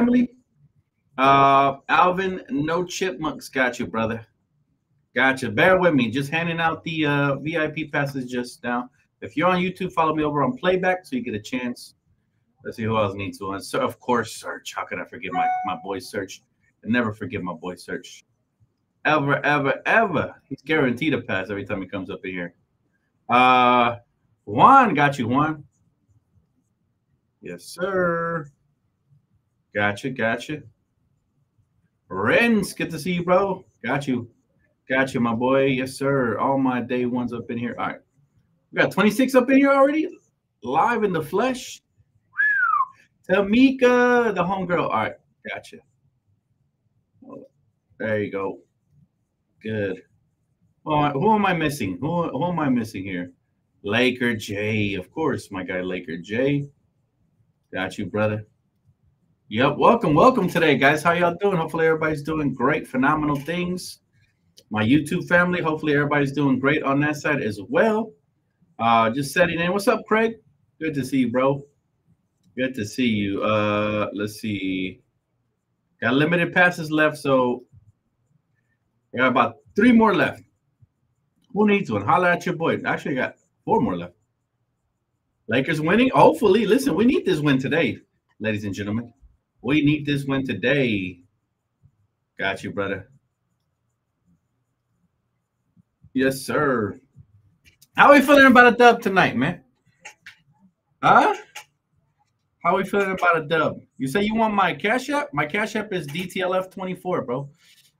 family. Uh, Alvin, no chipmunks, got you, brother. Gotcha. Bear with me. Just handing out the uh, VIP passes just now. If you're on YouTube, follow me over on playback so you get a chance. Let's see who else needs one. So of course, search. How can I forget my my boy search? And never forget my boy search. Ever, ever, ever. He's guaranteed a pass every time he comes up in here. Uh Juan, got you, Juan. Yes, sir. Gotcha, gotcha. Renz, good to see you, bro. Got you. Got you, my boy. Yes, sir. All my day ones up in here. All right. We got 26 up in here already. Live in the flesh. Tamika, the homegirl. All right. Gotcha. There you go. Good. Well, who am I missing? Who, who am I missing here? Laker J. Of course, my guy Laker J. Got you, brother. Yep. Welcome, welcome today, guys. How y'all doing? Hopefully, everybody's doing great, phenomenal things. My YouTube family, hopefully, everybody's doing great on that side as well. Uh, just setting in. What's up, Craig? Good to see you, bro. Good to see you. Uh, let's see. Got limited passes left, so I got about three more left. Who needs one? Holla at your boy. Actually, got four more left. Lakers winning. Hopefully, listen, we need this win today, ladies and gentlemen. We need this win today. Got you, brother. Yes, sir. How we feeling about a dub tonight, man? Huh? How we feeling about a dub? You say you want my cash app? My cash app is DTLF24, bro.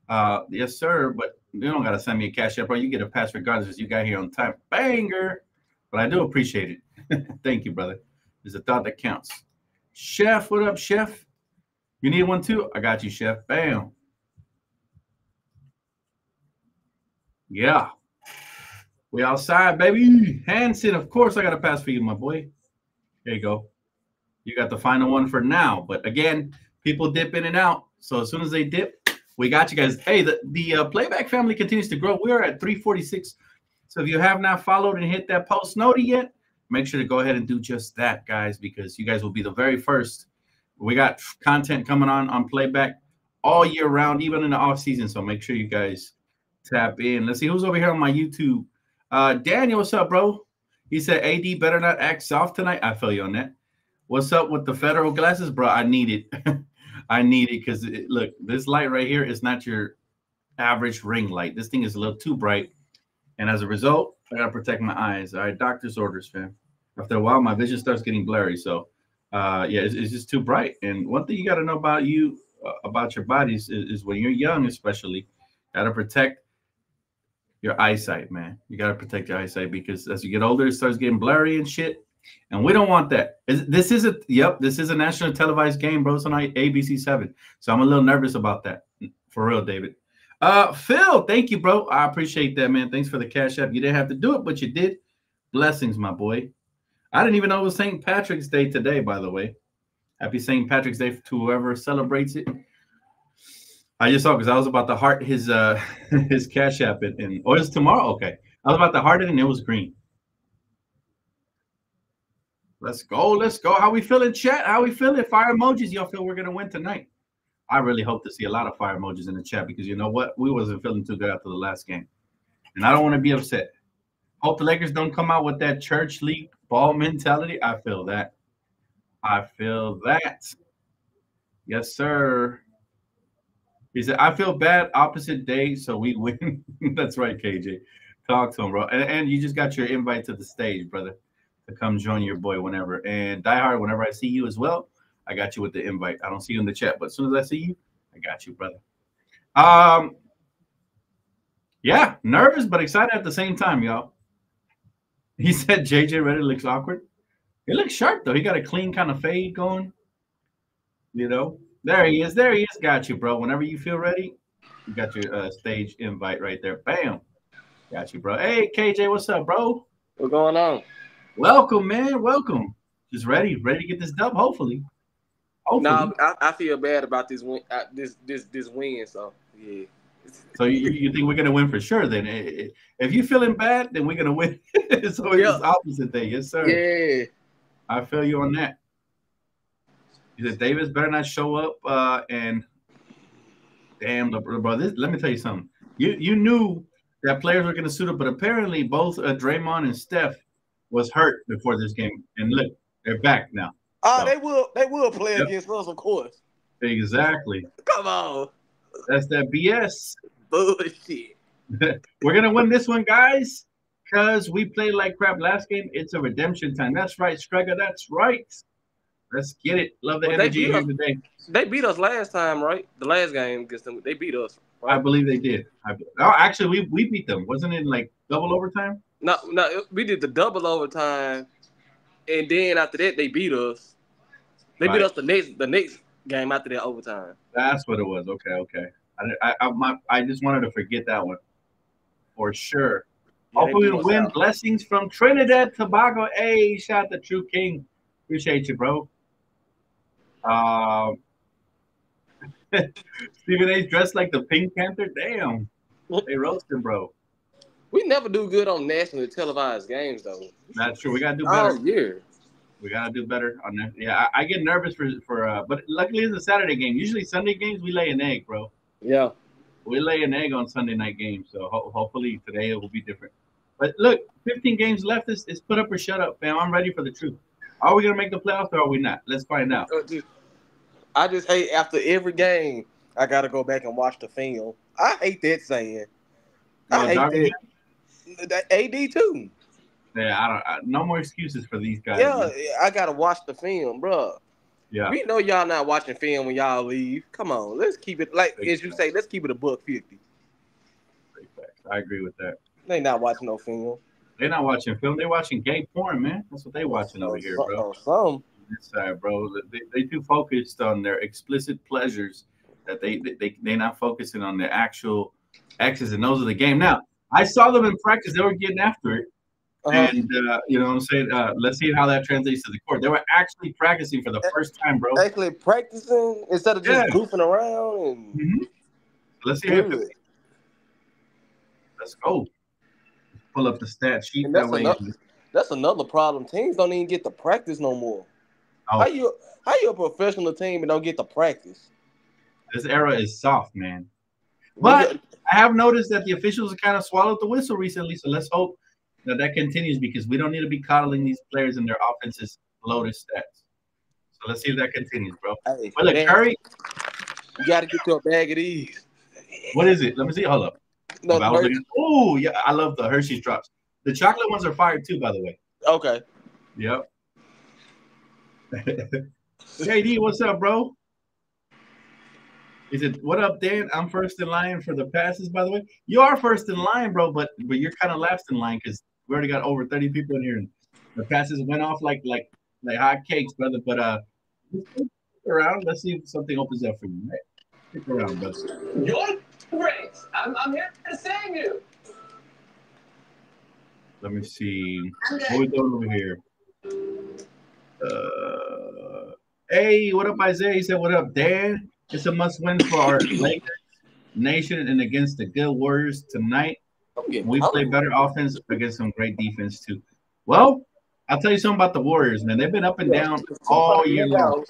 Uh, yes, sir. But you don't gotta send me a cash app, bro. You get a pass regardless. As you got here on time. Banger. But I do appreciate it. Thank you, brother. It's a thought that counts. Chef, what up, Chef? You need one too? I got you, Chef. Bam. Yeah. We outside, baby. Hanson, of course, I got a pass for you, my boy. There you go. You got the final one for now. But again, people dip in and out. So as soon as they dip, we got you guys. Hey, the, the uh, playback family continues to grow. We're at 346. So if you have not followed and hit that post noti yet, make sure to go ahead and do just that, guys, because you guys will be the very first. We got content coming on on playback all year round, even in the off season. So make sure you guys tap in. Let's see who's over here on my YouTube. Uh, Daniel, what's up, bro? He said, AD better not act soft tonight. I feel you on that. What's up with the federal glasses, bro? I need it. I need it because look, this light right here is not your average ring light. This thing is a little too bright. And as a result, I gotta protect my eyes. All right, doctor's orders, fam. After a while, my vision starts getting blurry. So, uh, yeah, it's, it's just too bright. And one thing you got to know about you, uh, about your bodies, is, is when you're young, especially, got to protect your eyesight, man. You got to protect your eyesight because as you get older, it starts getting blurry and shit. And we don't want that. This is a yep. This is a national televised game, bro. It's on ABC Seven. So I'm a little nervous about that. For real, David. Uh, Phil, thank you, bro. I appreciate that, man. Thanks for the cash app. You didn't have to do it, but you did. Blessings, my boy. I didn't even know it was St. Patrick's Day today, by the way. Happy St. Patrick's Day to whoever celebrates it. I just saw because I was about to heart his uh his cash app and, and oh it's tomorrow. Okay. I was about to heart it and it was green. Let's go. Let's go. How we feeling, chat? How we feeling? Fire emojis. Y'all feel we're gonna win tonight? I really hope to see a lot of fire emojis in the chat because you know what? We wasn't feeling too good after the last game. And I don't want to be upset. Hope the Lakers don't come out with that church league ball mentality. I feel that. I feel that. Yes, sir. He said, I feel bad opposite day, so we win. That's right, KJ. Talk to him, bro. And, and, you just got your invite to the stage, brother, to come join your boy whenever. And Die Hard, whenever I see you as well, I got you with the invite. I don't see you in the chat, but as soon as I see you, I got you, brother. Um, yeah, nervous but excited at the same time, y'all. He said JJ Redick looks awkward. He looks sharp though. He got a clean kind of fade going. You know, there he is. There he is. Got you, bro. Whenever you feel ready, you got your uh, stage invite right there. Bam. Got you, bro. Hey, KJ, what's up, bro? What's going on? Welcome, man. Welcome. Just ready, ready to get this dub. Hopefully. Hopefully. No, I, I feel bad about this win. Uh, this this this win. So yeah. So you, you think we're gonna win for sure? Then if you're feeling bad, then we're gonna win. so it's opposite day, yes, sir. Yeah. I feel you on that. He said Davis better not show up. Uh, and damn, bro, this, let me tell you something. You you knew that players were going to suit up, but apparently both uh, Draymond and Steph was hurt before this game, and look, they're back now. Oh, so. they will they will play yep. against us, of course. Exactly. Come on. That's that BS. Bullshit. We're gonna win this one, guys, because we played like crap last game. It's a redemption time. That's right, Striker. That's right. Let's get it. Love the well, energy here us, today. They beat us last time, right? The last game against them, they beat us. Right? I believe they did. I, oh, actually, we we beat them. Wasn't it like double overtime? No, no, we did the double overtime, and then after that, they beat us. They right. beat us the next the next game after that overtime. That's what it was. Okay, okay. I I, I, my, I just wanted to forget that one for sure. Yeah, Hopefully, we win. Out. Blessings from Trinidad Tobago. Hey, shout out to True King. Appreciate you, bro. Um, Stephen A. dressed like the Pink Panther. Damn, they roasting, bro. We never do good on nationally televised games, though. That's true. We gotta do better. Oh, yeah. We gotta do better on that. Yeah, I, I, get nervous for for, uh, but luckily it's a Saturday game. Usually Sunday games we lay an egg, bro. Yeah. We lay an egg on Sunday night games, so ho- hopefully today it will be different. But look, 15 games left. Is, is put up or shut up, fam. I'm ready for the truth. Are we gonna make the playoffs or are we not? Let's find out. Uh, I just hate after every game. I gotta go back and watch the film. I hate that saying. I hate that. That AD too. Yeah, I don't. I, no more excuses for these guys. Yeah, man. I gotta watch the film, bro. Yeah, we know y'all not watching film when y'all leave. Come on, let's keep it like Big as you say. Let's keep it a buck fifty. I agree with that. They not watching no film. They're not watching film. They're watching gay porn, man. That's what they watching over here, bro. Some. This side, bro. They they too focused on their explicit pleasures that they they they not focusing on the actual X's and O's of the game. Now, I saw them in practice; they were getting after it, uh-huh. and uh, you know what I'm saying. Uh, let's see how that translates to the court. They were actually practicing for the first time, bro. Actually practicing instead of just yeah. goofing around. And mm-hmm. Let's see. How let's go. Pull up the stat sheet. That's, that another, that's another problem. Teams don't even get to practice no more. Oh. How you how you a professional team and don't get to practice? This era is soft, man. But I have noticed that the officials have kind of swallowed the whistle recently. So let's hope that that continues because we don't need to be coddling these players and their offenses loaded stats. So let's see if that continues, bro. Hey, but look, Curry, you got to get to a bag of these. What is it? Let me see. Hold up. No, oh, yeah, I love the Hershey's drops. The chocolate ones are fired too, by the way. Okay. Yep. JD, what's up, bro? Is it what up, Dan? I'm first in line for the passes, by the way. You are first in line, bro, but but you're kind of last in line because we already got over 30 people in here and the passes went off like like like hot cakes, brother. But uh stick around. Let's see if something opens up for you. Right? Stick around, brother. You're great. I'm, I'm here to save you. Let me see. What we doing over here? Uh, hey, what up, Isaiah? He said, "What up, Dan?" It's a must win for our Lakers nation and against the good Warriors tonight. We play better offense against some great defense too. Well, I'll tell you something about the Warriors, man. They've been up and down all year long.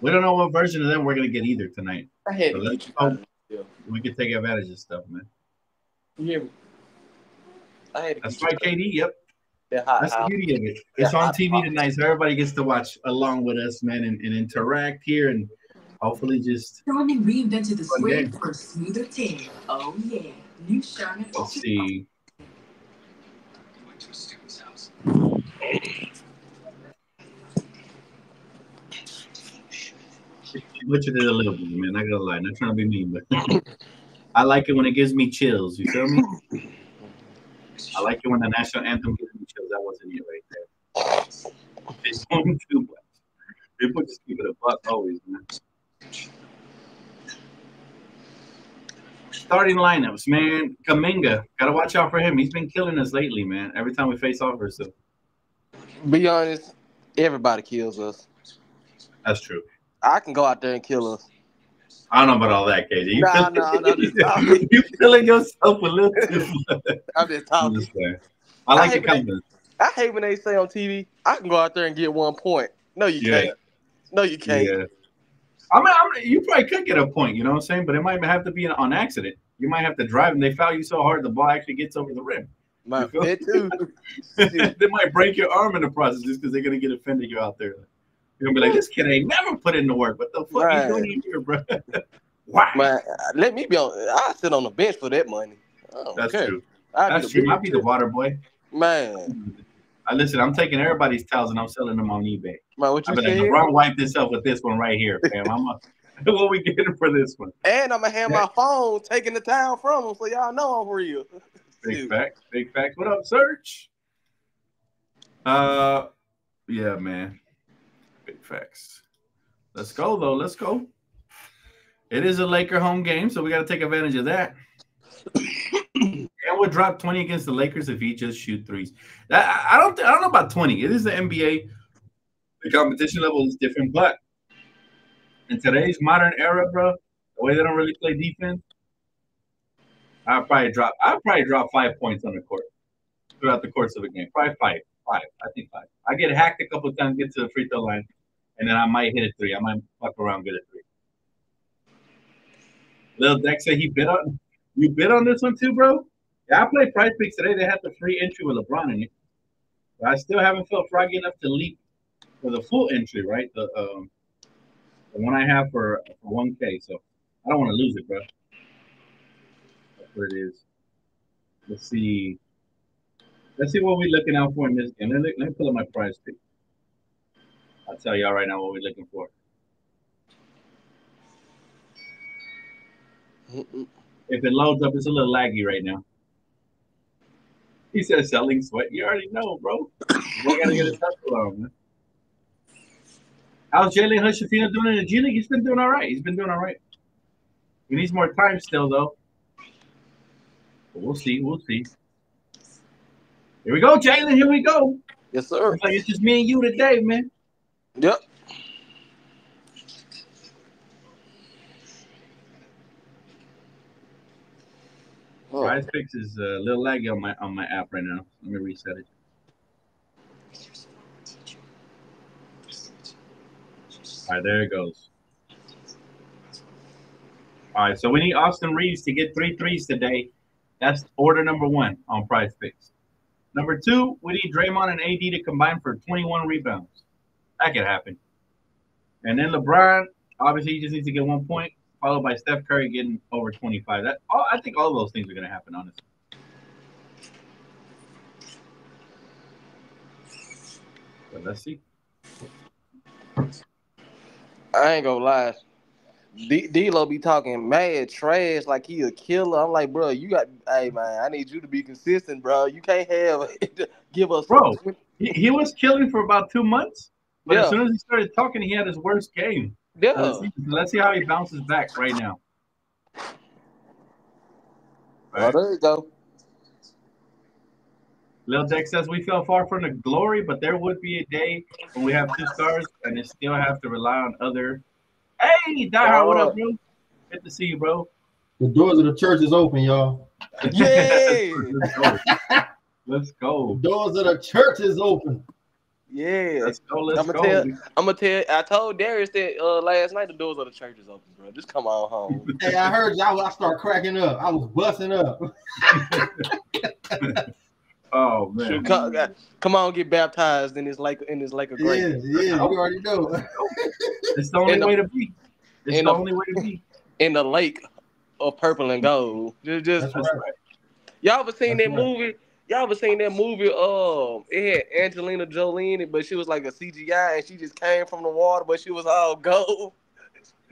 We don't know what version of them we're gonna get either tonight. So let's hope we can take advantage of stuff, man. Yeah. That's right, KD. Yep. That's the beauty of it. It's on TV tonight, so everybody gets to watch along with us, man, and, and interact here and hopefully just Charmin reinvented the suede for a smoother tail. Oh yeah, new Charmin. Let's see. Butchered it a little bit, man. Not gonna lie, not trying to be mean, but I like it when it gives me chills. You feel me? I like it when the national anthem gives me chills. That wasn't it right there. It's going too much. People just keep it a buck always, man. Starting lineups, man. Kuminga, gotta watch out for him. He's been killing us lately, man. Every time we face off versus. Be honest, everybody kills us. That's true. I can go out there and kill us. I don't know about all that, KJ. You nah, nah, nah, you feeling yourself a little too much. I'm just talking. I'm I like I the. I hate when they say on TV, I can go out there and get one point. No, you yeah. can't. No, you can't. Yeah. I mean, I mean, you probably could get a point, you know what I'm saying? But it might have to be on accident. You might have to drive and they foul you so hard the ball actually gets over the rim. My feel- too. they might break your arm in the process just because they're gonna get offended you're out there. You're gonna be like, this kid ain't never put in the work. What the fuck Right. you doing here, bro? Why? Man, uh, let me be on. I sit on the bench for that money. That's care. true. I That's true. I'll be the water boy. man. I listen. I'm taking everybody's towels and I'm selling them on eBay. Man, what I'm better said? LeBron wipe this up with this one right here, fam. I'm a, what we getting for this one? And I'm gonna have my phone taking the town from them, so y'all know I'm real. Big facts. Big facts. What up, Search? Uh, yeah, man. Big facts. Let's go though. Let's go. It is a Laker home game, so we got to take advantage of that. and we'll drop 20 against the Lakers if he just shoot threes. I- I, don't. I don't know about 20. It is the NBA. The competition level is different, but in today's modern era, bro, the way they don't really play defense, I'll probably drop. I'll probably drop five points on the court throughout the course of the game. Probably five, five. I think five. I get hacked a couple times, get to the free throw line, and then I might hit a three. I might fuck around, get a three. Lil Dex said he bid on. You bid on this one too, bro. Yeah, I played Prize Picks today. They had the free entry with LeBron in it. But I still haven't felt froggy enough to leap for the full entry, right? The um, the one I have for for one K. So I don't want to lose it, bro. That's what it is. Let's see. Let's see what we're looking out for in this game. Let me, let me pull up my prize pick. I'll tell y'all right now what we're looking for. If it loads up, it's a little laggy right now. He said selling sweat. You already know, bro. We gotta get a touch along, man. How's Jalen Hood-Schifino doing in the G League? He's been doing all right. He's been doing all right. He needs more time still, though. But we'll see. We'll see. Here we go, Jalen. Here we go. Yes, sir. It's like it's just me and you today, man. Yep. Oh, Prize Picks is a little laggy on my on my app right now. Let me reset it. All right, there it goes. All right, so we need Austin Reaves to get three threes today. That's order number one on Prize Picks. Number two, we need Draymond and AD to combine for 21 rebounds. That could happen. And then LeBron, obviously, he just needs to get one point, followed by Steph Curry getting over 25. That I think all those things are going to happen, honestly. Let's see. I ain't gonna lie. D- D-Lo be talking mad trash like he a killer. I'm like, bro, you got, hey man, I need you to be consistent, bro. You can't have give us, Bro. He, he was killing for about two months, but Yeah. as soon as he started talking, he had his worst game. Yeah, Let's see, let's see how he bounces back right now. oh, there you go. Lil Dex says we fell far from the glory, but there would be a day when we have two stars and it still have to rely on other. Hey, Diehard, what up, bro? Good to see you, bro. The doors of the church is open, y'all. Yeah. Let's go. Let's go. The doors of the church is open. Yeah, Let's go. Let's I'ma go. tell- I'm gonna tell. I told Darius that uh, last night the doors of the church is open, bro. Just come on home. Hey, I heard y'all. I start cracking up. I was busting up. Oh man. come, uh, come on, get baptized in this lake in this lake of Yeah, grace. yeah, you already know. It's the only In the- way to be. It's the the- only way to be. in the lake of purple and gold. Just, just That's That's right. right. y'all ever seen That's that right. movie? Y'all ever seen that movie? Um, it had Angelina Jolie in it, but she was like a CGI, and she just came from the water, but she was all gold.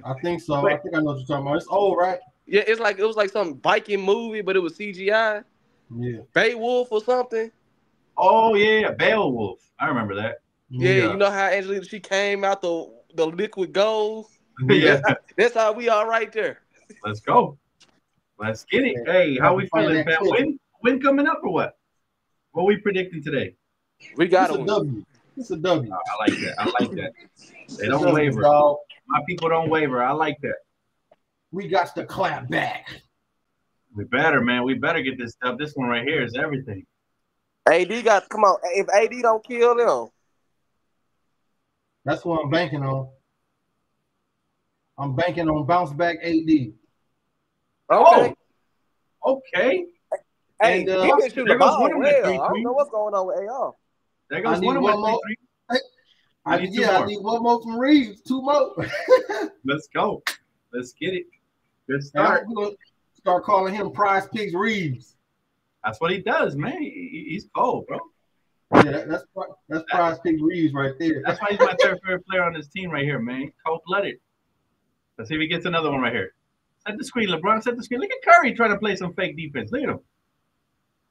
I think so. I think I know what you're talking about. It's old, right? Yeah, it's like it was like some Viking movie, but it was CGI, Yeah. Beowulf or something. Oh yeah, Beowulf. I remember that. Yeah, you know how Angelina she came out the the liquid gold. yeah. That's how we are right there. Let's go. Let's get it. Hey, how we feeling, that man? kid. Win, win coming up or what? What we predicting today? We got It's a him. W. It's a W. Oh, I like that. I like that. They don't waver. dog. My people don't waver. I like that. We got to clap back. We better, man. We better get this stuff. This one right here is everything. AD got come on. If AD don't kill them, That's what I'm banking on. I'm banking on bounce back AD. Okay. Oh, Okay. Hey, And, uh, he been shooting there the ball one of them well. I don't know what's going on with AR. There I goes need one of one my more. three. I, need two yeah, I need one more from Reaves. Two more. Let's go. Let's get it. Good And start. I'm gonna start calling him Prize Picks Reaves. That's what he does, man. He- he- he's cold, bro. Yeah, that, that's that's Prize Picks Reaves right there. That's why he's my third favorite player on this team right here, man. Cold blooded. Let's see if he gets another one right here. Set the screen, LeBron. Set the screen. Look at Curry trying to play some fake defense. Look at him.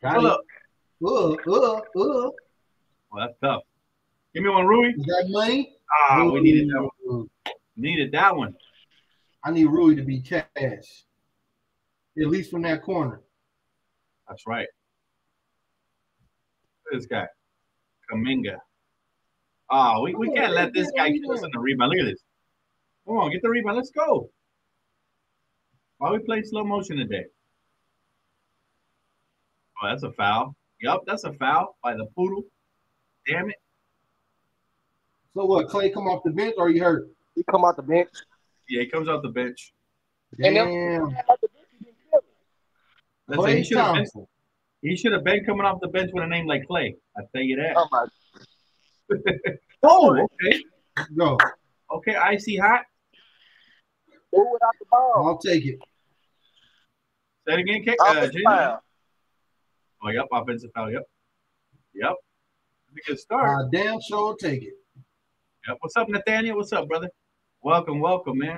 Got it. up. Uh, uh, uh. Well, that's tough. Give me one, Rui. Is that money? Ah, we needed that one. Needed that one. I need Rui to be cash. At least from that corner. That's right. Look at this guy. Kuminga. Ah, we, we can't let this guy get us in the rebound. Look at this. Come on, get the rebound. Let's go. Why we play slow motion today? Oh, that's a foul. Yup, that's a foul by the poodle. Damn it. So what? Clay come off the bench or he hurt? He come out the bench. Yeah, he comes off the bench. And them- Damn. Say Clay he should have been, he should have been coming off the bench with a name like Clay. I tell you that. Oh my Oh, okay. Go. Okay, icy hot. Move without the ball. I'll take it. Say it again, K. Uh, foul. Oh, yep, offensive foul. Yep. Yep. That's a good start. I damn sure take it. Yep. What's up, Nathaniel? What's up, brother? Welcome, welcome, man.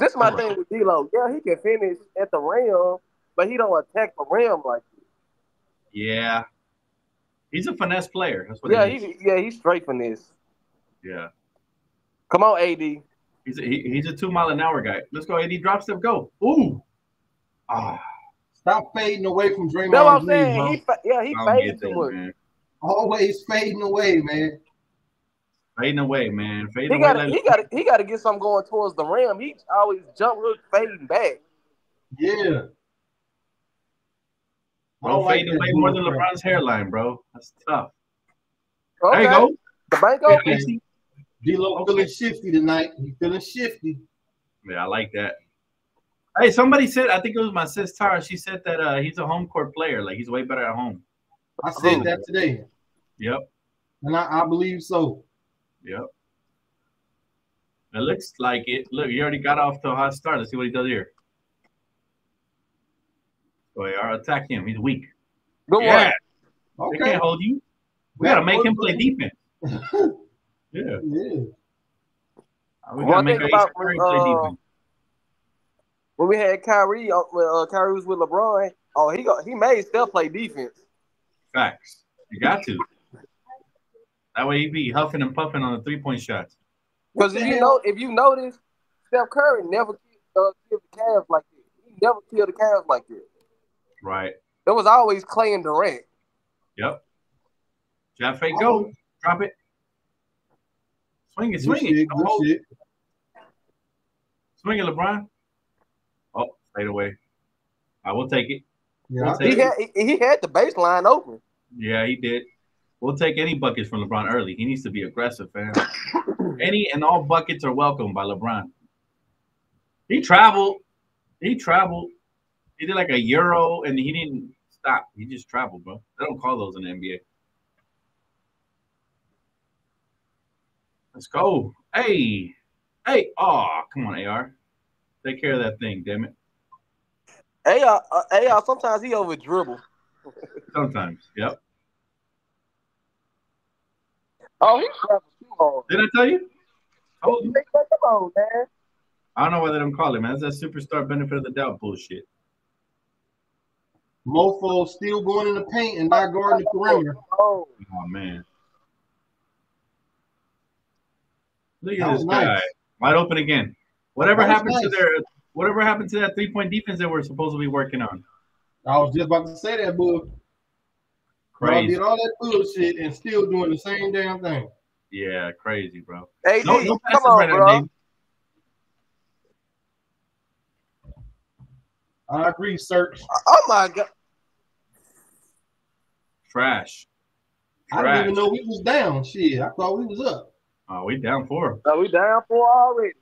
This is my thing with D'Lo. Yeah, he can finish at the rim, but he don't attack the rim like. this. Yeah. He's a finesse player. That's what Yeah, he he yeah he's straight from this. Yeah. Come on, AD. He's a, he, he's a two mile an hour guy. Let's go, AD. Drop step, go. Ooh. Ah, Stop fading away from That's what I'm Draymond Green, saying. bro. He fa- yeah he I'm fades getting too much. Always fading away, man. Fading away, man. Fading He away. got like- he got he got to get something going towards the rim. He always jump real fading back. Yeah. Bro, don't like fading away more than. LeBron's hairline, bro. That's tough. Okay. There you go. The bank Yeah, open. icy. D-Lo Okay. feeling shifty tonight. He feeling shifty. Yeah, I like that. Hey, somebody said, I think it was my sis Tara. She said that uh, he's a home court player. Like he's way better at home. I said Oh. that today, Yep, and I, I believe so. Yep. It looks like it. Look, he already got off to a hot start. Let's see what he does here. Oh, yeah, attack him. He's weak. Good Yeah, one. they Okay. can't hold you. We gotta make him play defense. Yeah, Yeah. we One gotta make thing about, Curry uh, play defense. When we had Kyrie, uh, uh, Kyrie was with LeBron, oh he got he made Steph play defense. Facts. You got to. That way he be huffing and puffing on the three point shots. Because if you know if you notice, Steph Curry never uh, killed the Cavs like that. He never killed the Cavs like that. Right. There was always Clay and Durant. Yep. Jab fake, go. Drop it. Swing it, Good swing it. shit, good hold it. shit. Swing it, LeBron. Oh, fade away. I will take it. Yeah, We'll take He think had he, he had the baseline open. Yeah, he did. We'll take any buckets from LeBron early. He needs to be aggressive, fam. any and all buckets are welcome by LeBron. He traveled. He traveled. He did like a euro and he didn't stop. He just traveled, bro. They don't call those in the NBA. Let's go. Hey. Hey. Oh, come on, AR. Take care of that thing, damn it. AR, uh, AR sometimes he over dribble. Sometimes. Yep. Oh, he travels too hard. Did I tell you? Told you. Come on, man. I don't know why they don't call it, man. That's that superstar benefit of the doubt bullshit. Mofo still going in the paint and not guarding the perimeter. Oh, Oh man. Look at was this guy. Wide open again. Whatever That was happened to their whatever happened to that three point defense they were supposed to be working on. I was just about to say that, boo. Bro Crazy. did all that bullshit and still doing the same damn thing. Yeah, crazy, bro. AD, No, no come on, right bro. Dave. I agree, search. Oh my god. Trash. I didn't even know we was down. Shit, I thought we was up. Oh, we down four. So we down four already.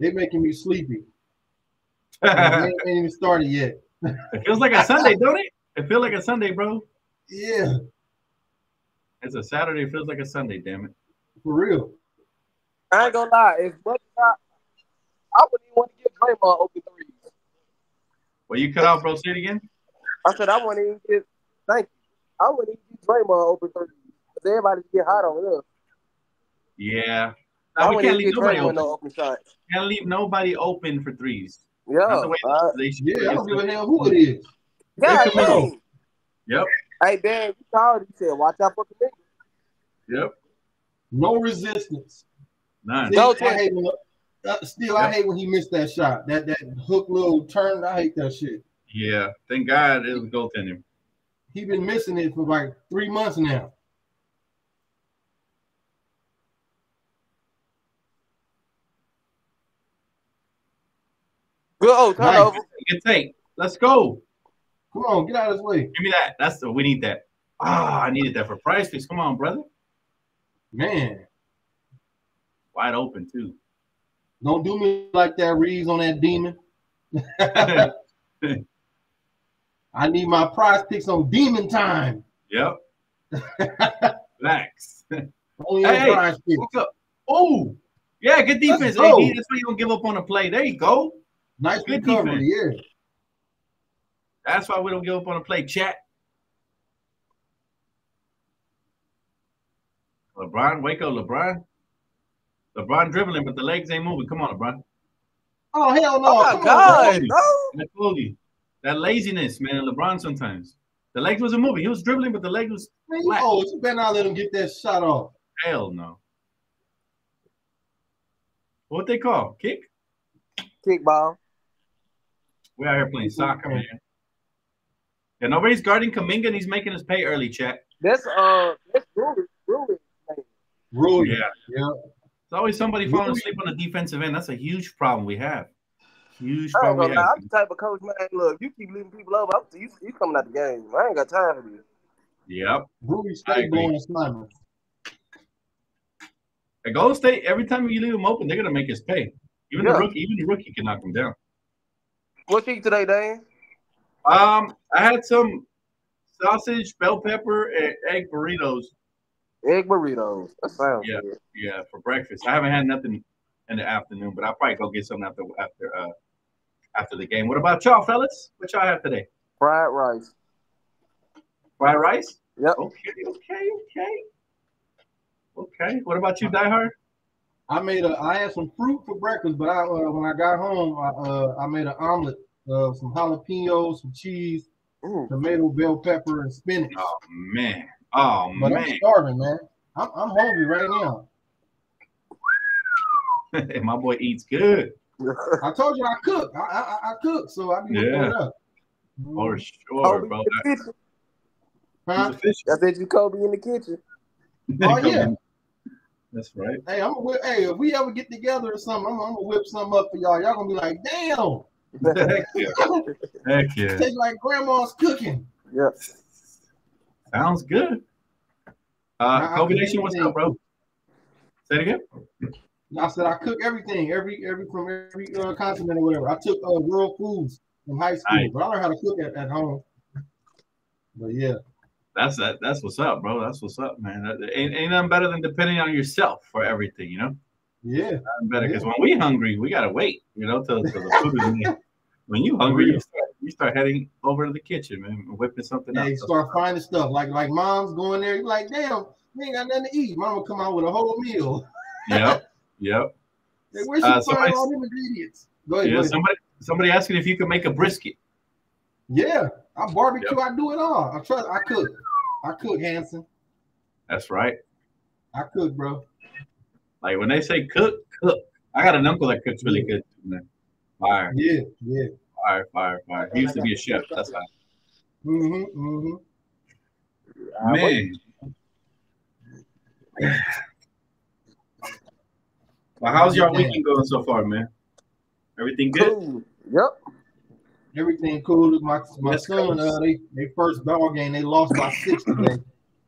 They making me sleepy. it they ain't even started yet. Feels like a Sunday, don't it? It feels like a Sunday, bro. Yeah, It's a Saturday. It feels like a Sunday. Damn it. for real. I ain't gonna lie. As much as I, I wouldn't even want to give Draymond open threes. Well, you cut out, bro. Say it again. I said I wouldn't even give. Thank you. I wouldn't even give Draymond open threes because everybody get hot on this. Yeah. I No, we wouldn't can't even leave nobody open. no open shots. Can't leave nobody open for threes. Yeah. Not the way uh, they should. Yeah, I don't give a hell who it is. God come Yep. Hey, Dan, you called. You said, watch out for Kuminga. Yep. No resistance. None. Still, Go, I hate when, uh, still, I hate when he missed that shot. That that hook little turn. I hate that shit. Yeah. Thank God it was goaltending. He been missing it for like three months now. Good. Oh, Nice. turnover. Good take. Let's go. Come on, get out of his way, Give me that. That's the we need that. Ah, I needed that for Prize Picks. Come on, brother. man. Wide open too. Don't do me like that, Reaves, on that demon. I need my prize picks on demon time. Yep. Relax. Only on Hey, prize picks. What's up? Oh, yeah, good defense. Let's go. AD. That's why you don't give up on a play. There you go. Nice Good recovery, yeah. That's why we don't give up on a play. Chat. LeBron, wake up, LeBron. LeBron dribbling, but the legs ain't moving. Come on, LeBron. Oh hell no! Oh my Come on, God, bro. bro. I told you. That laziness, man. LeBron sometimes. The legs wasn't moving. He was dribbling, but the leg was Man, you old. You better not let him get that shot off. hell no. What they call? Kick? Kickball. We out here playing soccer, man. Yeah, nobody's guarding Kuminga and he's making us pay early, check. That's uh, that's Brewer. Brewer. Rule. Yeah. Yeah. It's always somebody falling Really? asleep on the defensive end. That's a huge problem we have. Huge I ain't problem we have. I'm the type of coach, man. Look, you keep leaving people over. I'm, you, you coming out the game. I ain't got time for you. Yep. Ruby I stay agree. blowing slimer. At Golden State, every time you leave them open, they're gonna make us pay. Even Yeah. the rookie, even the rookie can knock them down. What you eat today, Dan? Um, I had some sausage, bell pepper, and egg burritos. Egg burritos. That sounds Yeah. good. Yeah, for breakfast. I haven't had nothing in the afternoon, but I'll probably go get something after after uh after the game. What about y'all, fellas? What y'all have today? Fried rice. Fried rice? Yep. Okay, okay, okay. Okay. What about you, Die Hard? I made a. I had some fruit for breakfast, but I uh, when I got home, I uh, I made an omelet, uh, some jalapenos, some cheese, Mm. tomato, bell pepper, and spinach. Oh man. Oh but man. I'm starving, man. I'm, I'm hungry right now. My boy eats good. I told you I cook. I I, I cook, so I be looking Yeah. up. For sure, bro. in the. Huh? I said you Kobe in the kitchen. Oh, yeah. That's right. Hey, I'm gonna, hey, if we ever get together or something, I'm, I'm gonna whip something up for y'all. Y'all gonna be like, damn, Heck yeah. Heck yeah. tastes like grandma's cooking. yeah. Sounds good. Uh, I- I Kobe can Nation, what's up, bro? Say it again. I said I cook everything, every every from every uh, continent or whatever. I took uh, world foods from high school, Nice. but I learned how to cook at, at home. But yeah, That's that. That's what's up, bro. That's what's up, man. That, ain't, ain't nothing better than depending on yourself for everything, you know. yeah, better because when we hungry, we gotta wait, you know, till, till the food is made. When you hungry, you start you start heading over to the kitchen, man, whipping something yeah. up. You start finding stuff like like mom's going there. You're like, damn, we ain't got nothing to eat. Mama come out with a whole meal. Yep, yep. Hey, where she Uh, somebody- all them ingredients? Go ahead, Yeah. go ahead. Somebody somebody asking if you can make a brisket. Yeah, I barbecue. I do it all. I trust. I cook. I cook, Hanson. That's right. I cook, bro. Like when they say cook, cook. I got an uncle that cooks really good, man. Fire, Yeah, yeah. fire, fire, fire. He used to be a chef. That's how. Mm-hmm. Mm-hmm. Man. Well, how's your weekend going so far, man? Everything good? Cool. Yep. Everything cool. My my Yes, son, uh, they they first ball game, they lost by six today.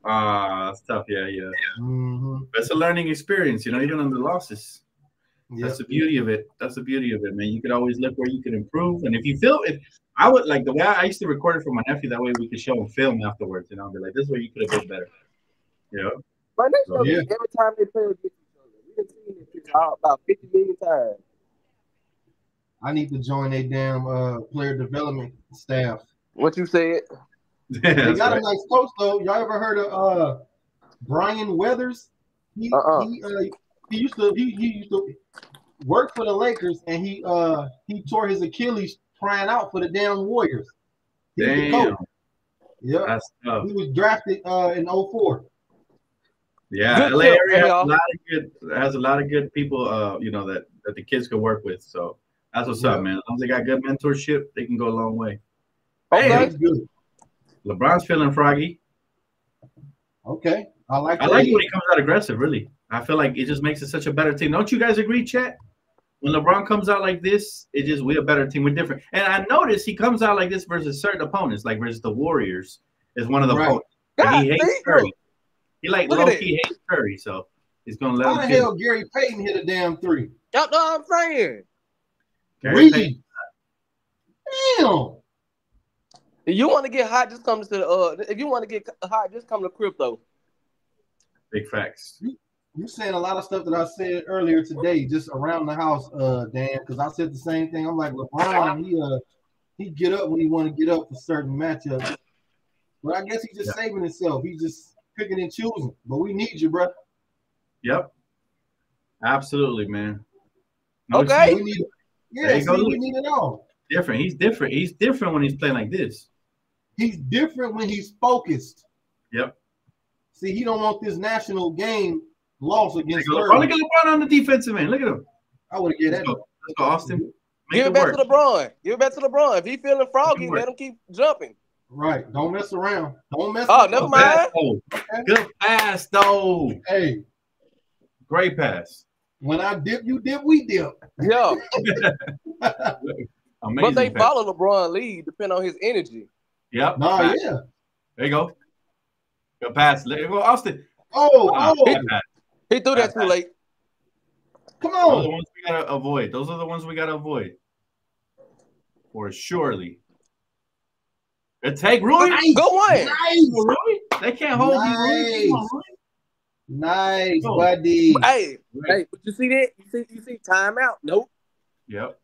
Ah, that's tough. Yeah, yeah. Mm-hmm. But it's a learning experience, you know, even on the losses. Yeah. That's the beauty of it. That's the beauty of it, man. You could always look where you can improve. And if you feel if I would like the way I, I used to record it for my nephew, that way we could show him film afterwards, you know, be like, this is where you could have been better. You know? But they show Yeah. every time they play against each other. We done seen this about 50 million times. I need to join a damn uh, player development staff. What you said? They got right. a nice coach though. Y'all ever heard of uh, Brian Weathers? He Uh-uh. he, uh, he used to he, he used to work for the Lakers and he uh he tore his Achilles trying out for the damn Warriors. He was the Damn. coach. Yeah. He was drafted uh in 04. Yeah, Good LA area has a lot of good has a lot of good people uh, you know, that that the kids could work with. So that's what's Yeah. up, man. As long as they got good mentorship, they can go a long way. Oh, okay. Hey, That's good. LeBron's feeling froggy. Okay. I like I that. like when he comes out aggressive, really. I feel like it just makes it such a better team. Don't you guys agree, Chet? When LeBron comes out like this, it just we're a better team. We're different. And I notice he comes out like this versus certain opponents, like versus the Warriors, is one of the Right. opponents. God, he hates see? Curry. He like Look at low key hates Curry, so he's gonna let How the him kill. hell Gary Payton hit a damn three? Y'all what I'm saying? Gary Payton, Reed. Damn. If you want to get hot, just come to the uh. If you want to get hot, just come to crypto. big facts. You saying a lot of stuff that I said earlier today, just around the house, uh, Dan, because I said the same thing. I'm like LeBron, he uh he get up when he want to get up for certain matchups. But I guess he's just saving himself. He's just picking and choosing. But we need you, bro. Yep. Absolutely, man. No Okay. We need There yeah, you see, go. we need it all. different. He's different. He's different when he's playing like this. He's different when he's focused. Yep. See, he don't want this national game loss Look against at LeBron, Curry. look at LeBron on the defensive end. Look at him. I would have get Let's that. go, Let's go Austin. Make Give it it back work. to LeBron. Give it back to LeBron. If he feeling froggy, work. let him keep jumping. Right. Don't mess around. Don't mess Oh, around. never mind. pass, though. Good pass, though. Hey, Great pass. When I dip, you dip, we dip. Yeah, Amazing. but they pass. follow LeBron lead, depending on his energy. Yep. Nah, pass. yeah. There you go. Good pass. There you go, Austin. Oh, oh, good pass. He threw that too late. come Those are the on. ones we gotta avoid. Those are the ones we gotta avoid. Or surely. Good take, Rui. Nice. Go one. Nice. Rui. They can't hold you, Rui. Come on, Rui. Nice, Oh. buddy. Hey, Right. hey, but you see that? You see, you see timeout? Nope. Yep.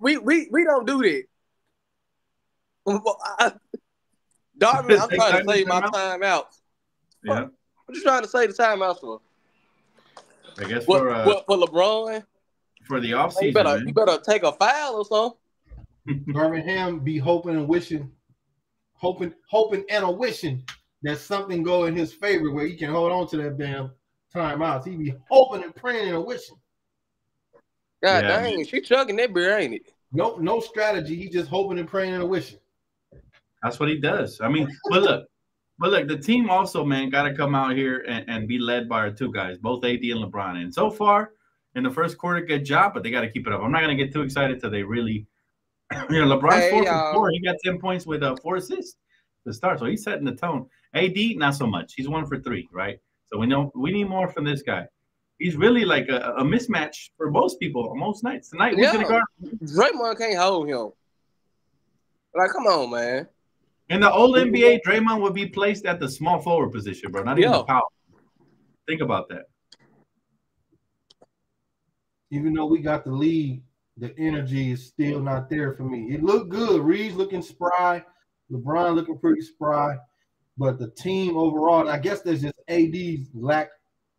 We we we don't do that. Darvin, I'm Take trying time to to save my timeout? timeouts. Yeah. What you trying to say the timeouts for? I guess What, for uh, what for LeBron? for the You offseason, better man. you better take a foul or something. Darvin Ham be hoping and wishing, hoping, hoping and a wishing that something go in his favor where he can hold on to that damn timeouts. He be hoping and praying and wishing. God Yeah, dang, she chugging that beer, ain't it? No, no strategy. He just hoping and praying and wishing. That's what he does. I mean, but look, but look, the team also, man, got to come out here and, and be led by our two guys, both AD and LeBron. And so far in the first quarter, good job, but they got to keep it up. I'm not going to get too excited till they really, you know, LeBron's Hey, four y'all. for four. He got 10 points with uh, four assists to start. So he's setting the tone. AD, not so much. He's one for three, right? So we know we need more from this guy. He's really like a, a mismatch for most people most nights. Tonight, who's Yeah. going to guard? Draymond can't hold him. Like, come on, man. In the old NBA, Draymond would be placed at the small forward position, bro. Not even Yeah. the power. Think about that. Even though we got the lead, the energy is still not there for me. It looked good. Reed's looking spry. LeBron looking pretty spry. But the team overall, I guess there's just AD's lack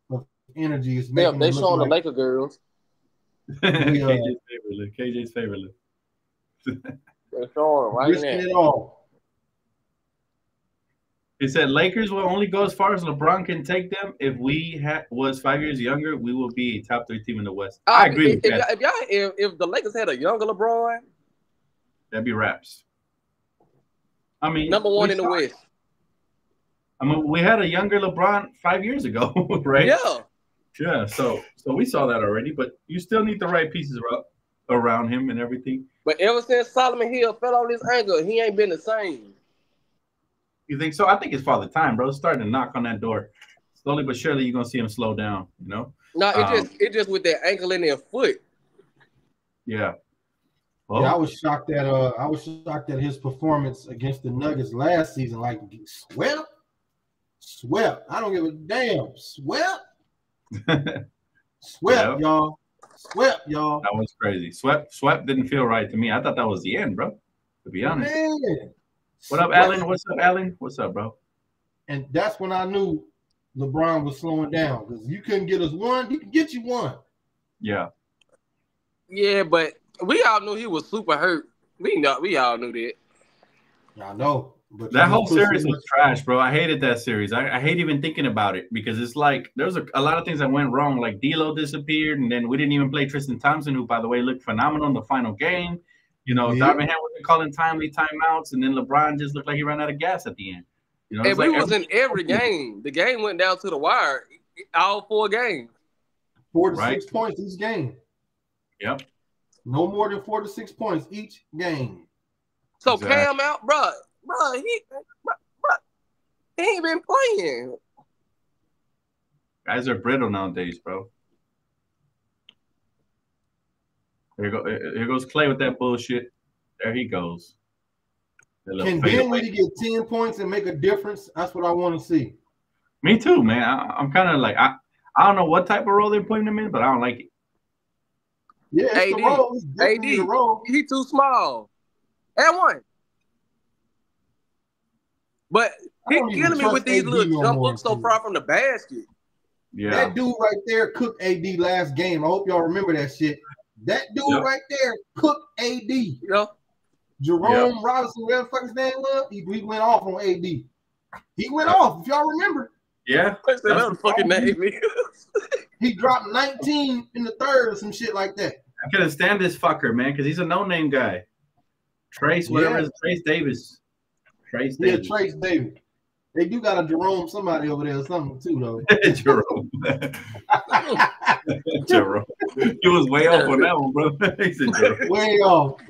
of energy is Yeah, making they it look showing the like Laker girls. KJ's favorite. KJ's favorite. They're showing right risking now. it all. He said Lakers will only go as far as LeBron can take them. If we ha- was five years younger, we will be a top three team in the West. I Uh, agree if, with if, that. y'all- if y'all if, if the Lakers had a younger LeBron, That'd be raps. I mean, number one we in the West. I mean, we had a younger LeBron five years ago, right? Yeah. Yeah. So, so we saw that already, but you still need the right pieces around, around him and everything. But ever since Solomon Hill fell on his ankle, he ain't been the same. You think so? I think it's father time, bro. It's starting to knock on that door. Slowly but surely, you're gonna see him slow down. You know? No, it Um, just it just with that ankle and their foot. Yeah. Well, Yeah, I was shocked at uh I was shocked at his performance against the Nuggets last season. Like swept, swept. I don't give a damn. Swept, swept, Yeah. y'all. Swept, y'all. that was crazy. Swept, swept didn't feel right to me. I thought that was the end, bro. To be honest. Man. What up, Swept. Alan? What's up, Alan? What's up, bro? And that's when I knew LeBron was slowing down because you couldn't get us one, he could get you one. Yeah. Yeah, but we all knew he was super hurt. We know we all knew that. I know. But That whole series was trash, bro. I hated that series. I, I hate even thinking about it because it's like there was a, a lot of things that went wrong. Like D'Lo disappeared, and then we didn't even play Tristan Thompson, who, by the way, looked phenomenal in the final game. You know, Yeah. Darvin Ham wasn't calling timely timeouts, and then LeBron just looked like he ran out of gas at the end. You know, And it's we like was in every game. The game went down to the wire. All four games. four to Right. six points each game. Yep. No more than four to six points each game. So Exactly. Cam out, bruh. Bruh, he bruh, bruh, he ain't been playing. Guys are brittle nowadays, bro. Here go, here goes Klay with that bullshit. There he goes. That little Can fadeaway. Dinwiddie get 10 points and make a difference? That's what I want to see. Me too, man. I, I'm kind of like I, I don't know what type of role they're putting him in, but I don't like it. Yeah, it's the AD. role. It's AD. the role. He too small. And one. But I he don't killing me with these AD little jump more, hooks so far from the basket. Yeah, That dude right there cooked AD last game. I hope y'all remember that shit. That dude Yep. right there cooked AD. You know? Jerome Robinson, whatever the fuck his name was, he, he went off on AD. He went off, if y'all remember. yeah. What's that That's other fucking name? He dropped 19 in the third or some shit like that. I couldn't stand this fucker, man, because he's a no-name guy. Trayce, whatever, Yeah. his Trayce Davis. Trayce Yeah, Davis. Trayce David. They do got a Jerome somebody over there or something too, though. Jerome. Jerome. He was way off on that one, bro. he said Jerome. Way off.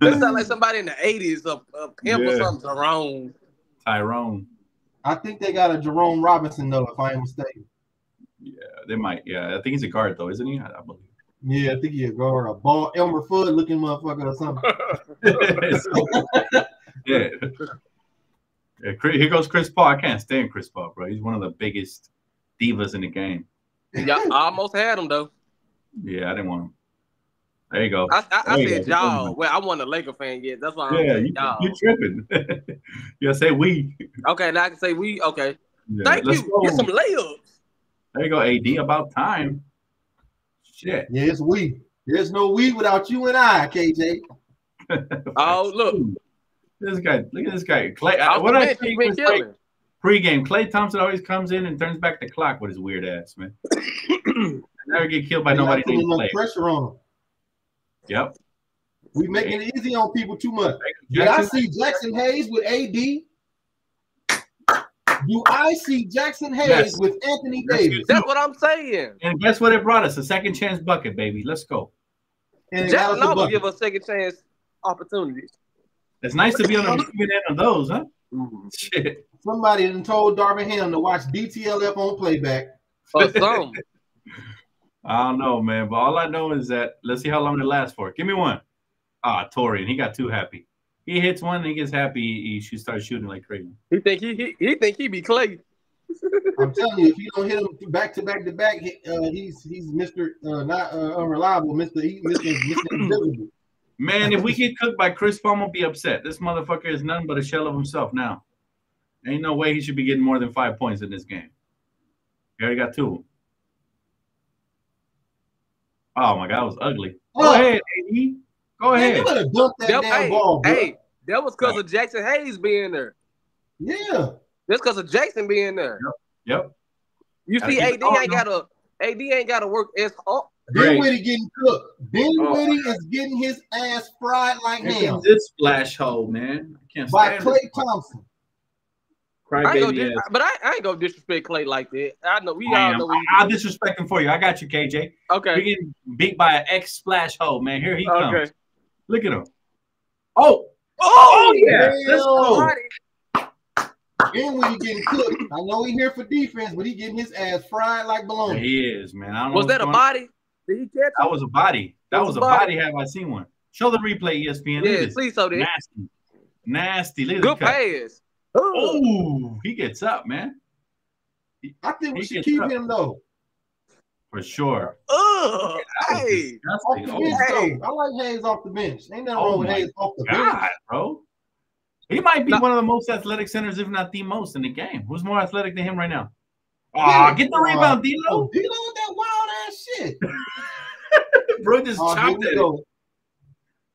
It sound like somebody in the 80s, a, a pimp or something wrong. Tyrone. I think they got a Jerome Robinson though, if I am mistaken. Yeah, they might. Yeah, I think he's a guard though, isn't he? I, I believe. Yeah, I think he a guard, a ball Elmer Fudd looking motherfucker or something. yeah. Yeah. Chris- Here goes Chris Paul. I can't stand Chris Paul, bro. He's one of the biggest divas in the game. Yeah, I almost had him though. Yeah, I didn't want him. There you go. I, I, I you said go. y'all. Well, I wasn't a Laker fan yet. That's why I'm yeah, saying you, y'all. you tripping. yeah, say we. Okay, now I can say we. Okay, Yeah, thank let's you. go. Get some layups. There you go, AD. About time. Shit. Yeah, it's we. There's no we without you and I, KJ. Oh look, This guy, look at this guy. Klay. Uh, off what I bench, think he was great killing. pregame. Klay Thompson always comes in and turns back the clock with his weird ass, man. Never get killed by nobody putting named Klay. pressure on them. Yep. We making it easy on people too much. Did I see Jaxson Hayes with AD? Do I see Jaxson Hayes Yes. with Anthony Davis? That's what I'm saying. and guess what it brought us? A second chance bucket, baby. Let's go. And it Jack got us a Love will give us second chance opportunities. It's nice to be on the receiving end of those, huh? Shit. Somebody done told Darvin Ham to watch DTLF on playback. Or some. I don't know, man. But all I know is that let's see how long it lasts for. Give me one. Ah, Taurean. He got too happy. He hits one and he gets happy. He should start shooting like crazy. He think he he, he think he be Klay. I'm telling you, if you don't hit him back to back to back, uh, he's he's Mr. Uh, not uh, unreliable, Mr. He, Mr. Mr. Invisible. Man, if we get cooked by Chris Paul, I'm gonna be upset. This motherfucker is nothing but a shell of himself now. Ain't no way he should be getting more than five points in this game. He already got two. Oh my god, that was ugly. Go Oh. ahead, AD. Go Man, you ahead. better dump that That- damn hey, ball, bro. hey, that was because of Jaxson Hayes being there. Yeah. That's because of Jaxson being there. Yep. yep. You Gotta see, AD ain't got to AD ain't got to work as hard. Great. Dinwiddie getting cooked. Dinwiddie Oh. is getting his ass fried like Here ham comes this splash hole, man. I can't by Klay it. Thompson. I ain't gonna Crybaby dis- ass. but I, I ain't gonna disrespect Klay like that. I know we I all know. We, I'll disrespect him for you. I got you, KJ. Okay. We're getting beat by an ex splash hole, man. Here he comes. okay. Look at him. Oh, Oh, oh yeah. Let's go. And when he getting cooked, I know he here for defense, but he getting his ass fried like Yeah, bologna. he is, man. I don't Was what's that a going- body? Did he catch That it? was a body. That That was, was a a body. body. Have I seen one? Show the replay, ESPN. Look Yeah, please so that. Nasty. Nasty. Look at Good pass. Oh, he gets up, man. I think we should keep up. him though. For sure. Ugh. Hey. Off Disgusting. the Oh, bench Hey. though. I like Hayes off the bench. Ain't nothing Oh wrong with Hayes off the bench. Bro. He might be No. one of the most athletic centers, if not the most, in the game. Who's more athletic than him right now? Yeah. Oh, get the rebound, D'Lo. Oh, D'Lo with that wild ass shit. Bro just Oh, here chopped we it. go.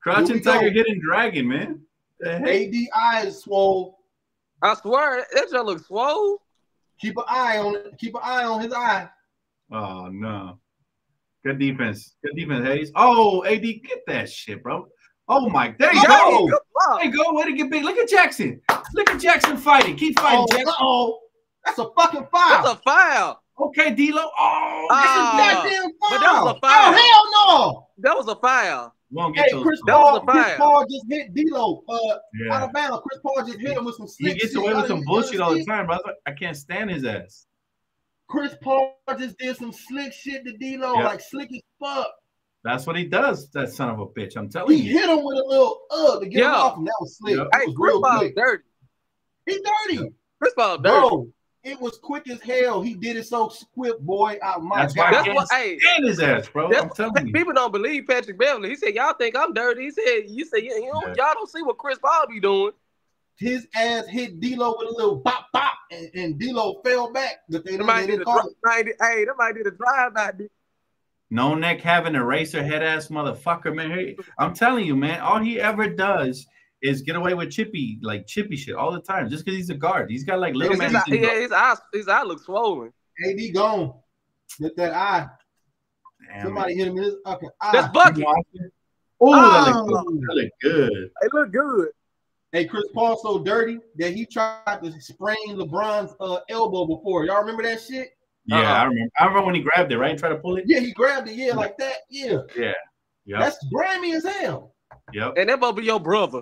Crouching Tiger, go. hidden dragon, man. The heck? AD eyes swole. I swear, that just looks swole. Keep an eye on it. Keep an eye on his eye. Oh no. Good defense. Good defense, Hayes. Oh, AD, get that shit, bro. Oh my, there you Hey, go. Good. There you go. Way to get big. Look at Jaxson. Look at Jaxson fighting. Keep fighting, Oh, Jaxson. uh-oh. That's a fucking That's a foul. Okay, D'Lo. Oh, Ah. That's a goddamn foul. but that was a foul. Oh, hell no. That was a foul. won't get Hey, those. Chris That was Paul, a Chris. Paul just hit D'Lo. Uh, yeah. Alabama. Chris Paul just hit him with some He gets away with some bullshit y'all the time, brother. I can't stand his ass. Chris Paul just did some slick shit to D'Lo, Yeah. like slick as fuck. That's what he does. That son of a bitch. I'm telling He you. hit him with a little uh to get him off, and that was slick. Yeah. That Hey, was Chris real Paul quick. dirty. He dirty, Chris Paul dirty. bro. It was quick as hell. He did it so quick, boy. Oh my That's why god. That's what. Hey, Stand his ass, bro. I'm telling you. people don't believe Patrick Beverley. He said, "Y'all think I'm dirty." He said, "You say you, you don't, Yeah. y'all don't see what Chris Paul be doing." His ass hit D'Lo with a little bop bop, and, and D'Lo fell back. But they, That they might didn't a call drive. it. might did- Hey, that might did a drive by. No neck having a racer head ass motherfucker, man. Hey, I'm telling you, man. All he ever does is get away with chippy, like chippy shit all the time. Just because he's a guard, he's got like little His, man. his, syndrome. yeah, his eyes, his eye looks swollen. AD gone. Get that eye. Damn, Somebody hit him in his fucking eye. That's bucket. Oh, that Oh. look good. That look good. It look good. Hey, Chris Paul so dirty that he tried to sprain LeBron's uh, elbow before. Y'all remember that shit? Yeah, Uh-huh. I remember. I remember when he grabbed it, right? And try to pull it. Yeah, he grabbed it. Yeah, like that. Yeah, Yeah. Yep. that's grimy as hell. yep. And that must be your brother.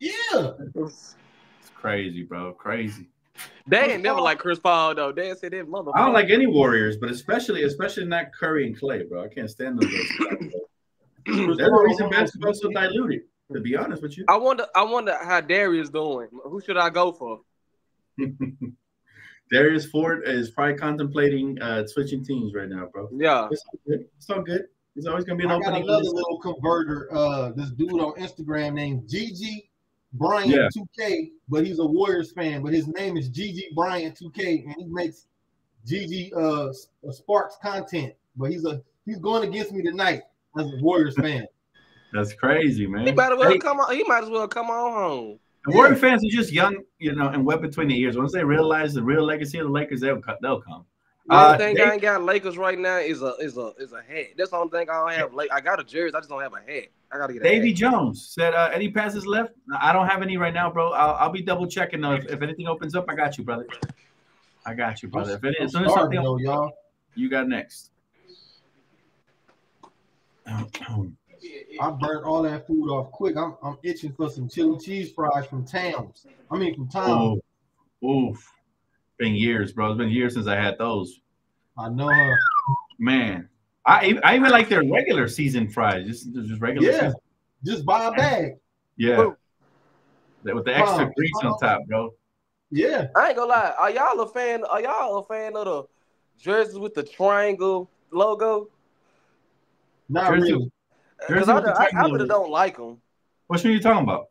Yeah, It's crazy, bro. Crazy. They Chris ain't never Paul- like Chris Paul though. They said that motherfucker. I don't like any Warriors, but especially, especially not Curry and Klay, bro. I can't stand those guys. Chris There's a reason basketball's so diluted. To be honest with you. I wonder. I wonder how Darius doing. Who should I go for? Darius Ford is probably contemplating uh, switching teams right now, bro. Yeah. It's all good. It's all good. It's always gonna be an I got another little converter. Uh, this dude on Instagram named Gigi Bryant Yeah. 2K, but he's a Warriors fan. But his name is GG Bryant 2K, and he makes GG uh Sparks content. But he's a he's going against me tonight as a Warriors fan. That's crazy, man. He might as well Hey, come on. He might as well come on home. the Warrior fans are just young, you know, and wet between the ears. Once they realize the real legacy of the Lakers, they'll co- they'll come. The Uh, only thing they- I ain't got Lakers right now is a is a is a hat. That's the only thing I don't have. Like I got a jersey, I just don't have a hat. I gotta get a Davy. Jones said, uh, "Any passes left? I don't have any right now, bro. I'll, I'll be double checking though. If, if anything opens up, I got you, brother. I got you, brother. If it, I'm as soon as something, though, y'all. you got next." I burnt all that food off quick. I'm I'm itching for some chili cheese fries from Towns. I mean from Tom. Oh, oof. Been years, bro. It's been years since I had those. I know her. Man, I even- I even like their regular season fries, just just regular. Yeah. season. Just buy a bag. yeah. Boom. With the extra Wow. grease on top, bro. Yeah. I ain't gonna lie. Are y'all a fan? Are y'all a fan of the jerseys with the triangle logo? Not Jersey- really. Because I, I, I triangle really don't like them. What one are you talking about?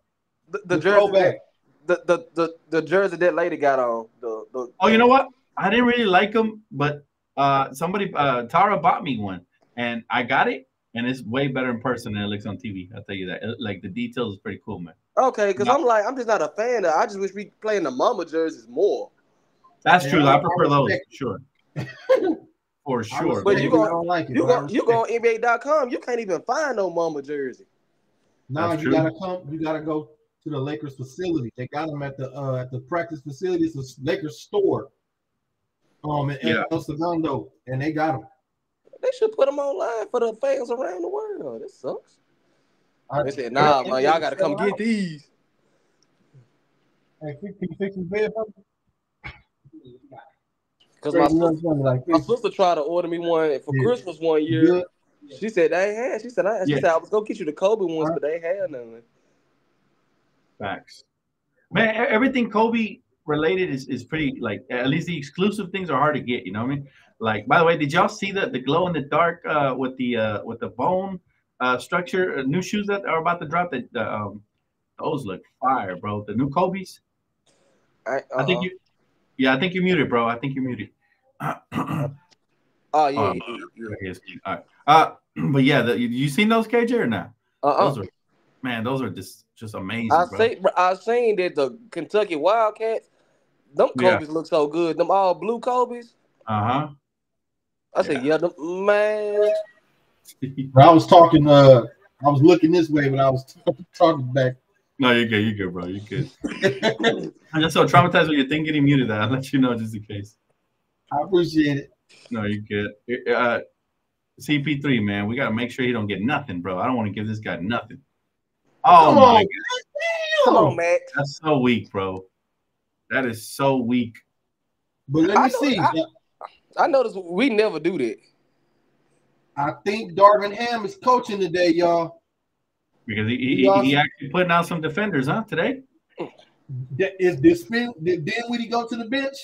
The, the The jersey, throwback. that, the, the the the jersey that lady got on. The, the Oh, you know what? I didn't really like them, but uh, somebody, uh, Tara bought me one, and I got it, and it's way better in person than it looks on TV. I'll tell you that. It- like the details is pretty cool, man. Okay, because No. I'm like I'm just not a fan of. I just wish we playing the Mamba jerseys more. That's Yeah, true. I I prefer those, respect sure, for sure. But you I go- don't like it. You but I go you go on NBA.com. You can't even find no Mamba jersey. No, That's you true. gotta come. You gotta go to the Lakers facility. They got them at the uh, at the practice facility. the Lakers store. Um, in Yeah. El Segundo, and they got them. They should put them online for the fans around the world. This sucks. I, They said, "Nah, They man, y'all got to sell come get out. these." Hey, can you fix his bed for? Cause my sister, little son, like, my fix sister tried to order me one for Yeah. Christmas one year. Good. She said they ain't had. She said I, she Yeah. said I was gonna get you the Kobe ones, Huh? but they had none. Facts. Man, everything Kobe related is, is pretty like at least the exclusive things are hard to get, you know what I mean? Like by the way, did y'all see the the glow in the dark uh with the uh with the bone uh structure uh, new shoes that are about to drop that um those look fire, bro. The new Kobe's. I, I think uh-uh. you yeah, I think you're muted, bro. I think you're muted. Oh yeah. Um, Yes, All right. Uh, but yeah, the, you, you seen those KJ or not? Uh-uh. Those are, man, those are just just amazing. I bro. seen I seen that the Kentucky Wildcats, them Yeah. Kobe's look so good. Them all blue Kobe's. Uh huh. I said, yeah, them, man. Bro, I was talking. Uh, I was looking this way, but I was talking back. no, you're good. You're good, bro. You're good. I'm just so traumatized with your thing getting muted that I'll let you know just in case. I appreciate it. No, you're good. Uh, CP3, man, we gotta make sure he don't get nothing, bro. I don't want to give this guy nothing. Oh Come my on, god, Come on, Max. that's so weak, bro. That is so weak. But let I me know- see. I- I noticed we never do that. I think Darvin Ham is coaching today, y'all. Because he, he, He also- he actually putting out some defenders, huh? Today? That- Is this spin? Did Dinwiddie go to the bench?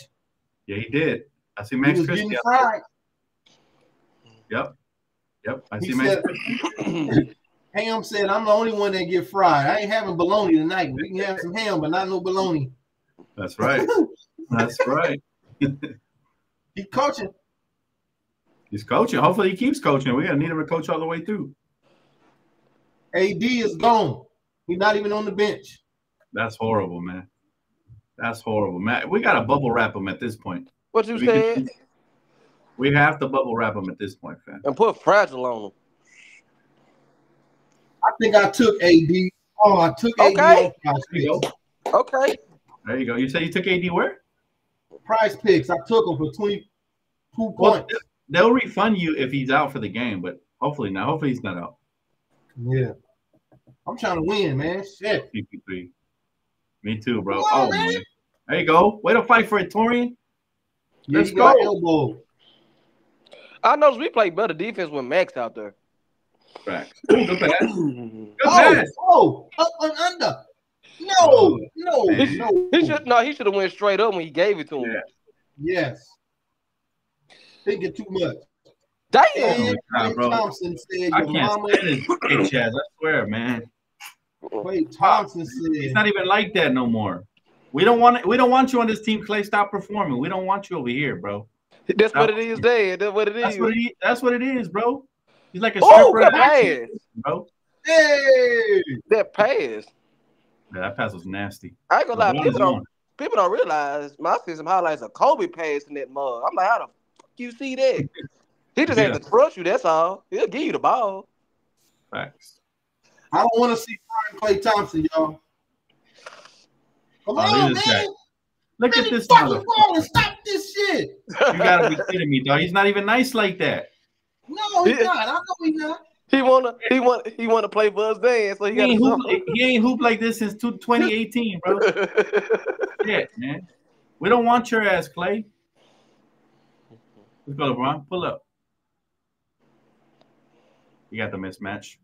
Yeah, he did. I see He Max was Christie. getting fried. Yep. Yep. I He see Max said- Christie. Ham said, "I'm the only one that get fried. I ain't having bologna tonight. We can have some ham, but not no bologna." That's right. That's right. He's coaching. He's coaching. Hopefully he keeps coaching. We're gonna need him to coach all the way through. AD is gone. He's not even on the bench. That's horrible, man. That's horrible, man. We gotta bubble wrap him at this point. What you We said? can- We have to bubble wrap him at this point, fam. And put fragile on them. I think I took AD. Oh, I took AD Okay. There you go. Okay. There you go. You say you took AD where? Prize Picks. I took him for 22 Well, points. they'll refund you if he's out for the game, but hopefully not. Hopefully he's not out. Yeah. I'm trying to win, man. Shit. CP3. Me too, bro. Come on, oh man. man. There you go. Way to fight for it, Taurean. Let's he got go. I noticed we play better defense with Max out there. Facts. Ooh, good pass. Good Oh, pass. oh, up and under. No, oh, no, Man. no. He should no, he should have went straight up when he gave it to him. Yeah. Yes. Thinking too much. Damn. And Nah, Klay bro. Thompson said I your can't mama. stand his bitch ass. I swear, man. Klay Thompson He's said. not even like that no more. We don't want we don't want you on this team, Klay. Stop performing. We don't want you over here, bro. That's what it is, Dad. That's what it is. That's what it is. That's what it is, bro. He's like a Oh, stripper good at pass. bro. Hey, That pass. Yeah, that pass was nasty. I ain't gonna lie, people don't on. people don't realize my system highlights a Kobe pass in that mug. I'm like, how the fuck you see that? He just Yeah. has to trust you, that's all. He'll give you the ball. Facts. I don't want to see Brian Klay Thompson, y'all. Come Oh, on, look man. at this guy. Look Let at this fucking ball and stop this shit. You gotta be kidding me, dog. He's not even nice like that. No, he's Yeah. not. I know he's not. He wanna he want he wanna play for us dance, so he He got ain't, hoop, he ain't hoop like this since two- 2018, bro. Shit, man. We don't want your ass, Klay. Let's go, LeBron. Pull up. You got the mismatch.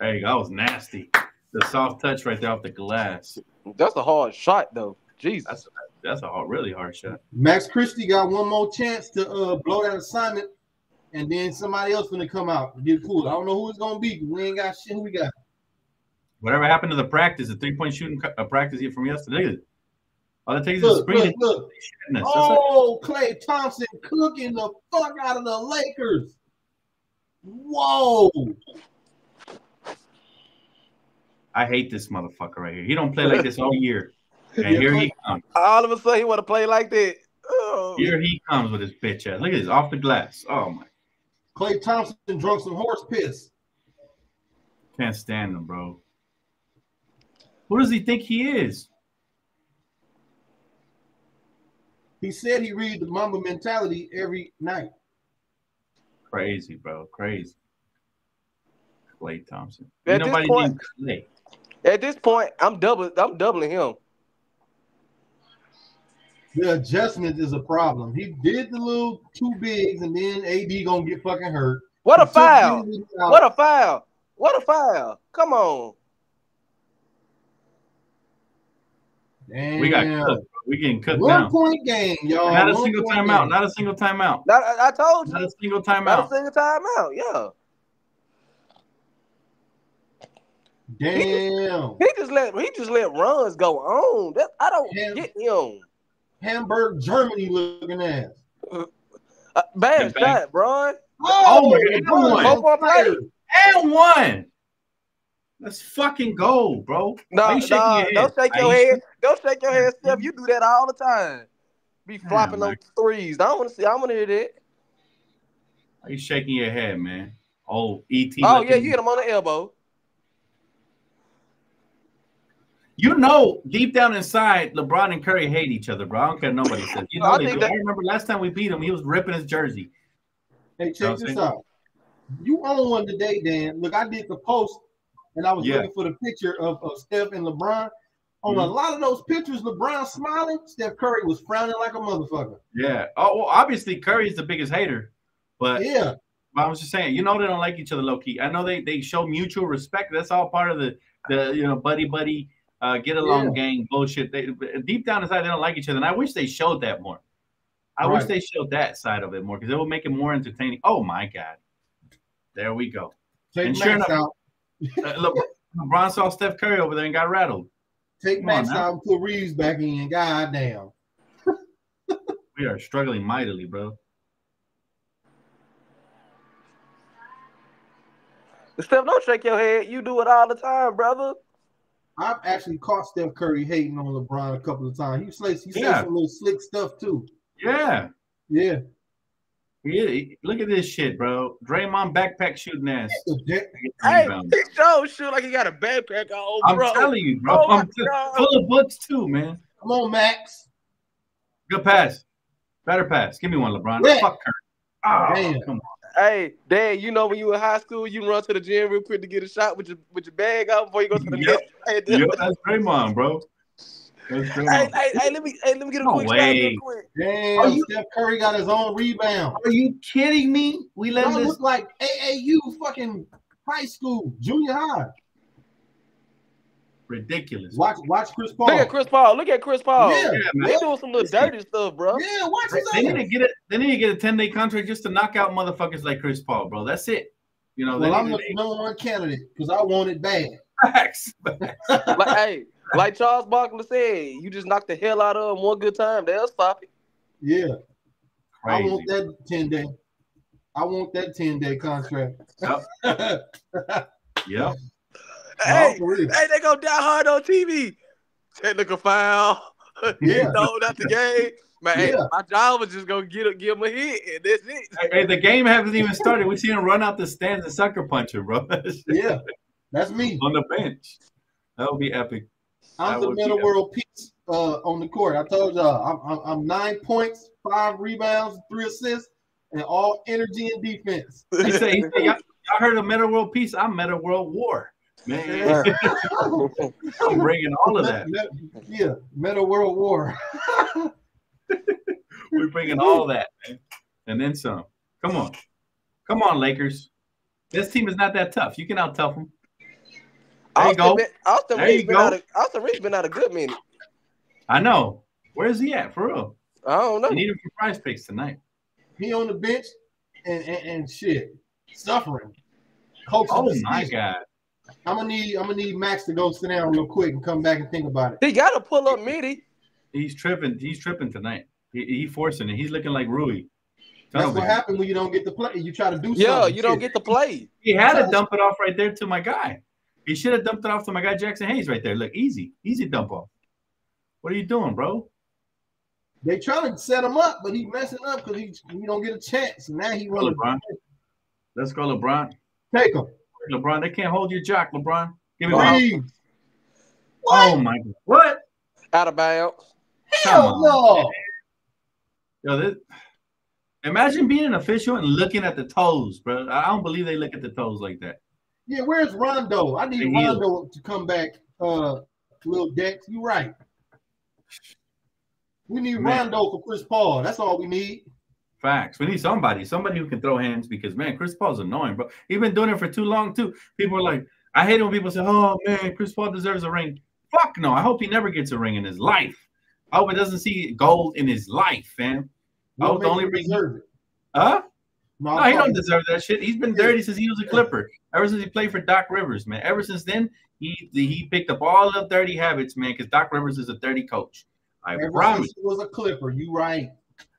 Hey. That was nasty. The soft touch right there off the glass. That's a hard shot though. Jesus. That's that's a hard, really hard shot. Max Christie got one more chance to uh, blow that assignment, and then somebody else gonna come out and get cool. I don't know who it's gonna be. We ain't got shit. Who we got? Whatever happened to the practice, the three point shooting uh, practice here from yesterday? All it takes is a Look, screen. look, and look. it. Oh, Klay Thompson cooking the fuck out of the Lakers. Whoa. I hate this motherfucker right here. He don't play like this all year. And here he comes. All of a sudden he wanna play like that. Oh. Here he comes with his bitch ass. Look at this off the glass. Oh my, Klay Thompson drunk some horse piss. can't stand him, bro. Who does he think he is? He said he read the Mamba mentality every night. Crazy, bro. Crazy. Klay Thompson. At Ain't this point- Klay. At this point, I'm double I'm doubling him. The adjustment is a problem. He did the little two bigs, and then AD gonna get fucking hurt. What a foul! What a foul! What a foul! Come on. Damn. We got cooked. We getting cooked one down. point game, y'all. Not a One single timeout. game. Not a single timeout. Not, I, I told you. Not a single timeout. Not a single time out. Yeah. Damn. He just let he just let runs go on. That I don't Yeah. get him. Hamburg, Germany looking ass. Uh, bad Good shot, bro. Oh my God, LeBron, Hope I'm. And one. Let's fucking go, bro. No, Nah, nah, don't shake your Aisha? head. Don't shake your head, Steph. You do that all the time. Be flopping man. those threes. I don't want to see. I want to hear that. Are you shaking your head, man? Oh, ET. Oh yeah, you hit him on the elbow. You know, deep down inside, LeBron and Curry hate each other, bro. I don't care nobody says. You know I they do. that- I remember last time we beat him, he was ripping his jersey. Hey, check I'm this saying? out. You own one today, Dan. Look, I did the post, and I was Yeah. looking for the picture of, of Steph and LeBron. On a Mhm. lot of those pictures, LeBron smiling, Steph Curry was frowning like a motherfucker. Yeah. Oh, well, obviously Curry's the biggest hater, but Yeah, But I was just saying, you know, they don't like each other low key. I know they they show mutual respect. That's all part of the the you know buddy buddy uh, get along gang bullshit. They deep down inside they don't like each other, and I wish they showed that more. I wish they showed that side of it more because it will make it more entertaining. Oh my god, there we go. take And sure Max enough- out. Uh, look, LeBron saw Steph Curry over there and got rattled. Take Come on Max now. out and put Reaves back in. God damn. We are struggling mightily, bro. Steph, don't shake your head. You do it all the time, brother. I've actually caught Steph Curry hating on LeBron a couple of times. He says he says Yeah. some little slick stuff too. Yeah. Yeah. He- he- look at this shit, bro. Draymond backpack shooting ass. Hey, Rebound. he sure shoot like he got a backpack on, oh, I'm bro. telling you, bro. Oh I'm t- full of books too, man. Come on, Max. Good pass. Better pass. Give me one, LeBron. Yeah. Fuck her. Oh, ah, Damn. come on. Hey, Dad, you know when you in high school, you run to the gym real quick to get a shot with your with your bag out before you go to the Yep. next. Yo, that's Draymond, bro. That's Hey, Draymond. hey, hey, let me hey, let me get a No quick shot way. real quick. Damn, Are you- Steph Curry got his own rebound. Are you kidding me? We let this. look like AAU fucking high school, junior high. Ridiculous. Watch, watch Chris Paul. Look at Chris Paul. Look at Chris Paul. Yeah, Yeah, man. They doing some little dirty stuff, bro. Yeah, watch They, his they need to get it. They need to get a ten day contract just to knock out motherfuckers like Chris Paul, bro. That's it. You know, Well, I'm need the number one candidate because I want it bad. facts. Like, hey, like Charles Barkley said, you just knock the hell out of them one good time. They'll stop it. Yeah, I Crazy. want that ten day. I want that ten day contract. Yep. Yep. Hey, for real. hey, they go down hard on TV. Technical foul. Yeah. no, not the game. Man, hey, my job was just gonna get give him a hit, and that's it. Hey, hey, the game hasn't even started. We see him run out the stands and sucker punch him, bro. Yeah, that's me. On the bench. That would be epic. I'm That the would be middle epic. world peace uh, on the court. I told y'all, I'm, I'm, I'm nine points, five rebounds, three assists, and all energy and defense. He said, he said y'all, y'all heard of Metta World Peace? I'm Meta World War. Man, I'm bringing all of that. Yeah, Meta World War. We're bringing all that, man. And then some. Come on. Come on, Lakers. This team is not that tough. You can out tough them. There you go. been, Austin There Reaves you been go. out of Austin Reaves been out a good minute. I know. Where's he at? For real. I don't know. I need him for prize picks tonight. He on the bench and, and, and shit, suffering. Coach, Oh my God. I'm gonna need I'm gonna need Max to go sit down real quick and come back and think about it. He got to pull up midi. He's tripping. He's tripping tonight. He, he forcing it. He's looking like Rui. That's what me. happens when you don't get the play. You try to do something. Yeah, you don't get the play. He had to dump it off right there to my guy. He should have dumped it off to my guy Jaxson Hayes right there. Look, easy, easy dump off. What are you doing, bro? They trying to set him up, but he messing up because he he don't get a chance. And now he Go, running. LeBron. Let's go, LeBron. Take him. LeBron, they can't hold your jock, LeBron. Give me Wow. one. Oh my God. What? Out of bounds. Hell Come no. Yo, this, imagine being an official and looking at the toes, bro. I don't believe they look at the toes like that. Yeah, where's Rondo? I need The heel. Rondo to come back. Uh, little Dex, you right. We need Man. Rondo for Chris Paul. That's all we need. Facts. We need somebody, somebody who can throw hands because man, Chris Paul's annoying, bro. He's been doing it for too long too. People are like, I hate when people say, "Oh man, Chris Paul deserves a ring." Fuck no. I hope he never gets a ring in his life. I hope he doesn't see gold in his life, fam. Oh, What the only reason- deserve it? Huh? No, No, he don't deserve that shit. He's been dirty since he was a Clipper. Ever since he played for Doc Rivers, man. Ever since then, he he picked up all the dirty habits, man. Because Doc Rivers is a dirty coach. I Ever promise. he was a Clipper, you right.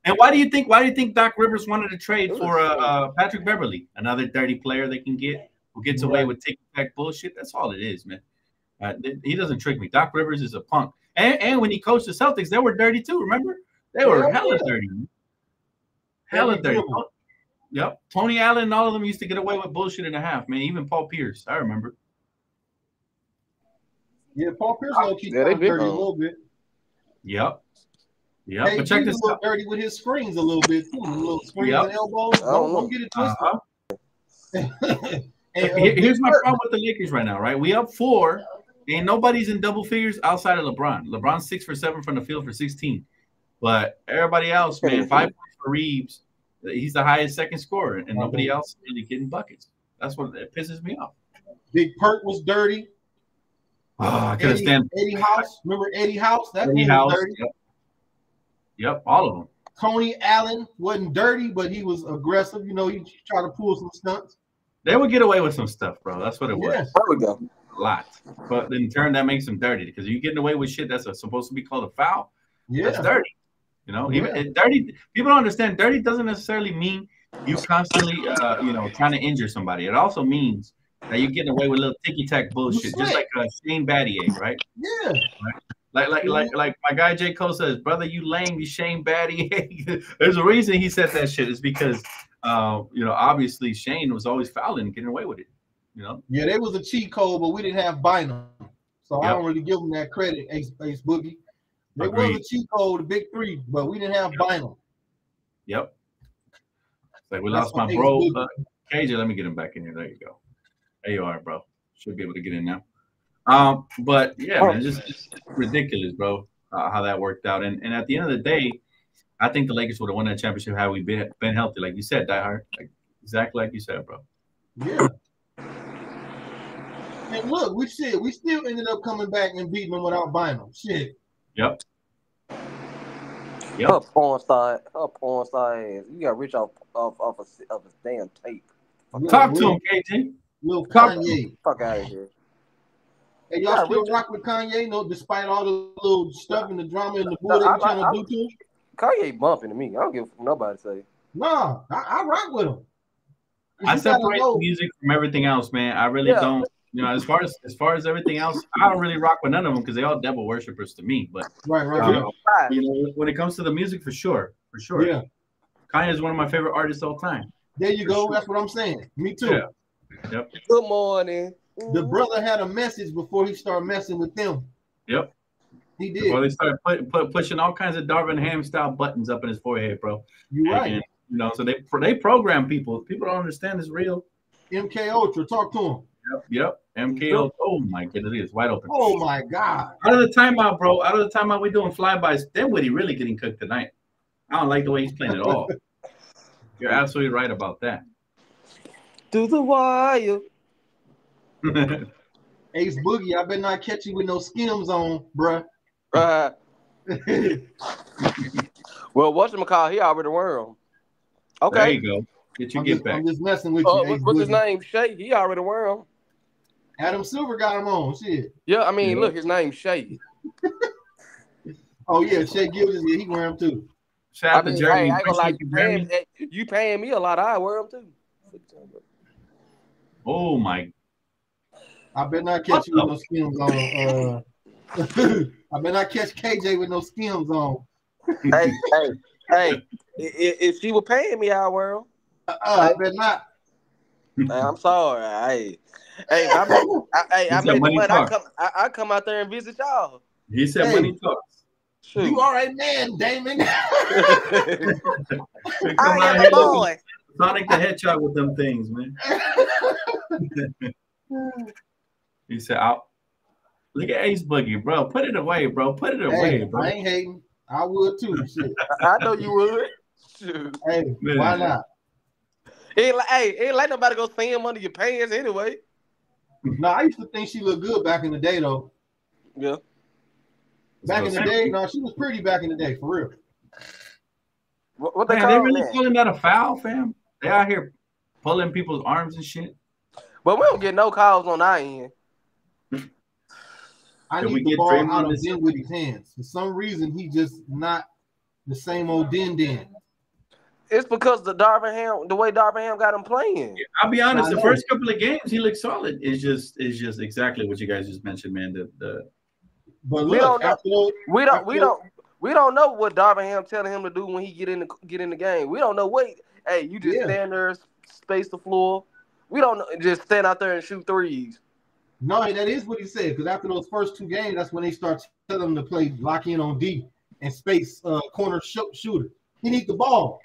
And why do you think? Why do you think Doc Rivers wanted to trade It for uh, funny. uh, Patrick Beverley, another dirty player they can get who gets away with taking back bullshit? That's all it is, man. Uh, th- he doesn't trick me. Doc Rivers is a punk. And, and when he coached the Celtics, they were dirty too. Remember? They were Yeah, hella yeah. dirty. man. Hella dirty. dribble. Yep. Tony Allen and all of them used to get away with bullshit and a half, man. Even Paul Pierce, I remember. Yeah, Paul Pierce low key Yeah, they dirty a little bit. Yep. Yep. Hey, but check this out. dirty with his screens a little bit too. The little screens Yep. and elbows. Don't Don't, don't get it twisted. Uh-huh. And, uh, Here- Here's my Big problem with the Lakers right now, right? We up four, and nobody's in double figures outside of LeBron. LeBron's six for seven from the field for 16. But everybody else, man, five points for Reaves. He's the highest second scorer, and nobody else is really getting buckets. That's what it pisses me off. Big Perk was dirty. Oh, I could have Eddie, stand Eddie House. Remember Eddie House? That Eddie dude House. dirty. Yep. Yep, all of them. Tony Allen wasn't dirty, but he was aggressive. You know, he tried to pull some stunts. They would get away with some stuff, bro. That's what it was. There we go. A lot. But in turn, that makes them dirty because you're getting away with shit that's uh, supposed to be called a foul. That's Yeah. dirty. You know, even Yeah. dirty. People don't understand. Dirty doesn't necessarily mean you constantly, uh, you know, trying to injure somebody. It also means that you're getting away with little ticky tack bullshit, just like uh, Shane Battier, right? Yeah. Like, like, like, like my guy J Cole says, "Brother, you lame, you Shane Battier." There's a reason he said that shit. Is because, uh, you know, obviously Shane was always fouling, and getting away with it. You know, Yeah, they was a cheat code, but we didn't have Bynum. So I don't really give them that credit, Ace, Ace Boogie. They was Agreed. a cheat code, the big three, but we didn't have Yep. Bynum. Yep. It's like we That's lost my what bro, makes uh, KJ. Let me get him back in here. There you go. There you are, bro. Should be able to get in now. Um, but yeah, man, just, just ridiculous, bro, uh, how that worked out. And and at the end of the day, I think the Lakers would have won that championship had we been been healthy, like you said, Die Hard. Like exactly like you said, bro. Yeah. And look, we shit, we still ended up coming back and beating them without buying them. Shit. Yep. Her Yep. porn star, her porn star ass. You got rich off off off of, of his damn tape. Fuck, Talk to him, KJ. Lil Talk- Kanye. fuck out of here. Hey, y'all Yeah, still Richard. rock with Kanye, no, despite all the little stuff and the drama and the No, bull they I- be trying I- to do to him? Kanye bumping to me. I don't give a fuck nobody say. Nah, I, I rock with him. I you gotta separate music from everything else, man. I really Yeah. don't. You know, as far as as far as everything else, I don't really rock with none of them because they all devil worshippers to me. But Right, right, Um, right. Right. you know, when it comes to the music, for sure, for sure, Yeah. Kanye is one of my favorite artists of all time. There you go. That's what I'm saying. Me too. Yeah. Good morning. The mm-hmm. brother had a message before he started messing with them. Yep. He Before did. they started put, put, pushing all kinds of Darvin Ham style buttons up in his forehead, bro. You And- right. and, you know, so they they program people. People don't understand it's real. MK Ultra, talk to him. Yep. Yep. MKO. Oh my goodness, it's wide open. Oh my God. Out of the timeout, bro. Out of the timeout, we doing flybys. Dinwiddie really getting cooked tonight. I don't like the way he's playing at all. You're absolutely right about that. Through the wire. Ace Boogie, I better not catch you with no skims on, bruh. Right. Well, what's him call? He already worm. There Okay. There you go. Get your I'm get just, back. I'm just messing with you. Uh, Ace what- what's his name? Shai. He already worm. Adam Silver got him on. Shit. Yeah, I mean, Yeah. look, his name's Shai. Oh yeah, Shai Gilgeous, yeah, he wear him too. Shout I out to mean, Jeremy. hey, I ain't gonna lie, you you, paying, Jeremy. you paying me a lot, I wear them too. Oh my I better not catch you with no skims on. Uh, I better not catch KJ with no skims on. hey, hey, hey, i- i- if she was paying me, I worm. Uh, I better not. Hey, I'm sorry. Hey, hey, I make, I, hey, I He said make the money money. I come, I, I come out there and visit y'all. He said Hey. money talks. Shoot. You all right, man, Damon? I am a boy. Sonic the Hedgehog with them things, man. He said, "Out." Look at Ace Boogie, bro. Put it away, bro. Put it away, hey, bro. I ain't hating. I would too. Shit. I I know you would. Shoot. Hey, Man. why not? Ain't like, hey, ain't like nobody go see him under your pants anyway. No, I used to think she looked good back in the day, though. Yeah. Back in the day, no, she was pretty back in the day, for real. What, what they Man, they really that? calling that a foul, fam? They out here pulling people's arms and shit. But we don't get no calls on our end. I Can we need the get ball Draymond out of this- Dinwiddie's hands. For some reason, he just not the same old Din Din. It's because the Darvin Ham, the way Darvin Ham got him playing. I'll be honest, I the know. first couple of games he looked solid. It's just it's just exactly what you guys just mentioned, man. The the But We don't know. after We don't, we don't, we don't know what Darvin Ham telling him to do when he get in the get in the game. We don't know what. Hey, you just Yeah. stand there, space the floor. We don't know, just stand out there and shoot threes. No, that is what he said. Because after those first two games, that's when they start telling him to play lock in on D and space uh, corner sh- shooter. He needs the ball,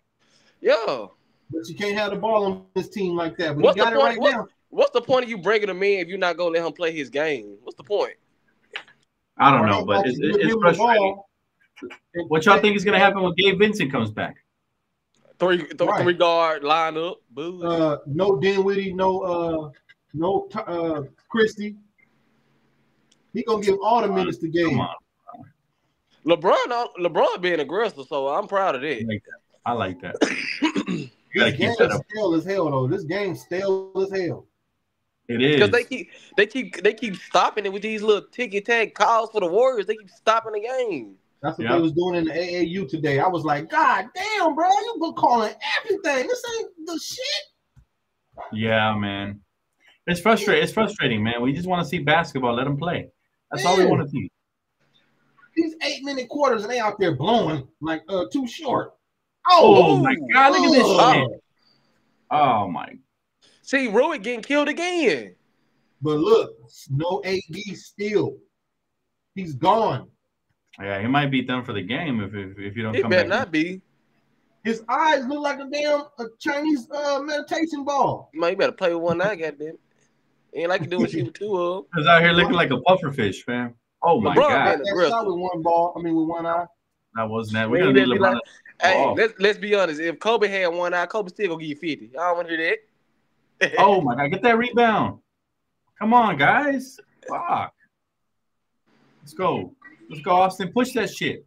Yeah. but you can't have the ball on this team like that. But What's he got the it point? right What- now. What's the point of you bringing him in if you're not gonna let him play his game? What's the point? I don't know, but you it's, it's frustrating. What y'all think is gonna happen when Gabe Vincent comes back? Three, th- Right. three guard lineup. Boo. Uh, no Dinwiddie, no uh, no uh, Christie. He gonna give all the minutes to game. Come on, LeBron, LeBron being aggressive, so I'm proud of I like that. I like that. You gotta This game that up. stale as hell though. This game stale as hell. It is. Because they keep, they keep, they keep stopping it with these little ticky tack calls for the Warriors. They keep stopping the game. That's what Yeah. they was doing in the AAU today. I was like, God damn, bro, you been calling everything. This ain't the shit. Yeah, man. It's frustrating. It's frustrating, man. We just want to see basketball. Let them play. That's all we want to see. These eight minute quarters and they out there blowing like uh too short. Oh, Ooh. my God! Look at this Ugh. shit. Oh my. See, Rui getting killed again. But look, no AD still. He's gone. Yeah, he might be done for the game if if, if you don't It come better back. not be. His eyes look like a damn a Chinese uh meditation ball. Man, you better play with one eye, goddamn. Ain't like you doing shit with two of them. He's out here looking like a puffer fish, fam. Oh my LeBron God, been- That aggressive. shot with one ball. I mean, with one eye. that wasn't that. Man, We're he gonna need LeBron. like- Hey, Oh. let's let's be honest. If Kobe had one eye, Kobe still gonna give you 50. I don't want to hear that. Oh my God! Get that rebound. Come on, guys. Fuck. Let's go. Let's go, Austin. Push that shit.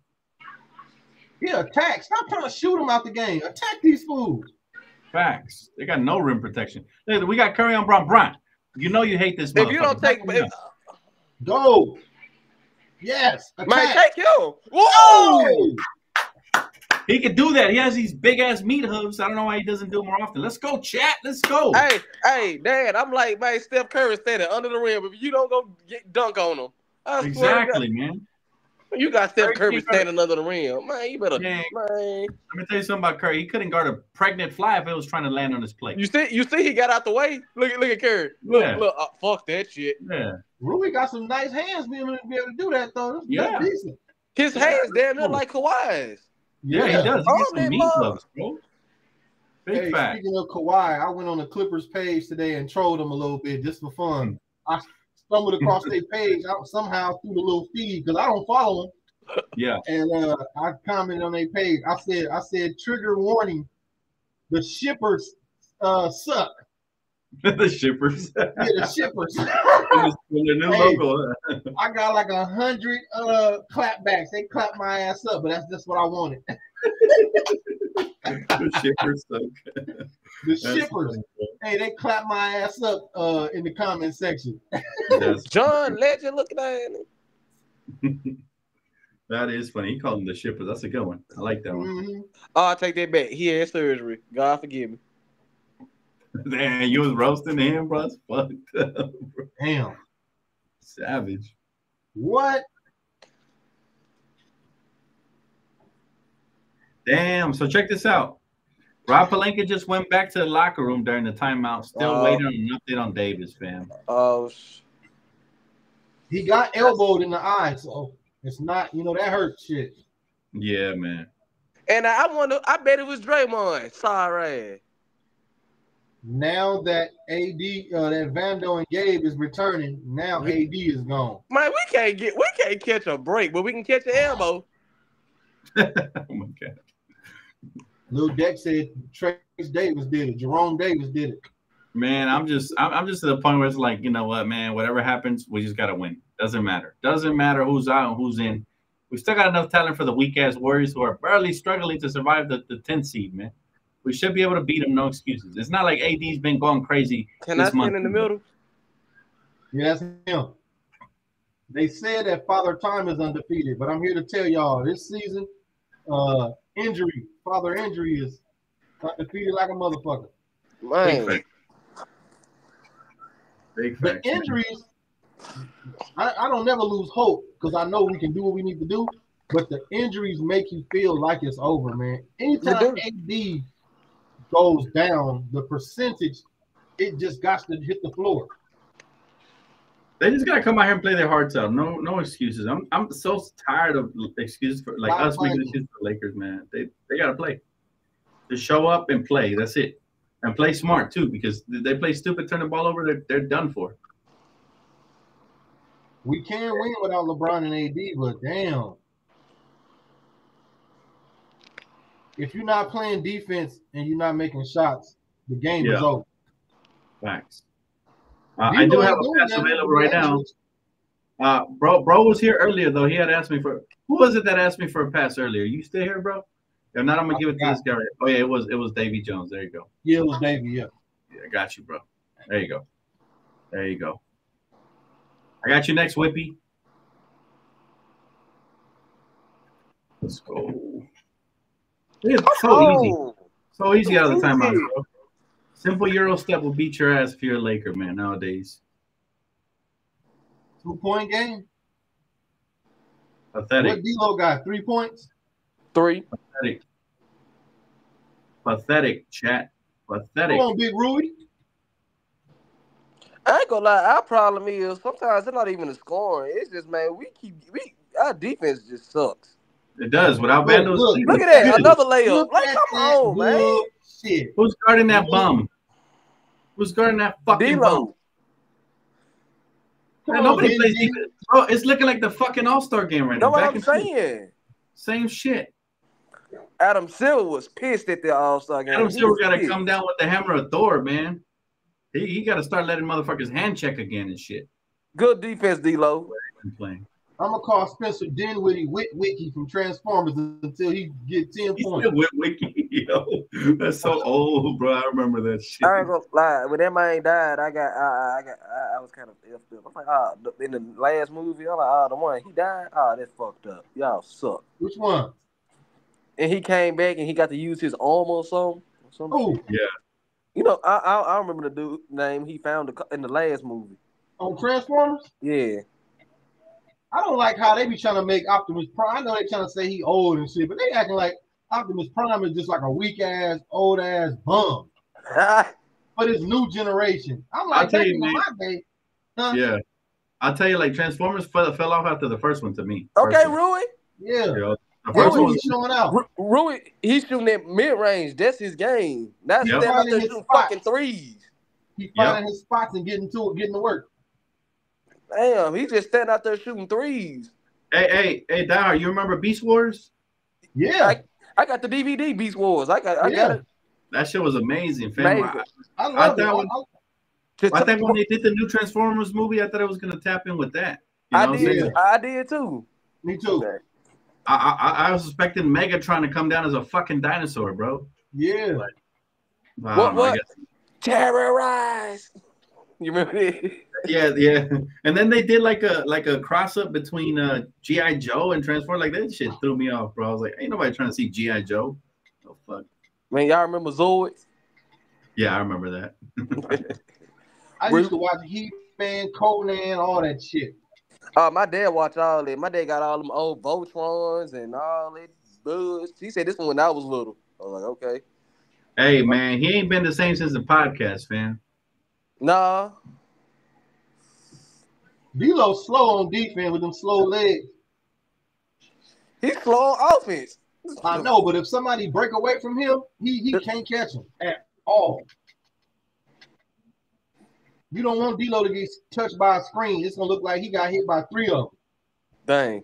Yeah, attack. Stop trying to shoot him out the game. Attack these fools. Facts. They got no rim protection. Look, We got Curry on Brown. Bryant. You know you hate this. if you don't take, Back him if. Go. Yes. man, Attack. take him. Whoa! Oh! he could do that. He has these big ass meat hooves. I don't know why he doesn't do it more often. Let's go, chat. Let's go. Hey, hey, Dad, I'm like, man, Steph Curry standing under the rim. If you don't go get dunk on him, I swear to exactly, man. God, you got Steph Curry Curry standing under the rim. Man, you better, Yeah. man. Let me tell you something about Curry. He couldn't guard a pregnant fly if it was trying to land on his plate. You see, you see, he got out the way. Look at, look at Curry. Look, Yeah. look, uh, fuck that shit. Yeah. Rui got some nice hands being able to be able to do that though. That's, Yeah. that's decent. His hands damn near like Kawhi's. Yeah, he does. He Oh, gets some meat Mom. gloves, bro. Big Hey, fact. speaking of Kawhi, I went on the Clippers page today and trolled them a little bit just for fun. I stumbled across their page out somehow through the little feed because I don't follow them. Yeah. And uh, I commented on their page. I said, I said, trigger warning: the shippers uh, suck. the shippers. Yeah, the shippers. From the new Hey. I got like a hundred uh clapbacks. They clapped my ass up, but that's just what I wanted. The shippers. So The shippers. Hey, they clapped my ass up uh in the comment section. That's- John Legend looking at him. that is funny. He called them the shippers. That's a good one. I like that one. Mhm. Oh, I take that back. He had surgery. God forgive me. Damn, you was roasting him, bro. That's fucked up. bro. Damn. Savage. What? Damn. So check this out. Rob Pelinka just went back to the locker room during the timeout, still Wow. waiting on an update on Davis, fam. Oh, sh- He got elbowed in the eye, so it's not, you know, that hurts shit. Yeah, man. and I wonder. I bet it was Draymond. Sorry. Now that AD, uh, that Vando and Gabe is returning, now AD is gone. Man, we can't get. We can't catch a break, but we can catch an elbow. oh my god. Lil Deck said Trayce Davis did it. Jerome Davis did it. Man, I'm just I'm, I'm just at the point where it's like, you know what, man, whatever happens, we just gotta win. Doesn't matter. Doesn't matter who's out and who's in. We still got enough talent for the weak ass Warriors who are barely struggling to survive the, the 10th seed, man. We should be able to beat them, no excuses. It's not like AD's been going crazy. Can I this month. stand in the middle? Yeah, that's him. They said that Father Time is undefeated, but I'm here to tell y'all this season, uh, injury, Father Injury is defeated like a motherfucker. Big Man, fact. Big The fact. man. injuries, I, I don't never lose hope because I know we can do what we need to do. But the injuries make you feel like it's over, man. Anytime AD goes down, the percentage it just got to hit the floor. They just gotta come out here and play their hearts out. No, no excuses. I'm I'm so tired of excuses for like Stop us making fighting. excuses for Lakers, man. They they gotta play. Just show up and play. That's it. And play smart too, because they play stupid, turn the ball over, they're they're done for. We can win without LeBron and AD, but damn. If you're not playing defense and you're not making shots, the game is over. Facts. Uh, I do have a pass available right now. Uh, bro, bro was here earlier though. He had asked me for who was it that asked me for a pass earlier? You still here, bro? If not, I'm gonna I give it to this guy. Right. Oh yeah, it was it was Davy Jones. There you go. Yeah, it was Davy. yeah. Yeah, I got you, bro. There you go. There you go. I got you next, Whippy. Let's go. It's so easy. oh, So easy out of the timeout, bro. Simple Euro step will beat your ass if you're a Laker, man, nowadays. Two point game. Pathetic. What D'Lo got? Three points. three. Pathetic. Pathetic, chat. Pathetic. Come on, Big Rui. I ain't gonna lie. Our problem is sometimes it's not even the scoring. It's just man, we keep we our defense just sucks. It does. Without Look, Vandals, look, Look at that, another layup. Look Like, at come that on, man. Good Shit. Who's guarding that bum? Who's guarding that fucking bum? D-Lo. Come Man, nobody Big plays D. defense. Bro, it's looking like the fucking All Star game right now. Know what Back I'm and forth. saying? Same shit. Adam Silver was pissed at the All Star game. Adam He Silver was got to come down with the hammer of Thor, man. He, he got to start letting motherfuckers hand check again and shit. Good defense, D-Lo. Playing. I'm gonna call Spencer Dinwiddie Wit Wiki from Transformers until he get 10 He's points. still with Wiki, yo. That's so old, bro. I remember that shit. I ain't gonna lie. When that man died, I got, I, I got, I, I was kind of effed up. I'm like, ah, the, in the last movie, I'm like, ah, the one he died, ah, that's fucked up. Y'all suck. Which one? And he came back and he got to use his arm or something. something. Oh, yeah. You know, I, I, I remember the dude name he found in the last movie. on Transformers? Yeah, I don't like how they be trying to make Optimus Prime. I know they trying to say he old and shit, but they acting like Optimus Prime is just like a weak ass, old ass bum for this new generation. I'm like, tell you, my day, huh? Yeah. I'll tell you, like, Transformers fell, fell off after the first one to me. okay. Rui. Yeah. You know, The first what one he's showing out. Ru- Rui, he's shooting at mid range. That's his game. That's Yep. standing out there shooting spot. fucking threes. He finding his spots and getting to it, getting to work. Damn, he just standing out there shooting threes. Hey, hey, hey, Dow, you remember Beast Wars? Yeah, I got the DVD Beast Wars. I got, I Yeah. got it. That shit was amazing, fam. Amazing. I, I love I it. thought I, when- I- I think when they did the new Transformers movie, I thought I was gonna tap in with that. You know I what did. saying? I did too. me too. I, I, I was expecting Megatron to come down as a fucking dinosaur, bro. Yeah. Um, I What- don't what? guess- Terrorize. You remember that? Yeah, yeah. And then they did like a like a cross up between uh GI Joe and Transformers. Like that shit threw me off, bro. I was like, ain't nobody trying to see GI Joe. Oh fuck. Man, y'all remember Zoids? Yeah, I remember that. I used to watch He Man, Conan, all that shit. Uh, my dad watched all that. My dad got all them old Voltrons and all that buzz. He said this one when I was little. I was like, okay. Hey man, he ain't been the same since the podcast, fam. Nah. D'Lo slow on defense with them slow legs. He's slow on offense. I know, but if somebody break away from him, he, he can't catch him at all. You don't want D'Lo to get touched by a screen. It's gonna look like he got hit by three of them. Dang.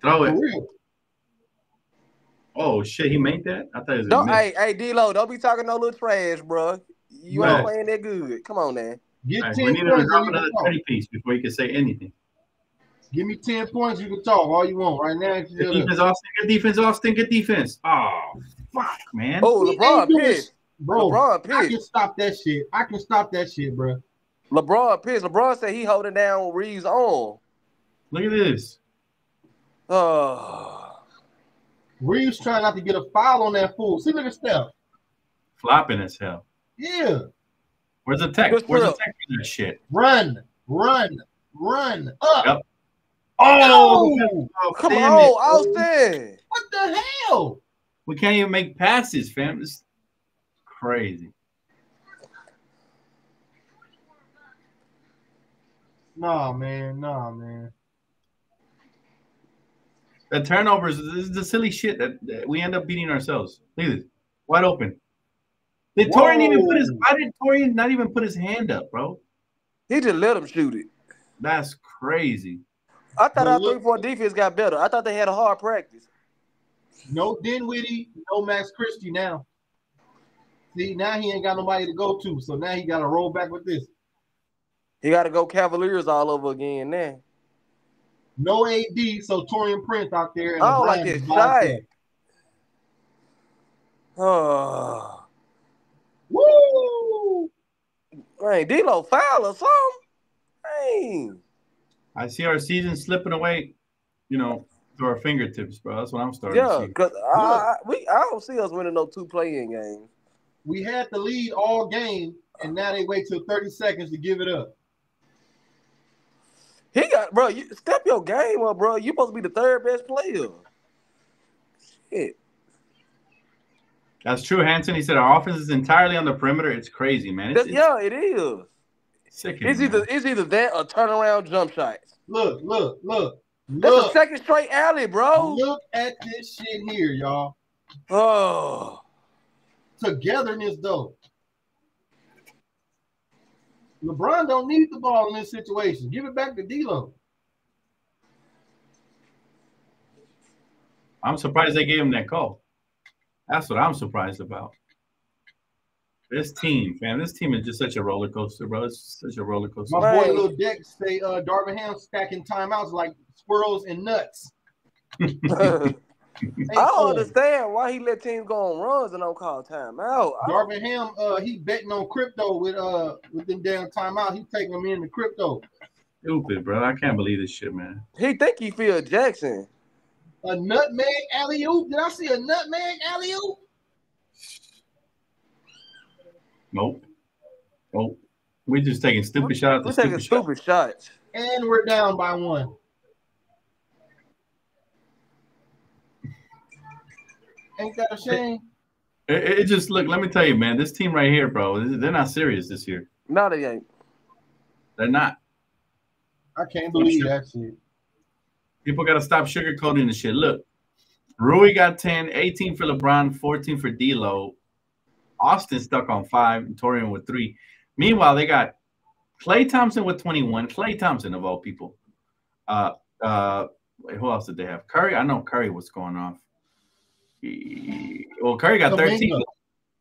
Throw it. real. Oh shit, he made that? I thought it was Don't, miss. hey, hey, D-Lo, don't be talking no little trash, bro. You Right. ain't playing that good. Come on, man. Get All right, 10 we need to drop another can talk. 30 piece before you can say anything. Give me 10 points, you can talk all you want. Right now, if defense, Austin. Good defense, Austin. Good defense. Oh, fuck, man. Oh, LeBron ain't doing pissed. bro, LeBron I can stop that shit. I can stop that shit, bro. LeBron pissed. LeBron said he holding down Reaves' arm. Look at this. Oh, Reaves trying not to get a foul on that fool. See, look at Steph. Flopping as hell. Yeah. Where's the tech? Good Where's the throw. tech for that shit? Run, run, run up. Yep. Oh, Oh, come on, it. Austin. what the hell? We can't even make passes, fam. It's crazy. Nah, man. Nah, man. The turnovers, this is the silly shit that, that we end up beating ourselves. Look at this. Wide open. Did Taurean even put his Whoa. why did Taurean not even put his hand up, bro? He just let him shoot it. That's crazy. I thought But our three point defense got better. I thought they had a hard practice. No Dinwiddie, no Max Christie now. See, now he ain't got nobody to go to. So now he got to roll back with this. He got to go Cavaliers all over again now. No AD, so Taurean Prince out there. And I don't like LeBron this is by shot. himself. Oh, ah. Woo! man, D-Lo foul or something? Dang. I see our season slipping away, you know, through our fingertips, bro. That's what I'm starting Yeah, to see. because I, I, we, I don't see us winning no two playing games. We had the lead all game, and now they wait till 30 seconds to give it up. He got, bro, you step your game up, bro. You supposed to be the third best player. Shit. That's true, Hanson. He said our offense is entirely on the perimeter. It's crazy, man. It's, That- yeah, it is. it's. It's either man. it's either that or turnaround jump shots. Look, look, look, That's look, a second straight alley, bro. look at this shit here, y'all. Oh, Togetherness, though. LeBron don't need the ball in this situation. Give it back to D'Lo. I'm surprised they gave him that call. That's what I'm surprised about. This team, man, this team is just such a roller coaster, bro. It's such a roller coaster. My boy little Lil Dex say uh Darvin Ham stacking timeouts like squirrels and nuts. I don't understand why he let teams go on runs and don't call timeout. I- Darvin Ham, uh, he betting on crypto with uh with them damn timeout. He taking them in the crypto. Stupid, bro. I can't believe this shit, man. He think he Phil Jackson. A nutmeg alley oop. Did I see a nutmeg alley oop? Nope. Nope. We're just taking stupid shots. We're taking stupid shots. stupid shots. And we're down by one. Ain't that a shame? It, it just look. Let me tell you, man. This team right here, bro. They're not serious this year. No, they ain't. They're not. I can't believe that shit. People got to stop sugarcoating the shit. Look, Rui got 10, 18 for LeBron, 14 for D'Lo. Austin stuck on five, and Taurean with three. Meanwhile, they got Klay Thompson with 21. Klay Thompson of all people. Uh, uh, wait, who else did they have? Curry. I know Curry was going off. He- well, Curry got 13. Kuminga.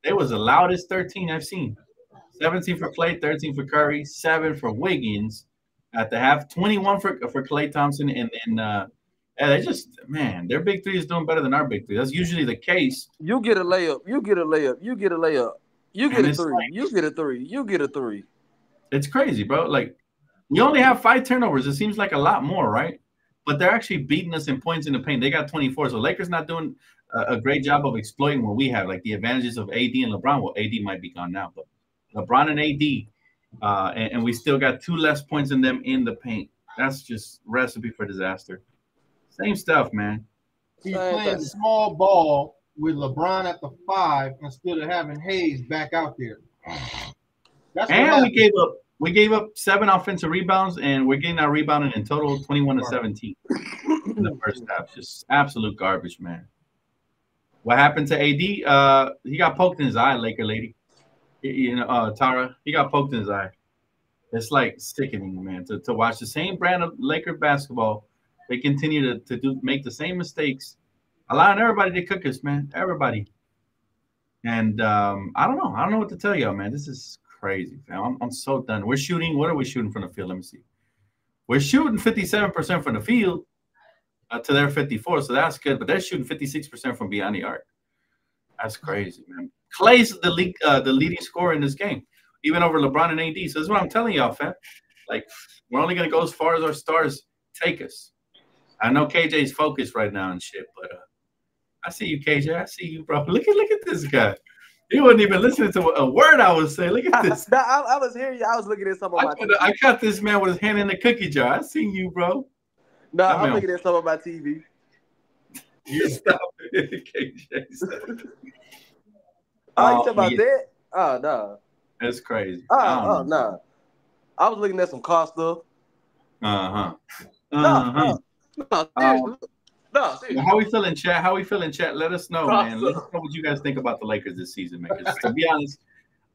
They was the loudest 13 I've seen. 17 for Klay, 13 for Curry, seven for Wiggins at the half, 21 for for Klay Thompson, and then uh, yeah, they just man, their big three is doing better than our big three. That's usually the case. You get a layup. You get a layup. You get a layup. You get And a three. like- You get a three. You get a three. It's crazy, bro. Like we only have five turnovers. It seems like a lot more, right? But they're actually beating us in points in the paint. They got 24. So Lakers not doing a, a great job of exploiting what we have, like the advantages of AD and LeBron. Well, AD might be gone now, but LeBron and AD, uh, and, and we still got two less points in them in the paint. That's just recipe for disaster. Same stuff, man. He's playing small ball with LeBron at the five instead of having Hayes back out there. That's what And we gave up we gave up seven offensive rebounds, and we're getting our rebounding in total 21 to 17 in the first half. Just absolute garbage, man. What happened to AD? Uh, he got poked in his eye, Laker lady. You know, uh, Tara, he got poked in his eye. It's like sickening, man, to, to watch the same brand of Laker basketball. They continue to, to do make the same mistakes allowing everybody to cook us, man. Everybody. And um, I don't know. I don't know what to tell y'all, man. This is crazy, fam. I'm, I'm so done. We're shooting. What are we shooting from the field? Let me see. We're shooting 57% from the field uh, to their 54, so that's good. But they're shooting 56% from beyond the arc. That's crazy, man. Klay's the lead, uh, the leading scorer in this game, even over LeBron and AD. So this is what I'm telling y'all, fam. Like we're only gonna go as far as our stars take us. I know KJ's focused right now and shit, but uh, I see you, KJ. I see you, bro. Look at look at this guy. He wasn't even listening to a word I was saying. Look at this. No, I, I was hearing you. I was looking at some of I, my. I got this man with his hand in the cookie jar. I seen you, bro. No, I I'm mean- looking at some of my TV. You stop it, KJ. Stop. Oh, you Oh, talking about yeah. that? Oh no. That's crazy. Oh, oh no. I was looking at some car stuff. Uh huh. No, Uh huh. no, no, seriously. no, seriously. How we feeling, chat? How we feeling, chat? Let us know, man. Let us know what you guys think about the Lakers this season, man. to be honest,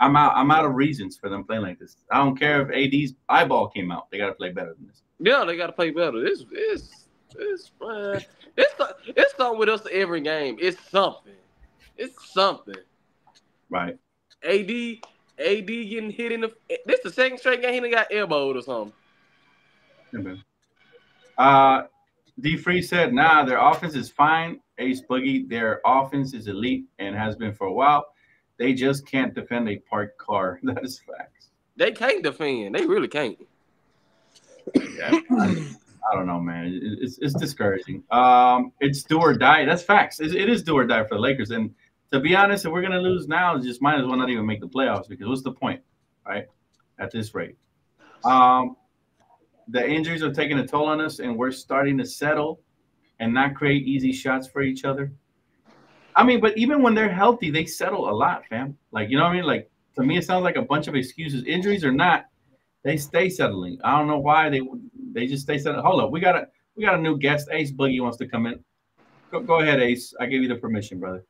I'm out. I'm out of reasons for them playing like this. I don't care if AD's eyeball came out. They got to play better than this. Yeah, they got to play better. It's it's it's man. It's it's something with us every game. It's something. It's something. Right. AD AD getting hit in the. This the second straight game he got elbowed or something. Yeah. Uh, D Free said, "Nah, their offense is fine. Ace Boogie, their offense is elite and has been for a while. They just can't defend a parked car. That is facts. They can't defend. They really can't. Yeah, I, I don't know, man. It- it's it's discouraging. Um, it's do or die. That's facts. It, it is do or die for the Lakers. And to be honest, if we're gonna lose now, just might as well not even make the playoffs because what's the point, right? At this rate, um, the injuries are taking a toll on us, and we're starting to settle and not create easy shots for each other. I mean, but even when they're healthy, they settle a lot, fam. Like you know what I mean? Like to me, it sounds like a bunch of excuses. Injuries or not, they stay settling. I don't know why they they just stay settling. Hold up, we got a we got a new guest. Ace Boogie wants to come in. Go, go ahead, Ace. I give you the permission, brother.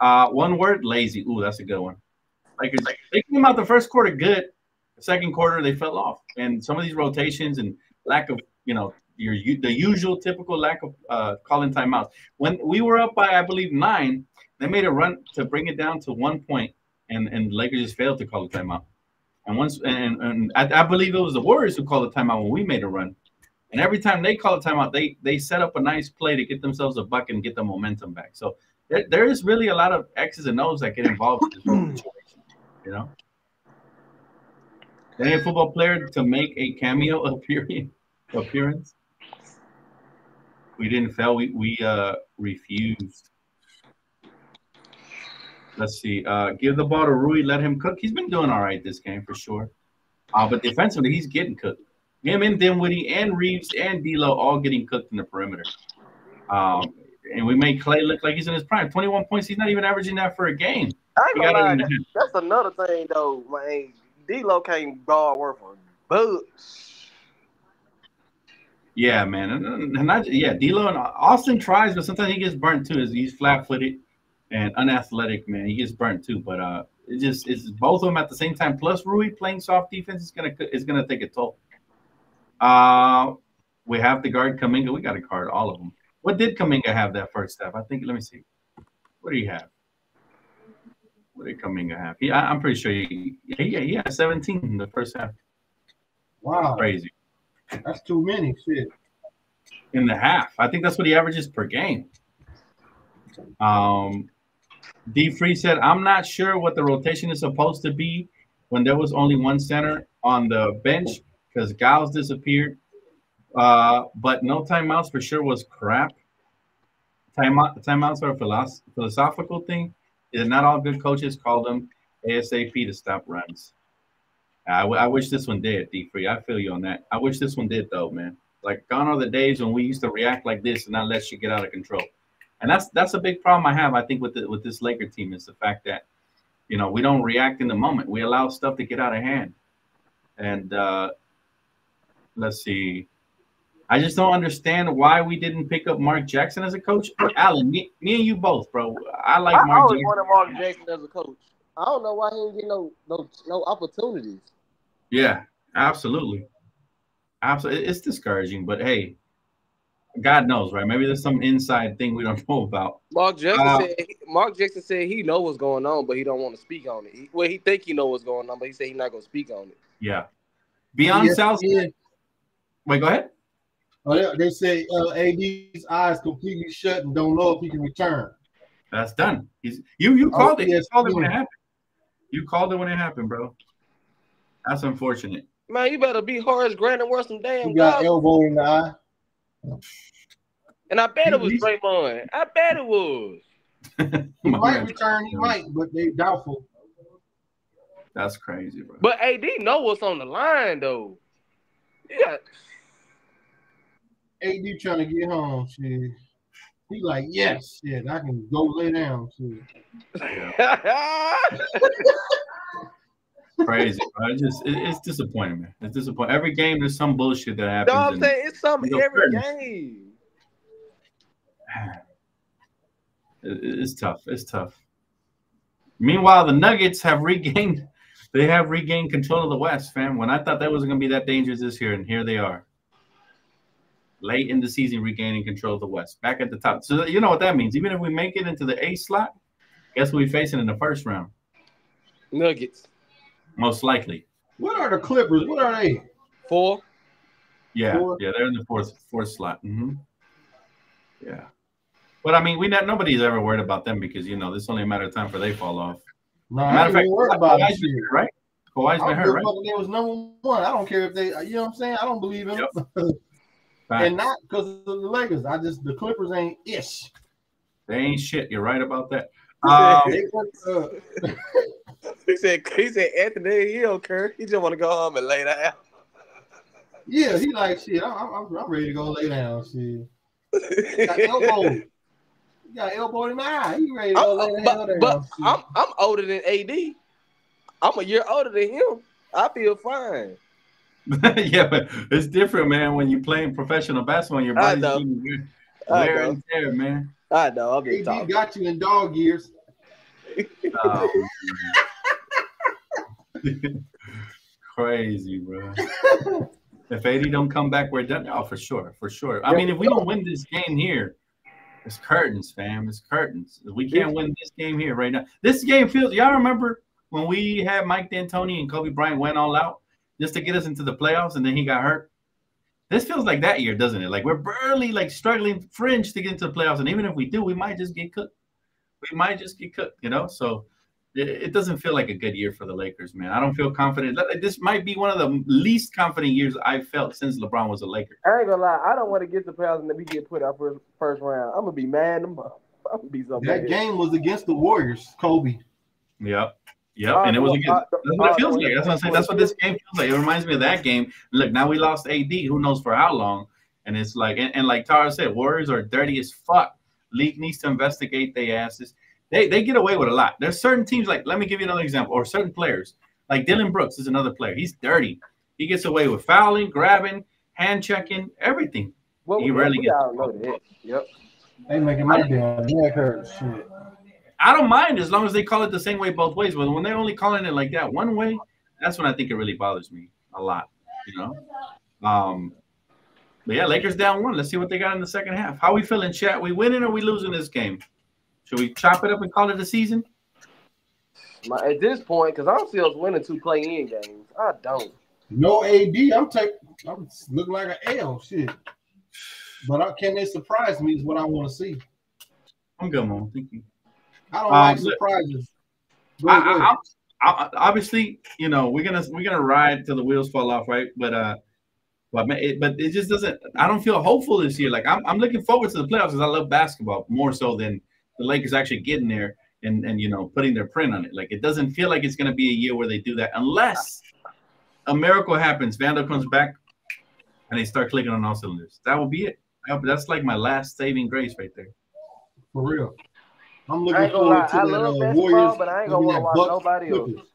Uh, one word, lazy. Ooh, that's a good one. Like they came out the first quarter good. The second quarter they fell off, and some of these rotations and lack of you know your the usual typical lack of uh, calling timeouts. When we were up by I believe nine, they made a run to bring it down to one point, and and Lakers just failed to call a timeout. And once and, and I, I believe it was the Warriors who called a timeout when we made a run. And every time they call a timeout, they they set up a nice play to get themselves a buck and get the momentum back. So there, there is really a lot of X's and O's that get involved in this whole situation. You know, any football player to make a cameo appearance appearance. We didn't fail. We we uh refused. Let's see. Uh, give the ball to Rui. Let him cook. He's been doing all right this game for sure. Uh, but defensively, he's getting cooked. Him and Dinwiddie and Reaves and D'Lo all getting cooked in the perimeter. Um, and we made Klay look like he's in his prime. 21 points. He's not even averaging that for a game. I ain't gonna lie. That's another thing though, man. D-Lo can't guard worth a bucks. Yeah, man. And, and not yeah, D'Lo and Austin tries, but sometimes he gets burnt too. He's flat-footed and unathletic, man. He gets burnt too. But uh, it just it's both of them at the same time. Plus, Rui playing soft defense is gonna is gonna take a toll. Uh, we have the guard Kuminga. We got to guard all of them. What did Kuminga have that first half? I think. Let me see. What do you have? What did Kuminga have? He, I, I'm pretty sure he, yeah, he had 17 in the first half. Wow, Crazy. that's too many. Shit. in the half. I think that's what he averages per game. Um, D Free said, I'm not sure what the rotation is supposed to be when there was only one center on the bench because Giles disappeared. Uh, but no timeouts for sure was crap. Timeout, timeouts are a philosoph- philosophical thing. Is not all good coaches call them ASAP to stop runs. I, w- I wish this one did, D Free. I feel you on that. I wish this one did, though, man. Like gone are the days when we used to react like this and not let shit get out of control. And that's that's a big problem I have. I think with the, with this Laker team is the fact that you know we don't react in the moment. We allow stuff to get out of hand. And uh, let's see. I just don't understand why we didn't pick up Mark Jackson as a coach. Alan, me, me and you both, bro. I like I Mark always Jackson. wanted Mark Jackson as a coach. I don't know why he didn't get no no no opportunities. Yeah, absolutely. Absolutely. It's discouraging, but hey, God knows, right? Maybe there's some inside thing we don't know about. Mark Jackson Uh, said Mark Jackson said he know what's going on, but he don't want to speak on it. He, well, he think he know what's going on, but he said he's not gonna speak on it. Yeah. Beyond South. ESPN, Wait, go ahead. Oh, they, they say uh, AD's eyes completely shut and don't know if he can return. That's done. He's you. You Oh, called it. You yes, called it when it happened. You called it when it happened, bro. That's unfortunate. Man, you better be Horace Grant and wear some damn You got goggles. elbow in the eye. And I bet it was He's- Draymond. I bet it was. He might return, he might, but they doubtful. That's crazy, bro. But AD know what's on the line though. Yeah. AD trying to get home, shit. He like, yes, shit, I can go lay down, shit. crazy. Bro. It's just it, it's disappointing, man. It's disappointing. Every game there's some bullshit that happens. no, happens. I'm and- saying it's something You go every first. game. It- it's tough. It's tough. Meanwhile, the Nuggets have regained. They have regained control of the West, fam. When I thought that wasn't going to be that dangerous this year, and here they are, late in the season, regaining control of the West, back at the top. So you know what that means. Even if we make it into the A slot, guess what we facing in the first round? Nuggets. Most likely. What are the Clippers? What are they? Four. Yeah, Four. yeah, they're in the fourth fourth slot. hmm Yeah, but I mean, we not nobody's ever worried about them because you know this is only a matter of time for they fall off. No, Matter I of fact, even worried about Kawhi's it. been hurt, right? Kawhi's I been hurt, right? they was number one. I don't care if they, you know what I'm saying? I don't believe him. Facts. and not because of the Lakers. I just, the Clippers ain't ish. They ain't shit. You're right about that. Um, They went, He said he said Anthony, he don't care. He just want to go home and lay down. yeah, he like, shit, I'm, I'm, I'm ready to go lay down, shit. Got elbow. He got elbow in my eye. He ready to go lay I'm, the hell but, down. but. I'm I'm older than AD. I'm a year older than him. I feel fine. yeah, but it's different, man. When you're playing professional basketball, your I body's know. wear, I wear know. and tear, man. I know. I'm just AD talking. got you in dog years. Oh. Crazy, bro. if AD don't come back, we're done. Oh, for sure, for sure. I mean, if we don't win this game here, it's curtains, fam. It's curtains. We can't win this game here right now. This game feels. Y'all remember when we had Mike D'Antoni and Kobe Bryant went all out just to get us into the playoffs, and then he got hurt. This feels like that year, doesn't it? Like we're barely like struggling fringe to get into the playoffs, and even if we do, we might just get cooked. We might just get cooked, you know. So it, it doesn't feel like a good year for the Lakers, man. I don't feel confident. Like, This might be one of the least confident years I've felt since LeBron was a Laker. I ain't gonna lie. I don't want to get the playoffs and then we get put out first first round. I'm gonna be mad. I'm, I'm gonna be so That mad. game was against the Warriors, Kobe. Yep. Yep. Uh, and it was against. uh, That's what it feels uh, like. That's what I'm saying. That's what this game feels like. It reminds me of that game. Look, now we lost AD. Who knows for how long? And it's like, and, and like Tara said, Warriors are dirty as fuck. League needs to investigate their asses. They they get away with a lot. There's certain teams like. Let me give you another example. Or certain players like Dillon Brooks is another player. He's dirty. He gets away with fouling, grabbing, hand checking, everything. Well, You we, rarely we get- all know that. Yep. They making my damn neck hurt. Shit. I don't mind as long as they call it the same way both ways. But when they're only calling it like that one way, that's when I think it really bothers me a lot. You know. Um. But yeah, Lakers down one. Let's see what they got in the second half. How we feeling, chat? We winning or we losing this game? Should we chop it up and call it a season? My, at this point, because I don't see us winning two play-in games. I don't. No AD. I'm taking. I'm looking like an L. Shit. But I, can they surprise me? Is what I want to see. I'm good, man. Thank you. I don't Um, like surprises. Go I, go. I, I, obviously, you know, we're gonna we're gonna ride till the wheels fall off, right? But uh, but man, it, but it just doesn't. I don't feel hopeful this year. Like I'm, I'm looking forward to the playoffs because I love basketball more so than the Lakers actually getting there and and you know putting their print on it. Like it doesn't feel like it's gonna be a year where they do that unless a miracle happens. Vando comes back and they start clicking on all cylinders. That will be it. That's like my last saving grace right there. For real. I'm looking ain't lie. forward to I that love uh, basketball, Warriors. but I ain't gonna want to watch Bucks nobody else. Clippers.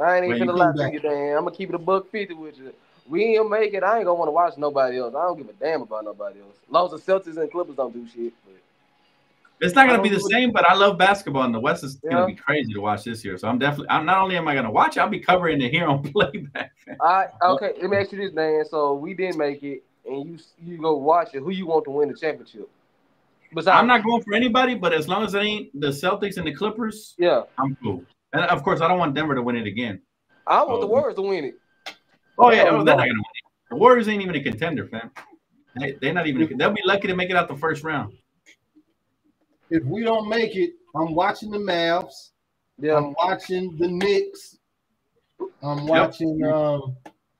I ain't even When finna you lie come to you, Dan. I'm gonna keep it a buck fifty with you. We ain't make it. I ain't gonna want to watch nobody else. I don't give a damn about nobody else. As long Celtics and Clippers don't do shit. But It's not gonna be the really- same, but I love basketball, and the West is Yeah. gonna be crazy to watch this year. So I'm definitely. I'm not only am I gonna watch, I'll be covering it here on playback. I okay. Let me ask you this, Dan. So we didn't make it. and you you go watch it, who you want to win the championship? Besides, I'm not going for anybody, but as long as it ain't the Celtics and the Clippers, Yeah, I'm cool. And of course, I don't want Denver to win it again. I want the. Warriors to win it. Oh yeah, Hell oh, they're not gonna win it. The Warriors ain't even a contender, fam. They, they're not even. They'll be lucky to make it out the first round. If we don't make it, I'm watching the Mavs. Yeah, I'm watching the Knicks. I'm watching. Um,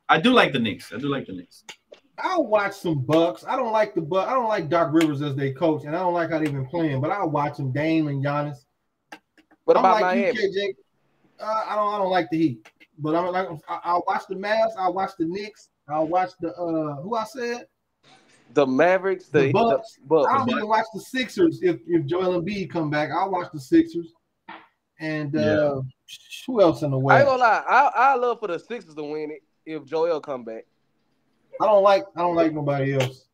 I do like the Knicks. I do like the Knicks. I'll watch some Bucks. I don't like the Buck. I don't like Doc Rivers as they coach, and I don't like how they've been playing. But I'll watch them, Dame and Giannis. what I'm about like you, Miami? KJ. Uh, I don't. I don't like the Heat, but I'm like. I- I'll watch the Mavs. I'll watch the Knicks. I'll watch the. Uh, who I said. The Mavericks, the, The the Bucks. Bucks. I'll even watch the Sixers if if Joel Embiid come back. I'll watch the Sixers. And uh, who else in the way? I ain't gonna lie, I I love for the Sixers to win it if Joel come back. I don't like. I don't like nobody else.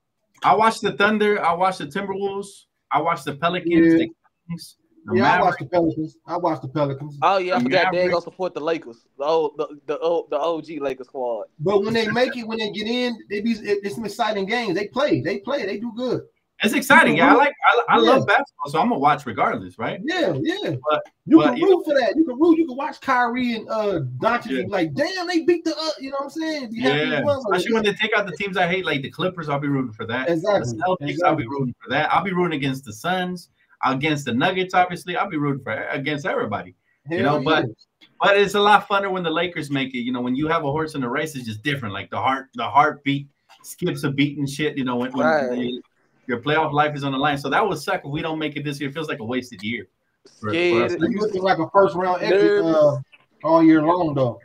I watch the Thunder. I watch the Timberwolves. I watch the Pelicans. Yeah. The Kings. The Yeah, I Mavericks. watch the Pelicans. I watch the Pelicans. Oh yeah, I forgot they Mavericks. gonna support the Lakers, the old the the, old, the OG Lakers squad. But when they make it, when they get in, they be it's some exciting games. They play, they play, they do good. It's exciting. Yeah, I like. I, I Yeah. love basketball, so I'm gonna watch regardless, right? Yeah, yeah. But- you but can you root for that. You can root. You can watch Kyrie and uh Doncic Yeah. like, damn, they beat the uh, you know what I'm saying? Be Yeah, as well. especially when they take out the teams I hate, like the Clippers. I'll be rooting for that. Exactly, The Celtics, I'll be rooting for that. I'll be rooting against the Suns, against the Nuggets. Obviously, I'll be rooting for against everybody. Hell you know, but- yeah. But it's a lot funner when the Lakers make it. You know, when you have a horse in the race, it's just different. Like the heart, the heartbeat skips a beat and shit. You know, when, when Right. you- your playoff life is on the line. So that would suck if we don't make it this year. It feels like a wasted year. for- for you looking like a first round exit uh, all year long though.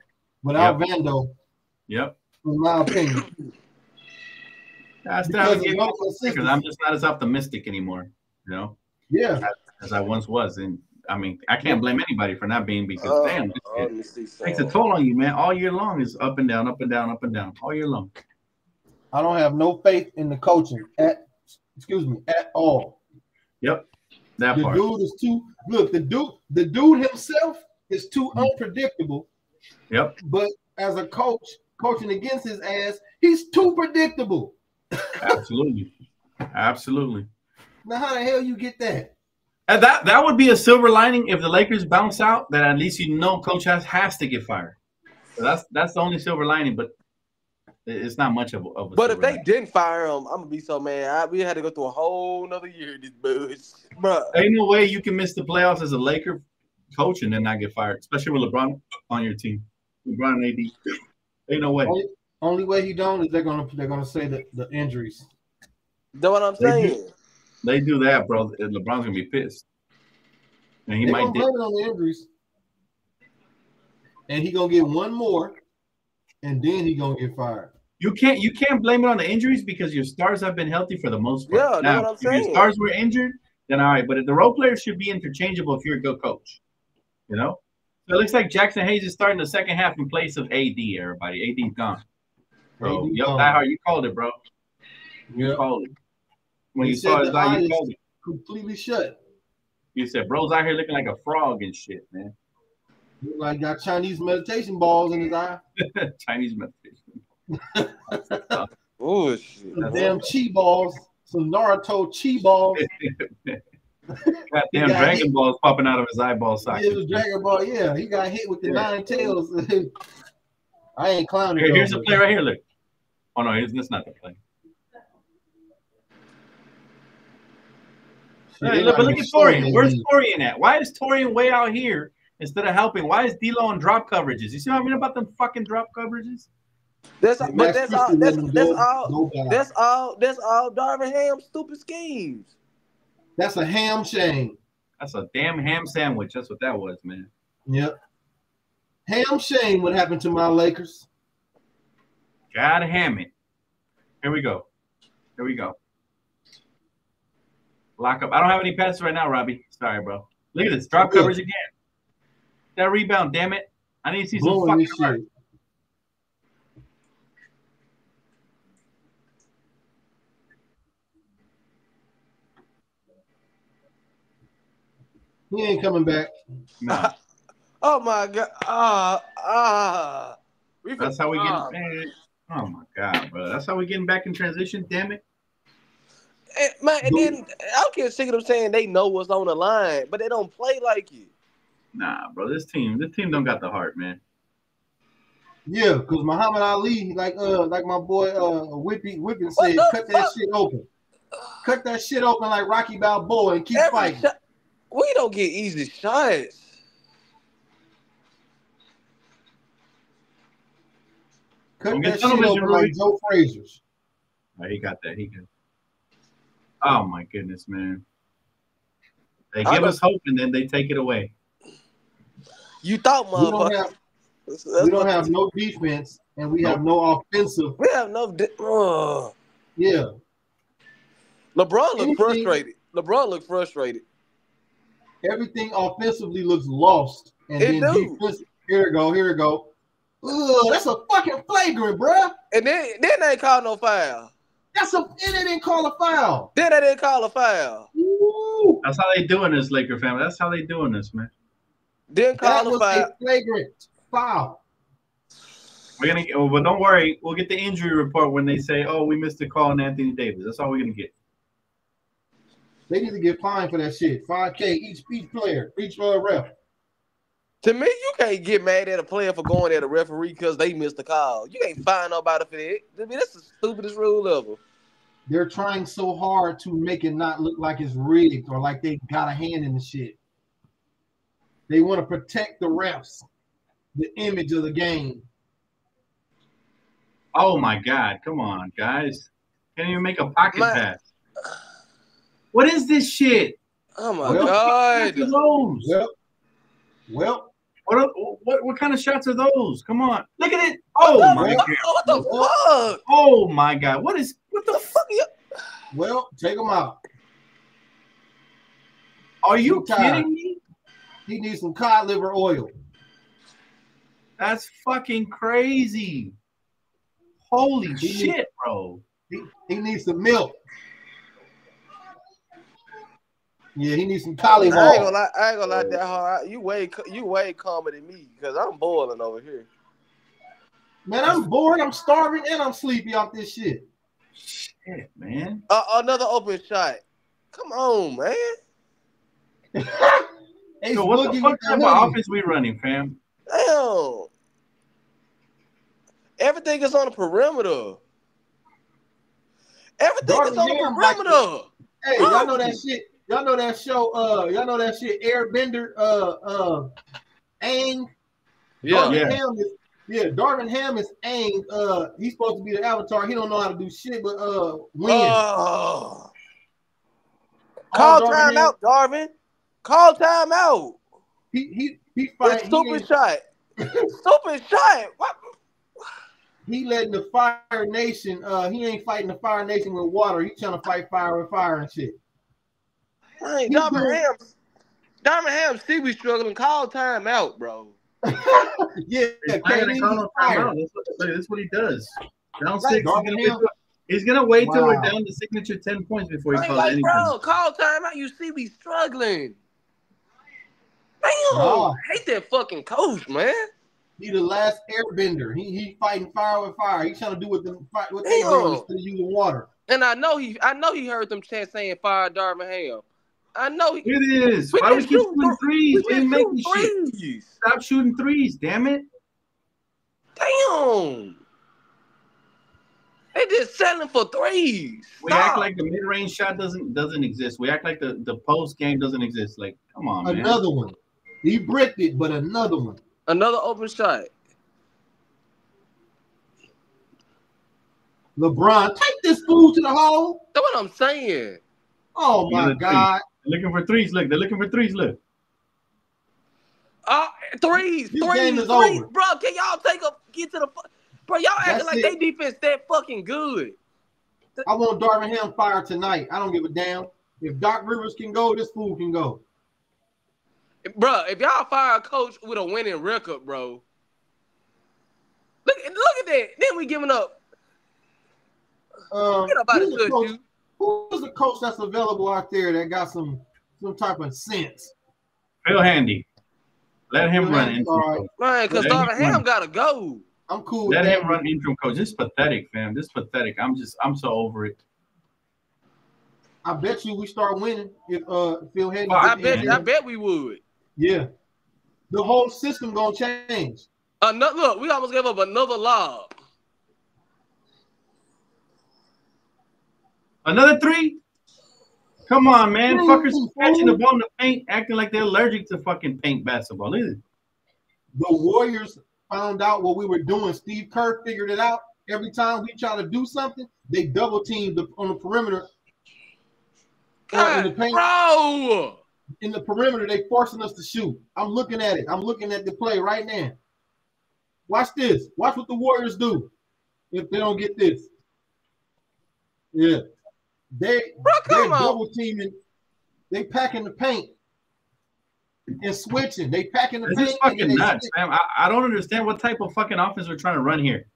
Without Vando, Yep. in my opinion. I still Because haven't of given no it because consistency. I'm just not as optimistic anymore. You know, Yeah. as I once was. And I mean, I can't blame anybody for not being because Oh, damn, this shit let me see takes a toll on you, man. All year long is up and down, up and down, up and down, all year long. I don't have no faith in the coaching at excuse me at all. Yep. That The part. dude is too look. The dude, the dude himself is too mm-hmm. unpredictable. Yep. But as a coach, coaching against his ass, he's too predictable. Absolutely. Absolutely. Now, how the hell you get that? And that that would be a silver lining if the Lakers bounce out. That at least you know Coach has has to get fired. So that's that's the only silver lining, but it's not much of a. Of a But if they lining. didn't fire him, I'm gonna be so mad. I, we had to go through a whole another year. of This bullshit, bro. ain't no way you can miss the playoffs as a Laker coach and then not get fired, especially with LeBron on your team. LeBron and AD. Ain't no way. Only, only way he don't is they're gonna they're gonna say that the injuries. That's what I'm They do. saying. They do that, bro. LeBron's gonna be pissed, and he They might. gonna blame it on the injuries, and he gonna get one more, and then he gonna get fired. You can't you can't blame it on the injuries because your stars have been healthy for the most part. Yeah, that's now, what I'm if your stars were injured, then all right. But if the role players should be interchangeable if you're a good coach. You know? So it looks like Jaxson Hayes is starting the second half in place of AD, everybody. AD's gone. Bro, AD yo, gone. Hard, you called it, bro. You Yeah, called it. When He you saw said his eye, eye you called it. completely shut. You said, bro's out here looking like a frog and shit, man. He like got Chinese meditation balls in his eye. Chinese meditation. Oh shit. Some damn chi balls, some Naruto chi balls. Goddamn got Dragon hit. Balls popping out of his eyeball socket. Yeah, it was Dragon Ball. Yeah, he got hit with the Yeah. nine tails. I ain't clowning. Here, here's the play right here. Look. Oh no, here's, that's not the play. Hey, look, but look at showing Taurean. Where's he- Taurean at? Why is Taurean way out here instead of helping? Why is D'Lo on drop coverages? You see what I mean about them fucking drop coverages? That's Max but that's all. Christie That's that's all. That's all. That's all. Darvin Ham stupid schemes. That's a ham shame. That's a damn ham sandwich. That's what that was, man. Yep. Ham shame what happened to my Lakers. Gotta ham it. Here we go. Here we go. Lock up. I don't have any passes right now, Robbie. Sorry, bro. Look at this. Drop Good. coverage again. That rebound, damn it. I need to see some Blowing fucking this work. shit. He ain't coming back. No, Oh my god. Ah ah. We that's how we get. Man, Oh my god, bro. That's how we getting back in transition. Damn it. And, man, and then I get sick of them saying they know what's on the line, but they don't play like it. Nah, bro. This team, this team don't got the heart, man. Yeah, because Muhammad Ali, like uh, like my boy uh Whippy Whippin said, the cut that shit open. Cut that shit open like Rocky Balboa and keep Every fighting. shot, we don't get easy shots. Cut Don't that shit tunnel vision, open like Joe Frazier's. Oh, he got that. He got. Oh my goodness, man. They give us hope and then they take it away. You thought, We don't motherfucker. have That's we don't have no defense and we have no offensive. We have no. Di- Ugh. Yeah. LeBron Anything- looked frustrated. LeBron looked frustrated. Everything offensively looks lost. And It then do. defense, here we go, here we go. Ugh, that's a fucking flagrant, bruh. And then, then they ain't call no foul. That's a and they didn't call a foul. Then they didn't call a foul. Ooh, That's how they doing this, Laker family. That's how they doing this, man. Didn't that call was a flagrant foul. We're gonna get, but don't worry, we'll get the injury report when they say, "Oh, we missed a call on Anthony Davis." That's all we're gonna get. They need to get fined for that shit. 5K each each player, each uh, ref. To me, you can't get mad at a player for going at a referee because they missed the call. You can't find nobody for that. I mean, that's the stupidest rule ever. They're trying so hard to make it not look like it's rigged or like they got a hand in the shit. They want to protect the refs, the image of the game. Oh my God! Come on, guys. Can't even make a pocket Man. pass. What is this shit? Oh my Well, god! What those? Well, well, What, what what kind of shots are those? Come on, look at it. Oh what, my the, God! what the fuck? Oh my God! What is what The the? fuck? You, well, take them out. Are you Too tired. kidding me? He needs some cod liver oil. That's fucking crazy. Holy He- shit, bro. He, he needs some milk. Yeah, he needs some cod I ain't liver gonna oil. lie. I ain't gonna lie that hard. You way you way calmer than me because I'm boiling over here. Man, I'm bored. I'm starving and I'm sleepy off this shit. Shit, man. Uh, another open shot. Come on, man. Ace So what the Boogie fuck with the type of hoodie. offense we running, fam? Damn. Everything is on the perimeter. Everything is on the Darvin Ham like perimeter. Hey, y'all know that shit. Y'all know that show. Uh, y'all know that shit. Airbender. Uh, uh, Aang. Yeah. Darvin Yeah. Ham is. Yeah, Darvin Ham is Aang. Uh, he's supposed to be the Avatar. He don't know how to do shit, but uh, win. All Call Darvin time Ham- out, Darvin. Call time out. He he he That fight. stupid He, shot. stupid shot. What? he letting the Fire Nation. Uh, he ain't fighting the Fire Nation with water. He trying to fight fire with fire and shit. Man, He Darvin doing- Ham. Darvin Ham still be struggling. Call time out, bro. yeah, He's not KD, gonna call no fire. timeout. That's what, that's what he does. Down Like six. He's gonna, wait Ham. till, he's gonna wait till we're down to signature ten points before he Like, calls like, anything. bro, call time out. You see me struggling. Damn, Nah. I hate that fucking coach, man. He the last airbender. He he fighting fire with fire. He trying to do what the fight what they Damn. doing instead of using water. And I know he, I know he heard them chants saying fire Darvin Ham. I know he. Look at. We Why we keep shooting thr- threes? we We ain't just making shoot shit. threes. Stop shooting threes, damn it. Damn. They just selling for threes. We act like the mid-range shot doesn't doesn't exist. We act like the, the post game doesn't exist. Like, come on, man. Another one. He bricked it, but another one. another open shot. LeBron, take this fool to the hole. That's what I'm saying. Oh my Another. God. They're looking for threes. Look, they're looking for threes. Look. Uh, threes, This threes, game is threes, over. bro. Can y'all take a get to the bro? Y'all acting That's like it. they defense that fucking good, I want Darvin Ham fired tonight. I don't give a damn. If Doc Rivers can go, this fool can go. Bro. If y'all fire a coach with a winning record, bro. Look, look at that. Then we giving up. Um, Ain't nobody who's, a touch coach, you. who's a coach that's available out there that got some some type of sense? Phil Handy. Let him Phil run Handy, into all right. Because Yeah, Darvin he Ham gotta go. I'm cool Let that. him run interim coach. This is pathetic, fam. This is pathetic. I'm just, I'm so over it. I bet you we start winning if uh Phil Handy. Well, I bet I bet we would. Yeah, the whole system gonna change. Another look, we almost gave up another lob. Another three? Come on, man. Ooh, Fuckers ooh. catching the ball in the paint, acting like they're allergic to fucking paint basketball. Look it. The Warriors found out what we were doing. Steve Kerr figured it out. Every time we try to do something, they double team the, on the perimeter. Uh, in the paint, bro. In the perimeter, they forcing us to shoot. I'm looking at it. I'm looking at the play right now. Watch this. Watch what the Warriors do if they don't get this. Yeah, they Bro, they're double teaming. They packing the paint and switching. They packing the This paint. is fucking nuts, switch. fam. I, I don't understand what type of fucking offense we're trying to run here.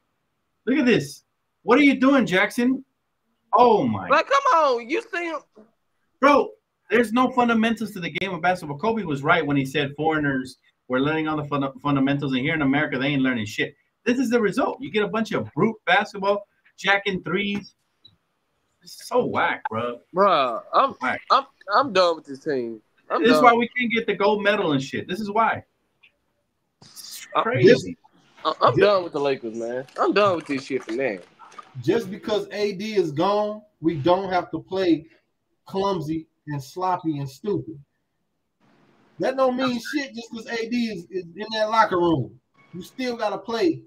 Look at this. What are you doing, Jaxson? Oh my Like, come on. You see him? bro. There's no fundamentals to the game of basketball. Kobe was right when he said foreigners were learning all the fun- fundamentals, and here in America they ain't learning shit. This is the result. You get a bunch of brute basketball, jacking threes. It's so whack, bro. Bro, I'm Whack. I'm I'm done with this team. I'm This is why we can't get the gold medal and shit. This is why. It's Uh, crazy. I- I'm done with the Lakers, man. I'm done with this shit for now. just because AD is gone, we don't have to play clumsy and sloppy and stupid. That don't mean shit just because AD is, is in that locker room. You still got to play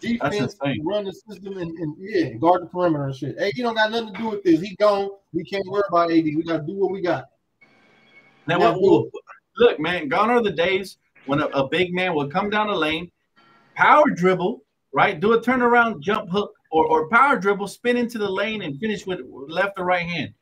defense, run the system, and, and yeah, guard the perimeter and shit. AD don't got nothing to do with this. He gone. We can't worry about AD. We got to do what we got. Now, what- what- look, man, gone are the days when a, a big man would come down the lane, power dribble, right? Do a turnaround jump hook or, or power dribble, spin into the lane and finish with left or right hand.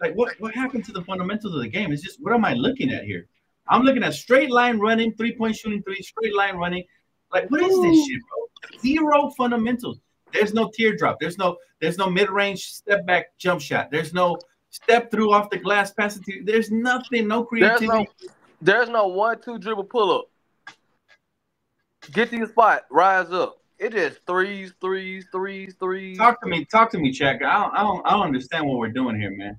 Like, what, what happened to the fundamentals of the game? It's just, what am I looking at here? I'm looking at straight line running, three point shooting three, straight line running. Like, what is this shit, bro? Zero fundamentals. There's no teardrop. There's no there's no mid range step back jump shot. There's no step through off the glass pass it to There's nothing. No There's creativity. no there's no one two dribble pull up. Get to your spot, rise up. It just threes, threes, threes, threes. Talk to me, talk to me, Check. I don't, I don't, I don't understand what we're doing here, man.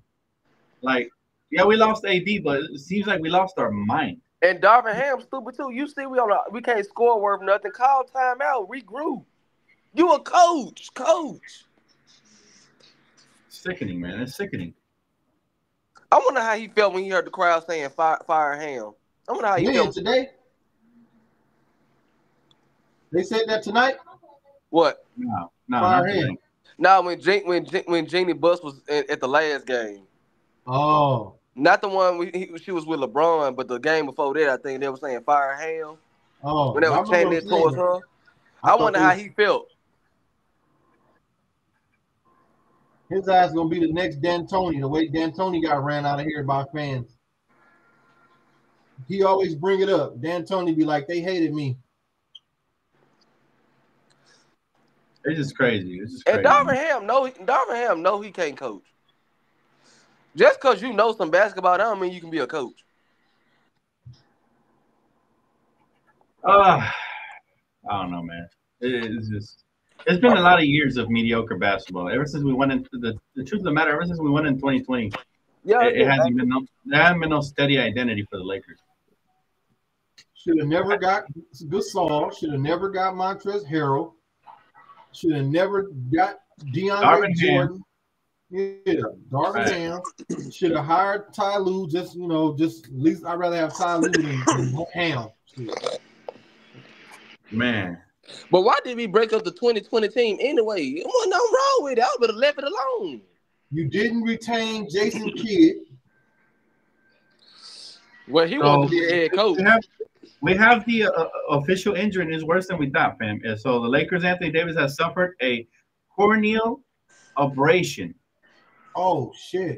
Like, yeah, we lost AD, but it seems like we lost our mind. And Darvin Ham stupid too. You see, we on a, we can't score worth nothing. Call timeout, regroup. You a coach, coach. Sickening, man. It's sickening. I wonder how he felt when he heard the crowd saying fire, fire Ham. I wonder how he When felt. today? They said that tonight. What? No, no, Fire not him. today. Now when Jane, when Jane, when Jeannie Buss was at, at the last game, Oh, not the one we, he, she was with LeBron, but the game before that, I think they were saying fire Ham oh. when they I were remember chanting it towards her. it. I, wonder how he felt. His ass gonna be the next D'Antoni. The way D'Antoni got ran out of here by fans. He always bring it up. D'Antoni be like, they hated me. It's just crazy. It's just And crazy. Darvin Ham know Darvin Ham know he can't coach. Just because you know some basketball, that don't mean you can be a coach. Uh, I don't know, man. It- it's just. It's been a lot of years of mediocre basketball. Ever since we went into the, the truth of the matter, ever since we went in 2020, Yeah, it, it hasn't been no there hasn't been no steady identity for the Lakers. Should have never got Gasol. Should have never got Montrezl Harrell. Should have never got DeAndre Jordan. Yeah, Darvin Right. Ham. Should have hired Ty Lue. Just you know, just at least I'd rather have Ty Lue than, than Ham. Man, But why did we break up the 2020 team anyway? It wasn't nothing wrong with it. I would have left it alone. You didn't retain Jason Kidd. Well, he So- wanted to be a head coach. We have the uh, official injury, and it's worse than we thought, fam. And so the Lakers, Anthony Davis has suffered a corneal abrasion. Oh shit.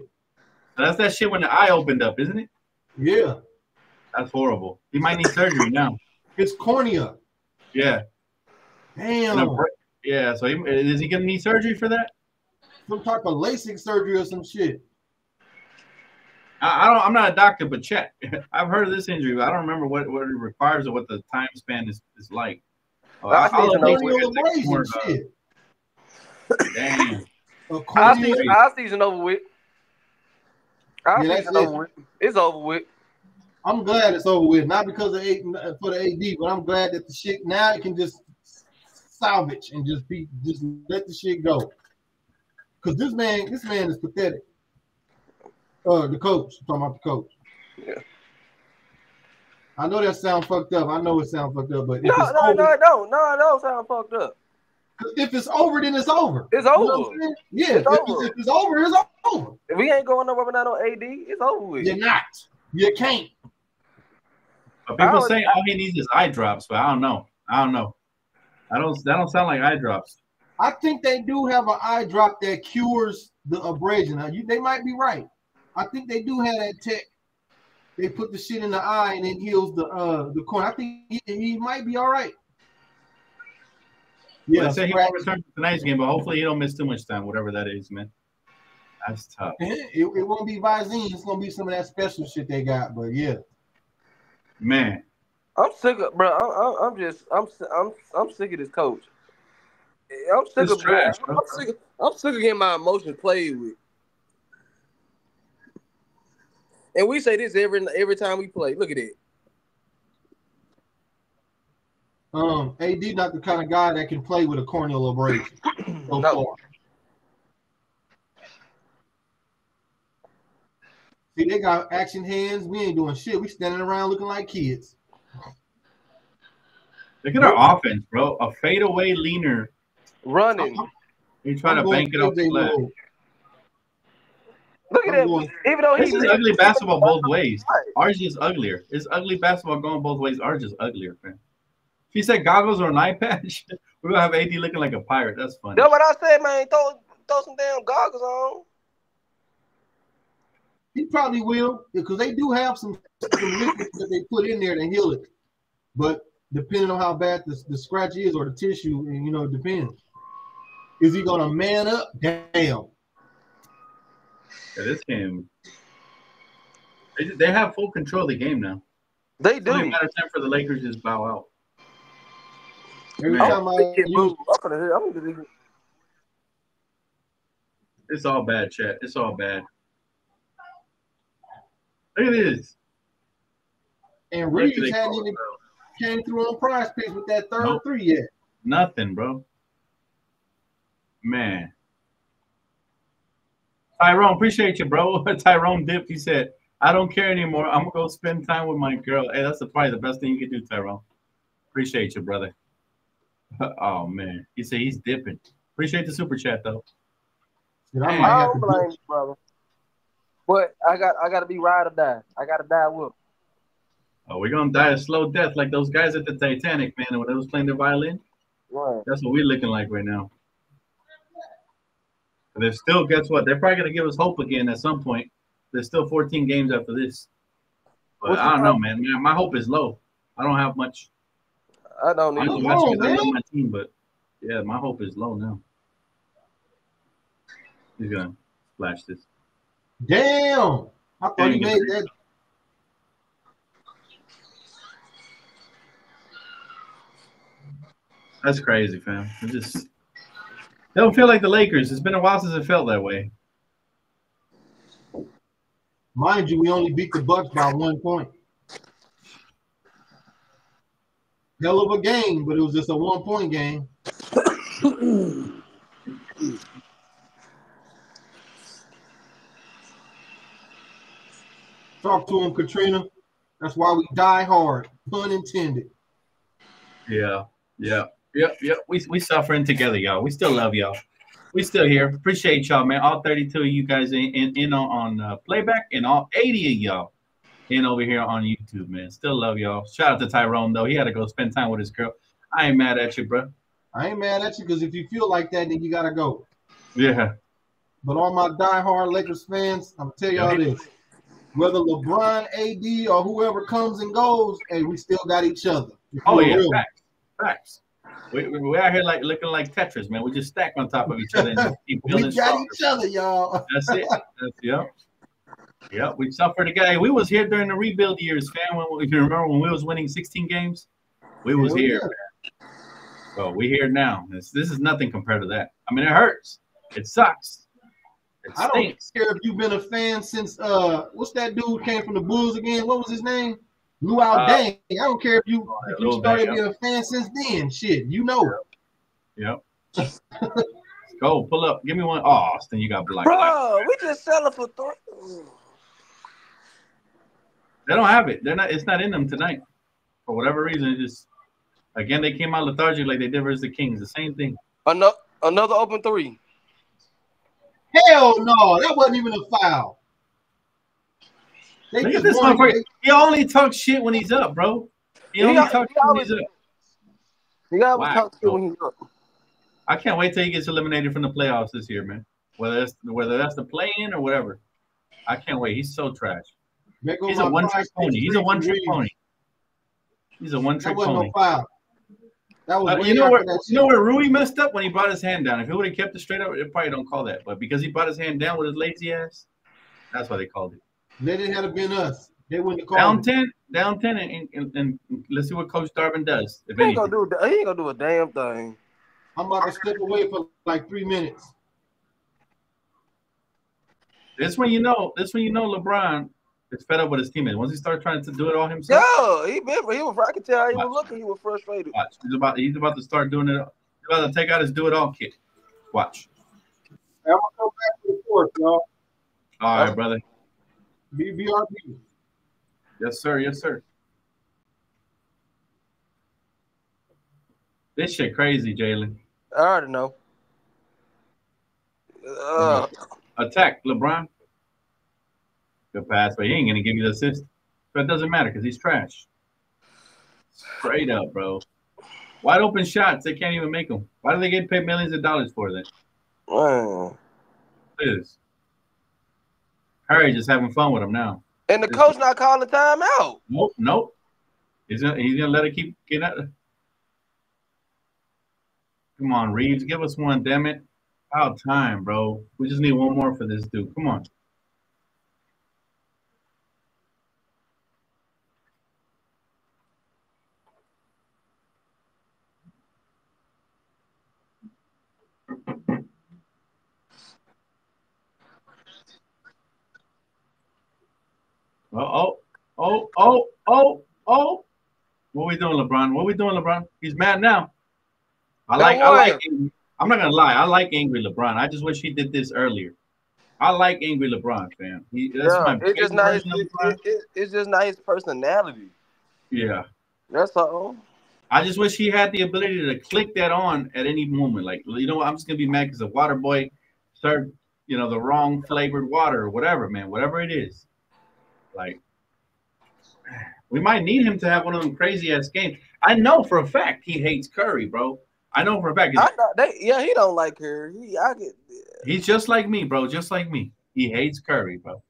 So that's that shit when the eye opened up, isn't it? Yeah. That's horrible. He might need surgery now. It's cornea. Yeah. Damn. Yeah. So he, is he gonna need surgery for that? Some type of LASIK surgery or some shit. I, I don't. I'm not a doctor, but check. I've heard of this injury, but I don't remember what, what it requires or what the time span is, is like. Oh, I I, I'll season let over you Corneal guys take more, abrasion uh, shit. Damn. A Our corneal- season, our season over with. Our Yeah, season that's it. over with. It's over with. I'm glad it's over with, not because of A- for the AD, but I'm glad that the shit now it can just salvage and just be just let the shit go. Cause this man, this man is pathetic. Uh, the coach. I'm talking about the coach. Yeah. I know that sound fucked up. I know it sound fucked up, but if No, it's no, over, no, it don't. No, it don't sound fucked up. 'cause if it's over, then it's over. It's You know over. what I'm saying? Yeah, It's if, over. It's, if it's over, it's over. If we ain't going nowhere without no AD, it's over with. You're not. You can't. But people say all he needs is eye drops, but I don't know. I don't know. I don't. That don't sound like eye drops. I think they do have an eye drop that cures the abrasion. Now, you, they might be right. I think they do have that tech. They put the shit in the eye and it heals the uh the corner. I think he, he might be all right. Yeah, Yeah, they say he won't return to tonight's game, but hopefully he don't miss too much time, whatever that is, man. That's tough. it, it won't be Visine. It's gonna be some of that special shit they got. But yeah, Man, I'm sick of, bro. I'm, I'm, I'm just, I'm, I'm, I'm sick of this coach. I'm sick It's of, trash, I'm bro. sick. Of, I'm sick of getting my emotions played with. And we say this every every time we play. Look at it. um, AD not the kind of guy that can play with a corneal abrasion. So No. far. See, they got action hands. We ain't doing shit. We standing around looking like kids. look at our offense, bro. A fadeaway leaner. Running. He trying I'm to bank it off the AJ flat. mode. Look at I'm that. going- Even though This he is ugly basketball both ways. Right. Ours is uglier. It's ugly basketball going both ways. Ours is uglier, man. If he said goggles or an eye patch, we're gonna have AD looking like a pirate. That's funny. That's what I said, man. Throw throw some damn goggles on. He probably will because they do have some, some liquids that they put in there to heal it. But depending on how bad the, the scratch is or the tissue, and you know, it depends. Is he gonna man up? Damn. Yeah, this game. They, they have full control of the game now. They It's only a matter of time for the Lakers to just bow out. Every Man. time I Get moved. I'm gonna, I'm gonna, It's all bad, chat. It's all bad. Look at this. and What Reaves hadn't even came through on Prize Picks with that third Nope. three yet. Nothing, bro. Man. Tyrone, appreciate you, bro. Tyrone dipped. He said, I don't care anymore. I'm gonna go spend time with my girl. Hey, that's the, probably the best thing you can do, Tyrone. Appreciate you, brother. oh man. He said he's dipping. Appreciate the super chat though. And I Man. I don't blame you, brother. But I got I gotta be ride or die. I gotta die with. 'em. Oh, we're gonna die a slow death like those guys at the Titanic, man, when they was playing the violin. Right. That's what we're looking like right now. But They're still, guess what? They're probably gonna give us hope again at some point. There's still 14 games after this. But What's I don't the know, man. man. My hope is low. I don't have much. I don't I need don't know, have much because oh, I man. love my team, but yeah, my hope is low now. He's gonna flash this. Damn. I thought he made that. That's crazy, fam. It just they don't feel like the Lakers. It's been a while since it felt that way. Mind you, we only beat the Bucks by one point. Hell of a game, but it was just a one point game. Talk to him, Katrina. That's why we die hard. Pun intended. Yeah, yeah, yep, yep. We we suffering together, y'all. We still love y'all. We still here. Appreciate y'all, man. All 32 of you guys in in, in on, on uh, playback, and all 80 of y'all in over here on YouTube, man. Still love y'all. Shout out to Tyrone though. He had to go spend time with his girl. I ain't mad at you, bro. I ain't mad at you because if you feel like that, then you gotta go. Yeah, But all my diehard Lakers fans, I'm gonna tell y'all Yeah. this: whether LeBron, AD, or whoever comes and goes, hey, we still got each other. Oh yeah, real. facts, facts. We, we, we're out here like looking like Tetris, man. We just stack on top of each other and just keep we building got stronger. each other, y'all. That's it. That's yep. Yep. We suffered together. We was here during the rebuild years, fam. When, if you remember when we was winning 16 games, we was Yeah, here. So we here now. This this is nothing compared to that. I mean, it hurts. It sucks. It I don't care if you've been a fan since uh, what's that dude came from the Bulls again? What was his name? Luol Uh, Deng. I don't care if you if you Lil started being a fan since then. Shit, you know. Yep. Go pull up. Give me one. Oh, Austin, you got black. Bro, we just selling for three. They don't have it. They're not. It's not in them tonight. For whatever reason, it just again they came out lethargic like they did versus the Kings. The same thing. Another another open three. Hell no, that wasn't even a foul. They Look at just this won- motherfucker. He only talks shit when he's up, bro. He He only got- talks he shit when he's up. You got Wow. talk to when he's up. I can't wait till he gets eliminated from the playoffs this year, man. Whether that's whether that's the play-in or whatever. I can't wait. He's so trash. He's a one-trick pony. He's a one-trick pony. He's a one-trick pony. no foul. That was Uh, you know where that you know where Rui messed up when he brought his hand down. If he would have kept it straight up, it probably don't call that. But because he brought his hand down with his lazy ass, that's why they called it. They didn't have been us. They wouldn't have called Down it. ten, down ten, and, and, and let's see what Coach Darvin does. If He ain't anything, gonna do. a- He ain't gonna do a damn thing. I'm about to step away for like three minutes. this when you know. This when you know LeBron is fed up with his teammates. Once he starts trying to do it all himself, Yeah, he been. He was. I could tell how he was looking. He was frustrated. watch. He's about he's about to start doing it. He's about to take out his do it all kit. Watch. I'm gonna come back to the fourth, y'all. All right, brother. B- BRB. Yes, sir. Yes, sir. This shit crazy, Jalen. I already know. Uh, Attack, LeBron. Good pass, but he ain't gonna give you the assist. But it doesn't matter because he's trash. Straight up, bro. Wide open shots, they can't even make them. Why do they get paid millions of dollars for that? man. This. Curry just having fun with him now. And the coach not calling the timeout. Nope, nope. He's gonna he's gonna let it keep getting out. Come on, Reaves, give us one, damn it. About time, bro. We just need one more for this dude. Come on. Oh, oh, oh, oh, oh, oh. What we doing, LeBron? What we doing, LeBron? He's mad now. I like, I like. I'm not gonna lie. I like angry LeBron. I just wish he did this earlier. I like angry LeBron, fam. He, that's Yeah, my it's just not. His, version of it, LeBron. it, it, it's just not his personality. Yeah. That's all. I just wish he had the ability to click that on at any moment. Like, you know what? I'm just gonna be mad because the water boy served, you know, the wrong flavored water or whatever, man. Whatever it is. Like, we might need him to have one of them crazy ass games. I know for a fact he hates Curry, bro. I know for a fact. They, yeah, he don't like her. He, I get. He's just like me, bro. Just like me. He hates Curry, bro.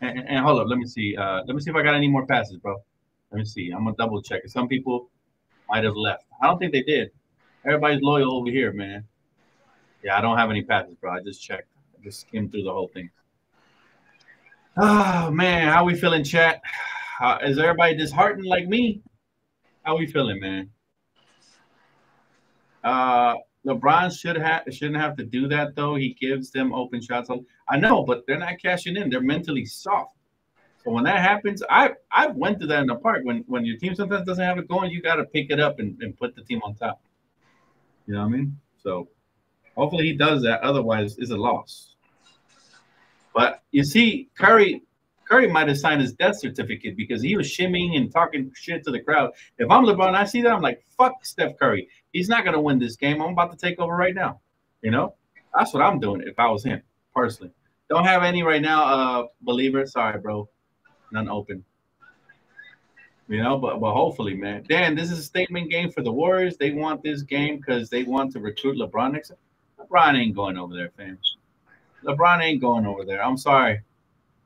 And, and, and hold up, let me see. Uh, let me see if I got any more passes, bro. Let me see. I'm gonna double check. Some people might have left. I don't think they did. Everybody's loyal over here, man. Yeah, I don't have any passes, bro. I just checked. I just skimmed through the whole thing. Oh man, how we feeling, chat? Uh, is everybody disheartened like me? How we feeling, man? Uh, LeBron should have shouldn't have to do that though. He gives them open shots. I know, but they're not cashing in. They're mentally soft. So when that happens, I I went through that in the park. When when your team sometimes doesn't have it going, you got to pick it up and, and put the team on top. You know what I mean? So hopefully he does that. Otherwise, it's a loss. But you see, Curry Curry might have signed his death certificate because he was shimmying and talking shit to the crowd. If I'm LeBron, I see that I'm like, fuck Steph Curry. He's not gonna win this game. I'm about to take over right now. You know, that's what I'm doing if I was him personally. Don't have any right now, uh, believer. Sorry, bro, none open. You know, but but hopefully, man. Dan, this is a statement game for the Warriors. They want this game because they want to recruit LeBron next. LeBron ain't going over there, fam. LeBron ain't going over there. I'm sorry,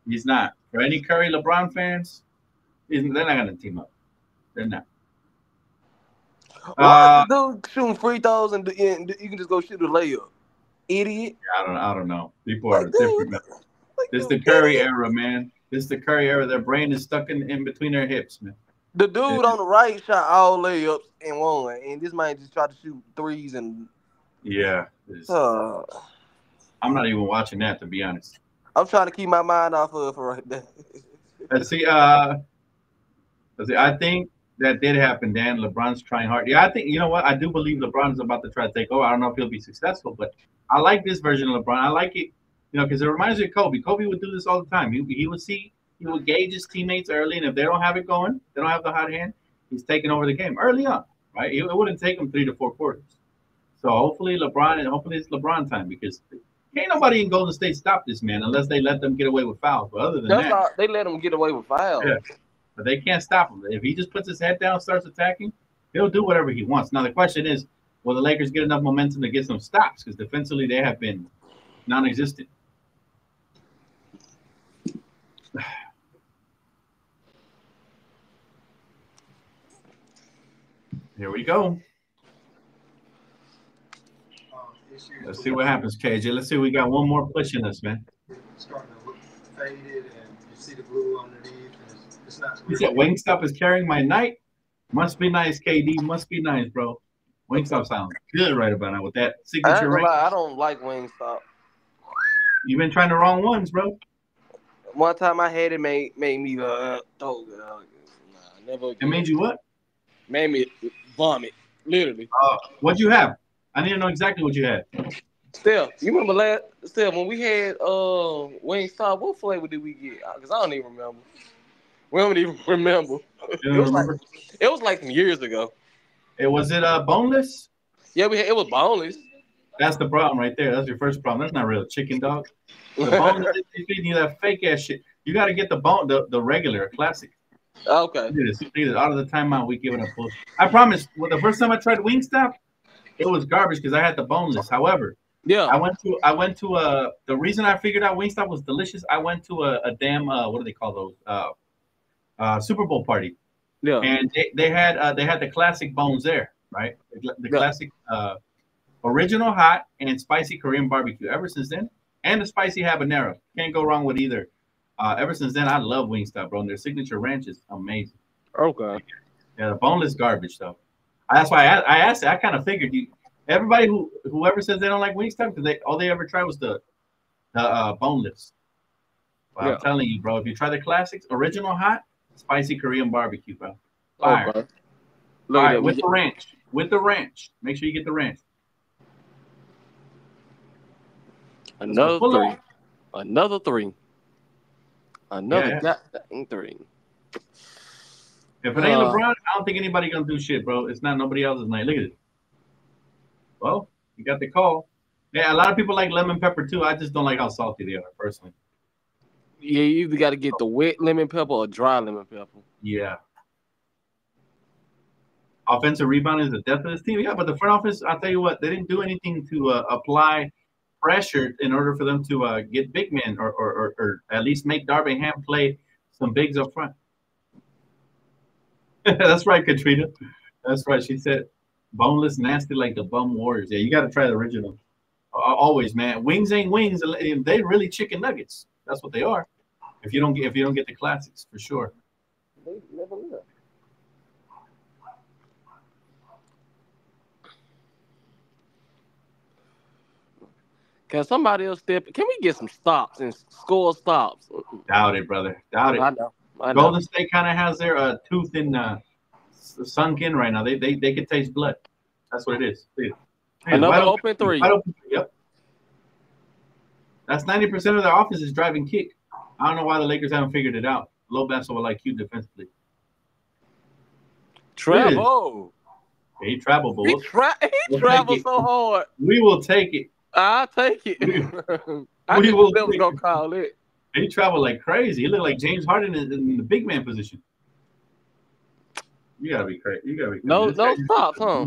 he's not. For any Curry LeBron fans, they're not gonna team up. They're not. Why is the dude shooting free throws and, and you can just go shoot a layup? Idiot. I don't. I don't know. People are Like, different. Like, This dude, the Curry idiot. era, man. This the Curry era. Their brain is stuck in, in between their hips, man. The dude on the right shot all layups and one, and this man just tried to shoot threes and. Yeah, Uh, I'm not even watching that to be honest. I'm trying to keep my mind off of it for right now. Let's see. Uh, let's see. I think that did happen. Dan LeBron's trying hard. Yeah, I think you know what. I do believe LeBron's about to try to take over. I don't know if he'll be successful, but I like this version of LeBron. I like it, you know, because it reminds me of Kobe. Kobe would do this all the time. He, he would see, he would gauge his teammates early, and if they don't have it going, they don't have the hot hand. He's taking over the game early on, right? It, it wouldn't take him three to four quarters. So hopefully LeBron and hopefully it's LeBron time because can't nobody in Golden State stop this man unless they let them get away with fouls. But other than That's that, all, they let him get away with fouls. Yeah. but they can't stop him. If he just puts his head down, and starts attacking, he'll do whatever he wants. Now the question is, will the Lakers get enough momentum to get some stops? Because defensively they have been non-existent. Here we go. Let's see what happens, KJ. Let's see. We got one more push in us, man. starting to look faded, and you see the blue underneath. And it's, it's not. He said Wingstop is carrying my night. Must be nice, KD. Must be nice, bro. Wingstop sounds good right about now with that signature gonna lie, I don't like Wingstop. You've been trying the wrong ones, bro. One time I had it made made me uh throw it. Nah, never It made you what? made me vomit. Literally. Uh, what'd you have? I need to know exactly what you had. Still, you remember last still when we had uh Wingstop, what flavor did we get? Because I don't even remember. We don't even remember. It was like it was like some years ago. It was it uh boneless? Yeah, we had, it was boneless. That's the problem right there. That's your first problem. That's not real chicken dog. The boneless is feeding you that fake ass shit. You got to get the bone, the, the regular classic. okay. Look at this. Look at this. Out of the timeout, we giving up bullshit. I promise. Well, the first time I tried Wingstop, it was garbage because I had the boneless. However, Yeah. I went to I went to a the reason I figured out Wingstop was delicious. I went to a, a damn uh, what do they call those uh, uh, Super Bowl party, Yeah. and they, they had uh, they had the classic bones there, right? The, the Yeah. classic uh, original hot and spicy Korean barbecue. Ever since then, and the spicy habanero, can't go wrong with either. Uh, ever since then, I love Wingstop, bro. And their signature ranch is amazing. Okay. Yeah, the boneless garbage though. That's why I, I asked. I kind of figured you. Everybody who whoever says they don't like wings, Wingstop because they all they ever tried was the the uh, boneless. But Yeah. I'm telling you, bro, if you try the classics, original hot, spicy Korean barbecue, bro. Fire. Okay. All Look right, at with that. the ranch. With the ranch. Make sure you get the ranch. Another three. Another three. Another Yeah. three. If it ain't Uh, LeBron, I don't think anybody gonna do shit, bro. It's not nobody else's night. Look at it. Well, you got the call. Yeah, a lot of people like lemon pepper too. I just don't like how salty they are, personally. Yeah, you either got to get the wet lemon pepper or dry lemon pepper. Yeah. Offensive rebound is the death of this team. Yeah, but the front office, I'll tell you what, they didn't do anything to uh, apply pressure in order for them to uh, get big men or, or, or, or at least make Darvin Ham play some bigs up front. That's right, Katrina. That's right. She said boneless, nasty like the bum warriors. Yeah, you got to try the original. Always, man. Wings ain't wings. They really chicken nuggets. That's what they are. If you don't get if you don't get the classics, for sure. They never live. Can somebody else step? Can we get some stops and score stops? Doubt it, brother. Doubt it. I know. Golden State kind of has their uh, tooth in uh, sunk in right now. They they they can taste blood. That's what it is. See it. See it. Another Wide open three. Open. Yep. That's ninety percent of their offense is driving kick. I don't know why the Lakers haven't figured it out. Low basketball IQ defensively. Travel. He traveled, but He, we'll, tra- he We'll travels so hard. we will take it. I'll take it. We- I we will Bill's gonna call it. He traveled like crazy. He looked like James Harden in, in the big man position. You gotta be crazy. You gotta be crazy. No- no stops, huh?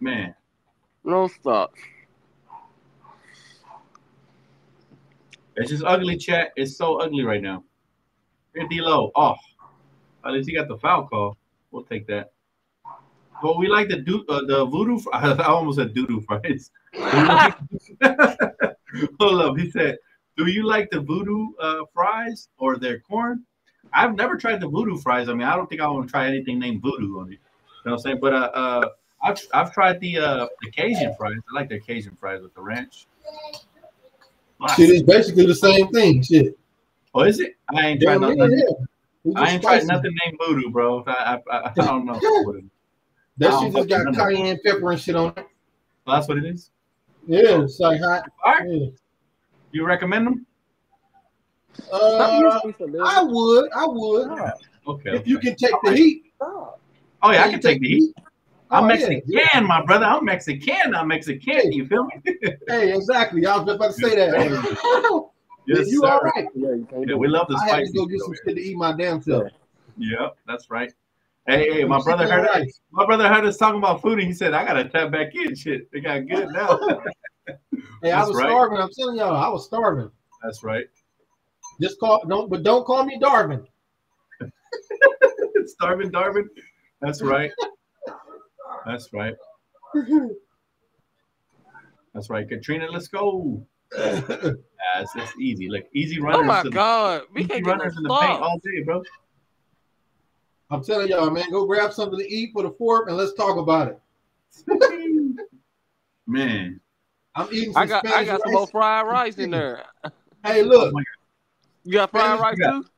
Man, No stop. It's just ugly, chat. It's so ugly right now. Here, D-Lo, off. At least he got the foul call. We'll take that. But we like the do uh, the voodoo. Fr- I almost said doo-doo fries. Hold up. He said, "Do you like the voodoo uh, fries or their corn? I've never tried the voodoo fries. I mean, I don't think I want to try anything named voodoo on it. You know what I'm saying? But uh, uh I've I've tried the uh the Cajun fries. I like the Cajun fries with the ranch. Shit is basically the same thing. Shit. Oh, is it? I ain't tried yeah, nothing. yeah. I ain't tried nothing named voodoo, bro. I I, I, I don't know. what it is. That shit just got cayenne pepper and shit on it. Well, that's what it is. Yeah, it's like hot. All right, Yeah. you recommend them? Uh, I would, I would. Okay. If you can take the heat. Oh yeah, I can take the heat. I'm Oh, yeah. Mexican, my brother. I'm Mexican. I'm Mexican. You feel me? Hey, exactly. I was just about to say that. Yes, you sir. all right? Yeah, you can't Yeah, do we love the I had to go get some shit to eat my damn self. Yeah, Yep, that's right. Hey, hey, my brother heard us. My brother heard us talking about food, and he said, "I gotta tap back in." Shit, they got good now. Hey, I was right. starving. I'm telling y'all, I was starving. that's right. Just call don't, but don't call me Darvin. Starving Darvin. That's right. That's right. That's right. Katrina, let's go. That's it's easy. Like easy oh, runners. Oh my to the- god, we can't get runners in the paint all day, bro. I'm telling y'all, man, go grab something to eat, put a fork, and let's talk about it. Man, I'm eating some I got I Spanish got some rice. more fried rice in there. Hey, look, You got fried rice Spanish- too?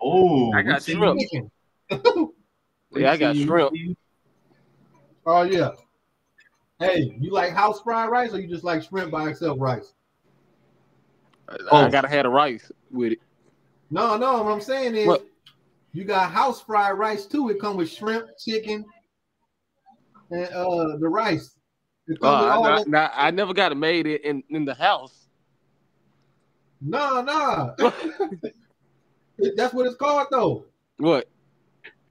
oh, I got shrimp. you. chicken. We Yeah, I got shrimp. We see. Oh yeah. Hey, you like house fried rice or you just like shrimp by itself rice? I Oh. gotta have the rice with it. No, no. What I'm saying is, What? You got house fried rice too. It come with shrimp, chicken, and uh the rice. Uh, I, that- never got it made in, in, in the house. No, no. It- That's what it's called though. What?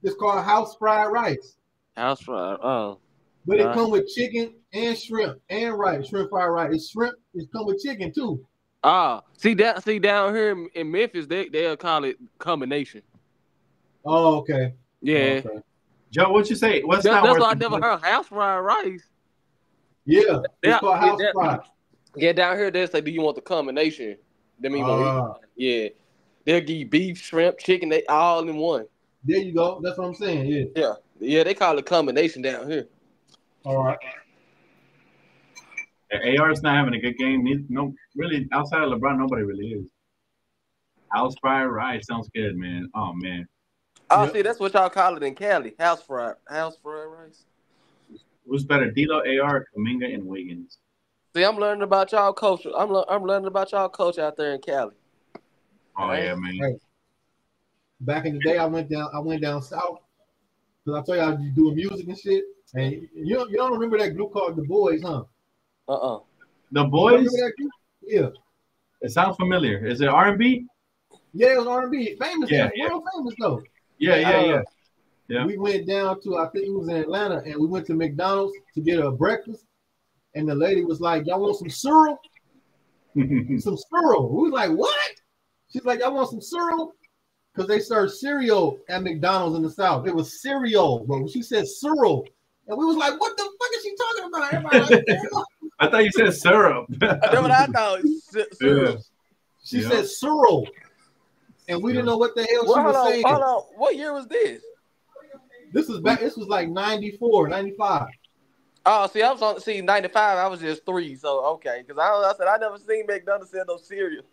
It's called house fried rice. House fried. Oh. But it come with chicken and shrimp and rice, shrimp fried rice. It's shrimp. It's come with chicken too. Ah, see down see down here in, in Memphis, they they'll call it combination. Oh, okay. Yeah. Okay. Joe, what you say? What's That- that's why I never heard house fried rice. Yeah. It's Yeah, called house yeah, fried. Yeah, down here they say, "Do you want the combination?" That mean, Ah. yeah, they'll give you beef, shrimp, chicken, they all in one. There you go. That's what I'm saying. Yeah. Yeah, yeah, they call it combination down here. All right. Yeah, AR's not having a good game. No, really, outside of LeBron, nobody really is. House fried rice sounds good, man. Oh man, Oh, Yep. see, that's what y'all call it in Cali, house fried, house fried rice. who's better, D'Lo, AR, Kuminga, and Wiggins? See, I'm learning about y'all culture. I'm le- I'm learning about y'all culture out there in Cali. Oh Right. yeah, man. Right. Back in the day, I went down. I went down south because I told you I was doing music and shit. And you don't, you don't remember that group called The Boys, huh? Uh uh The boys. remember that group? Yeah. It sounds familiar. Is it R and B? Yeah, it was R&B. Famous. Yeah, Yeah, real famous though. Yeah, yeah, Uh, yeah. Yeah. We went down to I think it was in Atlanta, and we went to McDonald's to get a breakfast. And the lady was like, "Y'all want some cereal? Some cereal?" We was like, "What?" She's like, "Y'all want some cereal?" Because they serve cereal at McDonald's in the South. It was cereal, but she said cereal, and we was like, "What the fuck is she talking about?" Everybody like, "Damn." I thought you said syrup. That's what I thought. S- cereal. she Yeah. said cereal, and we didn't know what the hell Well, she was on, saying. hold on. What year was this? This was back. This was like 94, 95. Oh, see, I was on see ninety five. I was just three, so okay. Because I, I said I never seen McDonald's sell no cereal.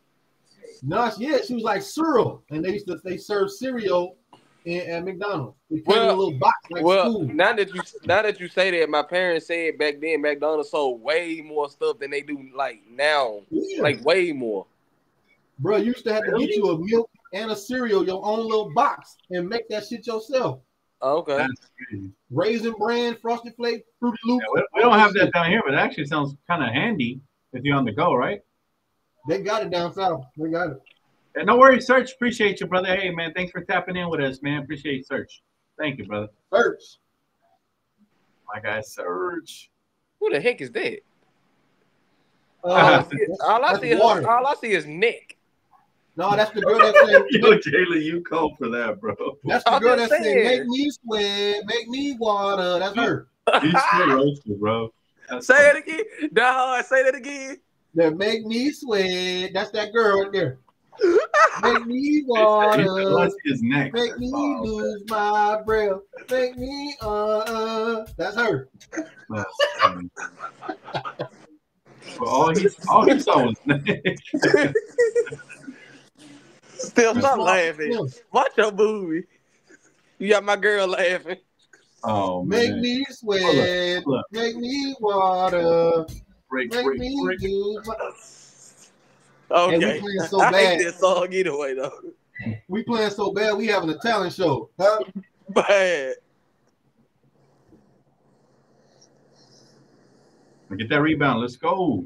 No, she- yeah, she was like cereal, and they used to they serve cereal in, at McDonald's. They came in Well- a little box like well, school. now that you now that you say that, my parents said back then McDonald's sold way more stuff than they do like now, Yeah. like way more. bro, you used to have to get you a milk and a cereal, your own little box, and make that shit yourself. Okay. Raisin bran, frosted flake, fruity loop. Yeah, we, we don't have that down here, but it actually sounds kind of handy if you're on the go, right? They got it down south. They got it. And no worries, Search. Appreciate you, brother. Hey, man, thanks for tapping in with us, man. Appreciate Search. Thank you, brother. Search. My guy, Search. Who the heck is that? Uh, all I that's see is all I see is Nick. No, that's the girl that said. Yo, Jayla, you cold for that, bro. That's the I'm girl that just said, saying. "Make me sweat, make me water." That's her. You straight roasted, bro. That's Say it again. Nah, say that again. That make me sweat. That's that girl right there. Make me water. lost his neck. Make me Oh, lose my breath. Make me uh, uh. That's her. that's all he all he saw was neck. Still stop Yeah. laughing. Watch your movie. You got my girl laughing. Oh Make me sweat. Hold up. Make me water. break, Make break, me break. lose my. Okay. we playing so I bad. hate that song either way, though. We playing so bad. We having a talent show. Huh? Bad. Get that rebound. Let's go.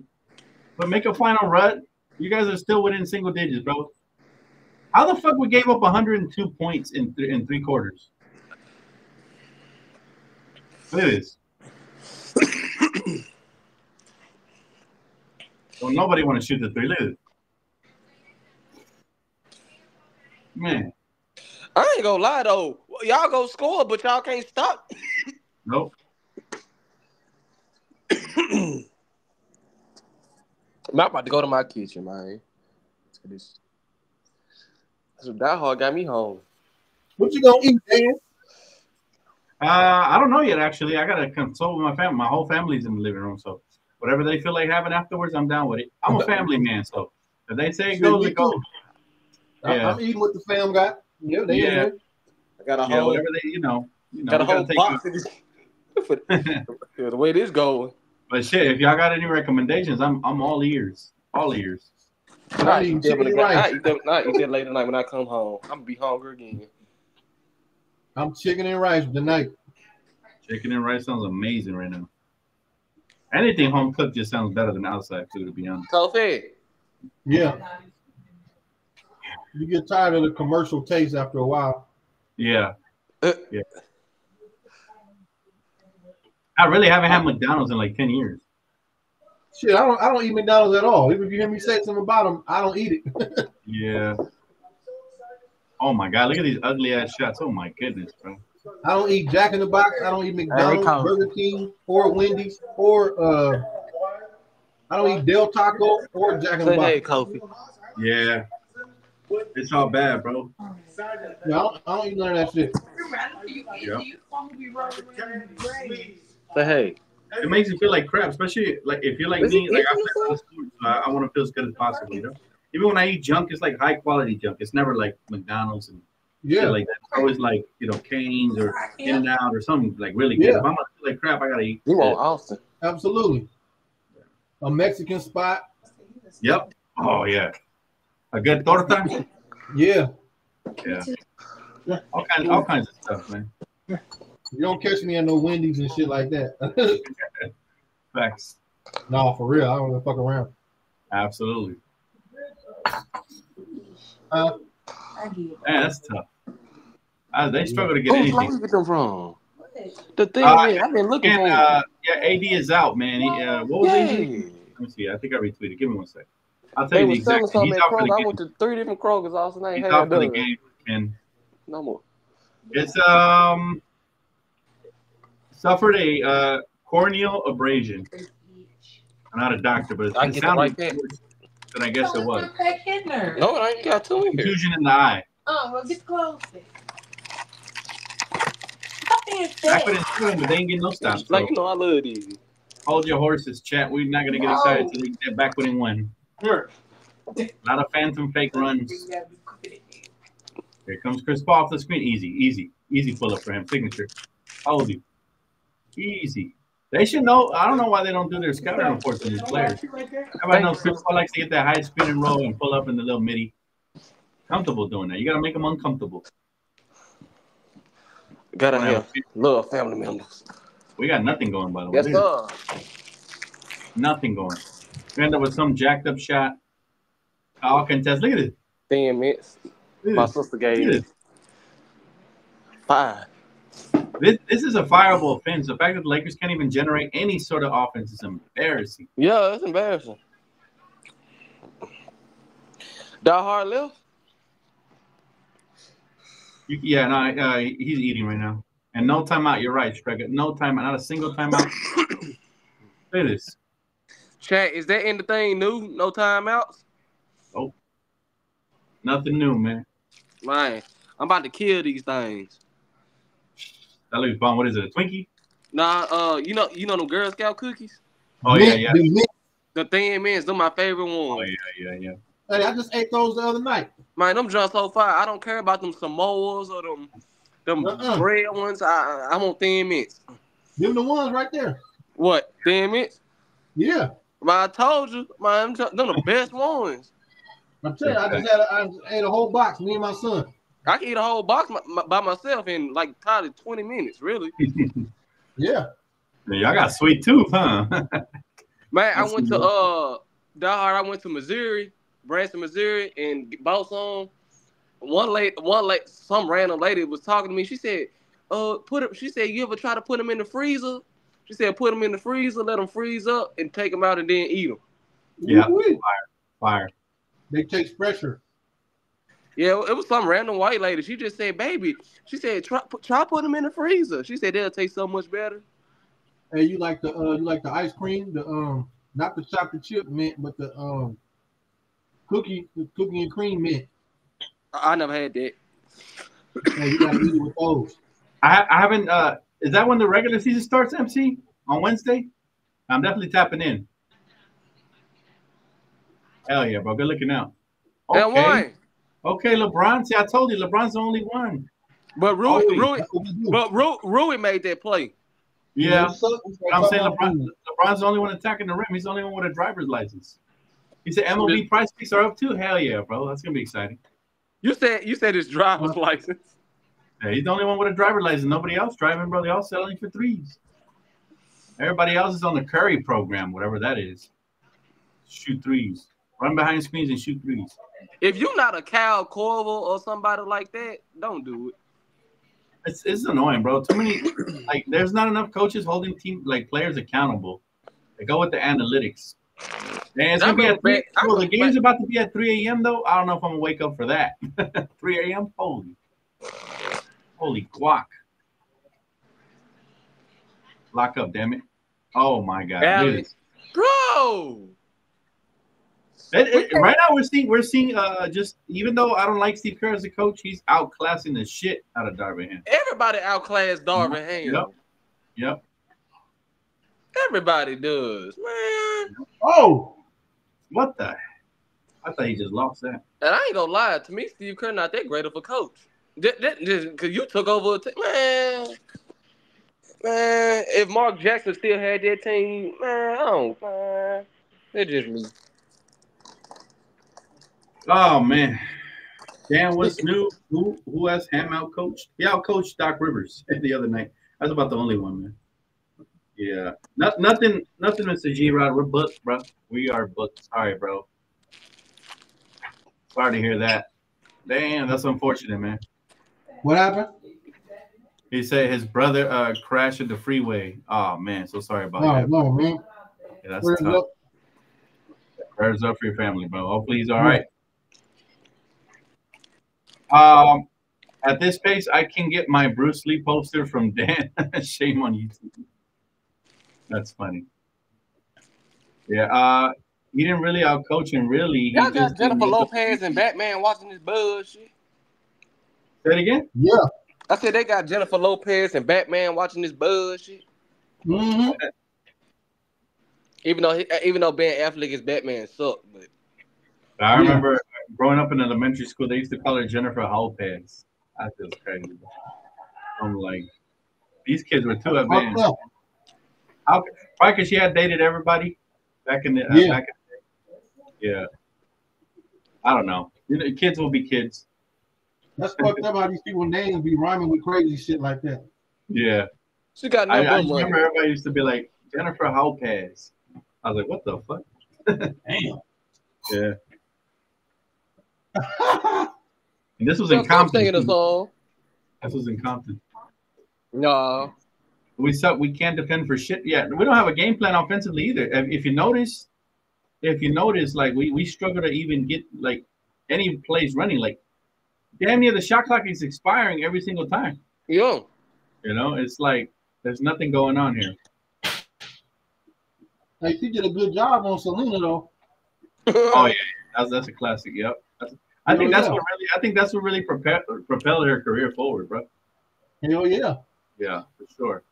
But make a final rut. You guys are still within single digits, bro. How the fuck we gave up 102 points in th- in three quarters? Look at this. Don't nobody want to shoot the three. Look. Man, I ain't gonna lie though. Y'all go score, but y'all can't stop. nope. I'm about to go to my kitchen, man. Look at this. That's what that hard got me home. What you gonna eat, Dan? Uh, I don't know yet. Actually, I gotta consult with my family. My whole family's in the living room, so whatever they feel like having afterwards, I'm down with it. I'm a family man, so if they say it goes, Me it goes. I- Yeah. I'm eating what the fam got. Yeah, they Yeah. I got a Yeah, whole whatever they, you know, you know, got a we gotta whole take box. For- the way this going. But shit, if y'all got any recommendations, I'm I'm all ears, all ears. I'm I eating eat them chicken in and the- I rice. eat them- I eat that late at night when I come home. I'm gonna be hungry again. I'm chicken and rice tonight. Chicken and rice sounds amazing right now. Anything home cooked just sounds better than outside food, to be honest. Coffee. Yeah. You get tired of the commercial taste after a while. Yeah. Uh. Yeah. I really haven't had McDonald's in like ten years. Shit, I don't I don't eat McDonald's at all. Even if you hear me say something about them, I don't eat it. Yeah. Oh my god, look at these ugly ass shots. Oh my goodness, bro. I don't eat Jack in the Box. I don't eat McDonald's. Burger King, or Wendy's, or uh, I don't eat Del Taco or Jack in the Box. hey, Box. Kofi. Yeah. It's all bad, bro. Yeah, I, don't, I don't eat none of that shit. Yeah. Say hey. It makes you feel like crap, especially like if you're like Is me, like eating after school, I, I want to feel as good as possible, you know. Even when I eat junk, it's like high quality junk. It's never like McDonald's and shit Yeah, like that. It's always like you know Canes or In and Out or something like really good. Yeah. If I'm gonna feel like crap, I gotta eat. You shit. want Austin? absolutely. A Mexican spot. Yep. Oh yeah. A good torta. Yeah, Yeah. All kinds, all kinds of stuff, man. You don't catch me at no Wendy's and shit like that. Facts. no, for real, I don't even fuck around. Absolutely. Uh, Man, that's tough. Uh, they struggle to get Who's anything. Where you get them from? The thing Uh, is, I've been looking And for. uh, yeah, AD is out, man. He, uh, what was yeah. it? Let me see. I think I retweeted. Give me one sec. I'll tell They you the exact. He's at out for the Kroger. I went to three different Krogers. Austin ain't He's had out for the done. game, and No more. it's um suffered a uh, corneal abrasion. I'm not a doctor, but I it get sounded right pick. worse I guess it was. Hitler. No, I ain't got two in here. Confusion in the eye. Oh, well, get close. Back with his feeling, but they ain't getting no stops. So Like you know, I love these. hold your horses, chat. We're not gonna get excited until we get back with him one. A lot of phantom fake runs. Here comes Chris Paul off the screen. Easy, easy, easy pull up for him. Signature. Hold you. Easy. They should know. I don't know why they don't do their scouting reports on these players. Everybody knows Chris Paul likes to get that high spin and roll and pull up in the little midi. Comfortable doing that. You got to make them uncomfortable. Gotta Whatever. have love family members. We got nothing going, by the way. Yes, sir. Nothing going. We end up with some jacked up shot. All contest. Look at this. Damn it. My sister gave it. me five. This, this is a fireable offense. The fact that the Lakers can't even generate any sort of offense is embarrassing. Yeah, that's embarrassing. Die hard left. You, yeah, no, uh, he's eating right now. And no timeout. You're right, Striker. No timeout. Not a single timeout. Look at this. Chat, is that anything new? No timeouts? Nope. Nothing new, man. Man, I'm about to kill these things. That looks bomb. What is it? A Twinkie? Nah, uh, you know, you know them Girl Scout cookies, Oh yeah, Mint, yeah. the mint. the thin mints. Them my favorite Oh yeah, yeah, yeah. Hey, I just ate those the other night. Man, them just so fire. I don't care about them Samoas or them them Uh-uh. bread ones. I I I want thin mints. Them the ones right there. What thin mints? Yeah. Man, I told you, man, them them the best ones. I'm telling you, I just had a, I just ate a whole box, me and my son. I can eat a whole box my, my, by myself in like probably 20 minutes, really. Yeah. Yeah, y'all got sweet tooth, huh? Man, I went to uh Die Hard, I went to Missouri, Branson, Missouri, and bought some. One late one lady, some random lady was talking to me. She said, "Uh, put it." She said, "You ever try to put them in the freezer?" She said, "Put them in the freezer, let them freeze up, and take them out, and then eat them." Yeah. Woo-wee. Fire. They taste fresher. Yeah, it was some random white lady. She just said, "Baby," she said, "Try, put- try put them in the freezer." She said they'll taste so much better. Hey, you like the uh, you like the ice cream, the um, not the chocolate chip mint, but the um, cookie, the cookie and cream mint. I, I never had that. Hey, you gotta eat it with those. I, I haven't. Uh, is that when the regular season starts, MC? On Wednesday? I'm definitely tapping in. Hell yeah, bro. Good looking out. That Okay. One. Okay, LeBron. See, I told you, LeBron's the only one. But Rui, Oh, Rui, That's what we do. but Rui, Rui made that play. Yeah. We suck, we start I'm saying LeBron. LeBron's the only one attacking the rim. He's the only one with a driver's license. He said MLB Prize Picks are up too. Hell yeah, bro. That's gonna be exciting. You said you said his driver's license. Yeah, he's the only one with a driver's license. Nobody else driving, bro. They all selling for threes. Everybody else is on the Curry program, whatever that is. Shoot threes. Run behind screens and shoot threes. If you're not a Kyle Korver or somebody like that, don't do it. It's, it's annoying, bro. Too many like there's not enough coaches holding team like players accountable. They go with the analytics. And it's gonna be at three. I the game's about to be at 3 a.m. though. I don't know if I'm gonna wake up for that. 3 a.m. Holy, holy guac. Lock up, damn it. Oh my god. Bro. It- it- right now we're seeing we're seeing uh just even though I don't like Steve Kerr as a coach, he's outclassing the shit out of Darvin Ham. Everybody outclassed Darvin Ham. Yep. Yep. Everybody does, man. Oh, What the I thought he just lost that. And I ain't gonna lie, to me, Steve Kerr not that great of a coach. That, that, just, Cause you took over a team, man. Man, if Mark Jackson still had that team, man, I don't, man. It's just me. Oh man. Dan, what's new? Who who has Ham out coached? He out coached Doc Rivers the other night. That's about the only one, man. Yeah. Not, nothing nothing, Mr. G Rod. We're booked, bro. We are booked. Sorry, bro. Sorry to hear that. Damn, that's unfortunate, man. what happened? He said his brother uh crashed at the freeway. Oh man, so sorry about Oh that. no, man. Yeah, that's tough. up? Prayers up for your family, bro. Hopefully he's all right. Um, at this pace, I can get my Bruce Lee poster from Dan. Shame on you. That's funny. Yeah. Uh, he didn't really outcoach him. Really, he Y'all got just Jennifer didn't- Lopez and Batman watching this bullshit. Say it again. Yeah. I said they got Jennifer Lopez and Batman watching this bullshit. Mm-hmm. Even though he, even though Ben Affleck is Batman suck, but I Yeah. remember growing up in elementary school, they used to call her Jennifer Lopez. That feels crazy. I'm like, these kids were too advanced. Fucked up. How, probably because she had dated everybody back in the uh, Yeah. back in the day. Yeah. I don't know. You know, kids will be kids. That's fucked up how these people names be rhyming with crazy shit like that. Yeah. she got no I, I just remember everybody used to be like Jennifer Lopez. I was like, what the fuck? Damn. Yeah. And this was So in I'm Compton. singing a song. This was in Compton. No, We suck. We can't defend for shit yet. We don't have a game plan offensively either. If, if you notice, if you notice, like we, we struggle to even get like any plays running. Like damn near the shot clock is expiring every single time. yeah. You know, it's like there's nothing going on here. Hey, she did a good job on Selena though. Oh yeah, that's that's a classic. Yep. I think that's yeah. what really. I think that's what really propelled propelled her career forward, bro. Hell yeah. Yeah, for sure.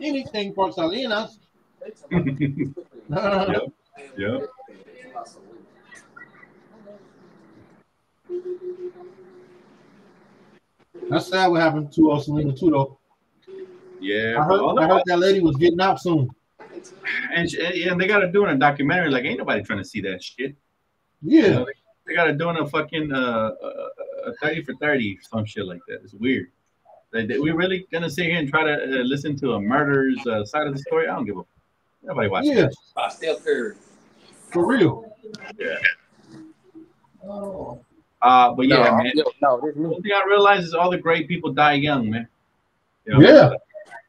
Anything for Salinas. yeah, yeah. That's sad what happened to uh, Selena too, though. Yeah, I heard. I heard that lady was getting out soon. and, she- and they got to do in a documentary. Like, ain't nobody trying to see that shit. Yeah. They got to do in a fucking uh, uh, a thirty for thirty, some shit like that. It's weird. They, they- we really gonna sit here and try to uh, listen to a murderer's uh, side of the story? I don't give a. Nobody watching. Yeah, that shit. By Steph Curry. for real. Yeah, Oh. uh, but yeah, no, man. yo, no, this. One thing I realize is all the great people die young, man. You Yeah.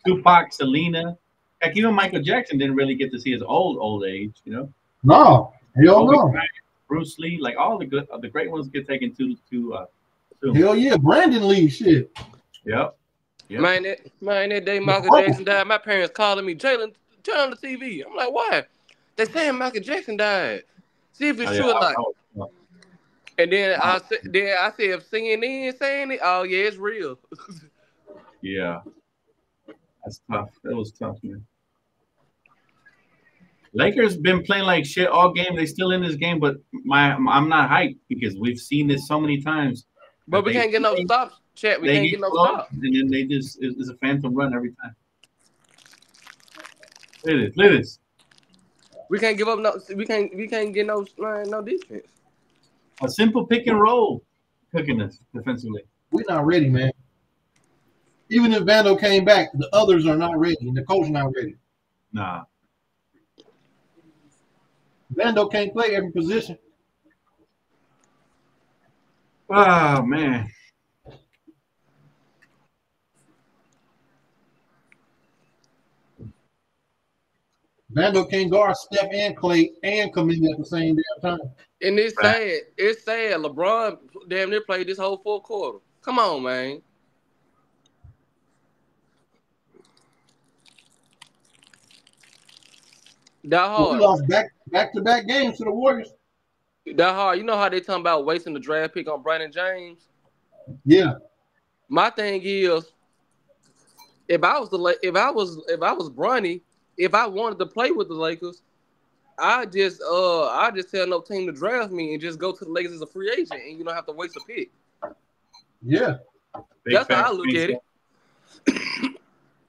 Tupac, Selena, heck, even Michael Jackson didn't really get to see his old old age. You know, No, hell Kobe no. Bryant, Bruce Lee, like all the good, the great ones get taken to to. uh, soon. Hell yeah, Brandon Lee shit. Yep. Yep. Man, that man, that day Michael What? Jackson died, my parents calling me, Jalen, turn on the TV. I'm like, why? They saying Michael Jackson died. See if it's Oh, true yeah, or not. I- I- And then I said, then I said, if CNN saying it, oh yeah, it's real. Yeah. That's tough. That was tough, man. Lakers been playing like shit all game. They still in this game, but my I'm not hyped because we've seen this so many times. But we They- can't get no stops, chat. We can't get get no stops. and then they just it's, it's a phantom run every time. Look at this. Look at this. We can't give up no. We can't. We can't get no no defense. A simple pick and roll cooking us defensively. We're not ready, man. Even if Vando came back, the others are not ready, and the coach not ready. Nah. Vando can't play every position. Oh man. Vando can't guard Steph and Klay and Kuminga at the same damn time. And it's Right. sad. It's sad. LeBron damn near played this whole fourth quarter. Come on, man. That But we lost back back to back games to the Warriors. That hard. You know how they talking about wasting the draft pick on Brandon James? Yeah, My thing is, if I was the La- if I was if I was Bronny, if I wanted to play with the Lakers, I just uh I just tell no team to draft me and just go to the Lakers as a free agent, and you don't have to waste a pick. yeah. Big That's how I look at it.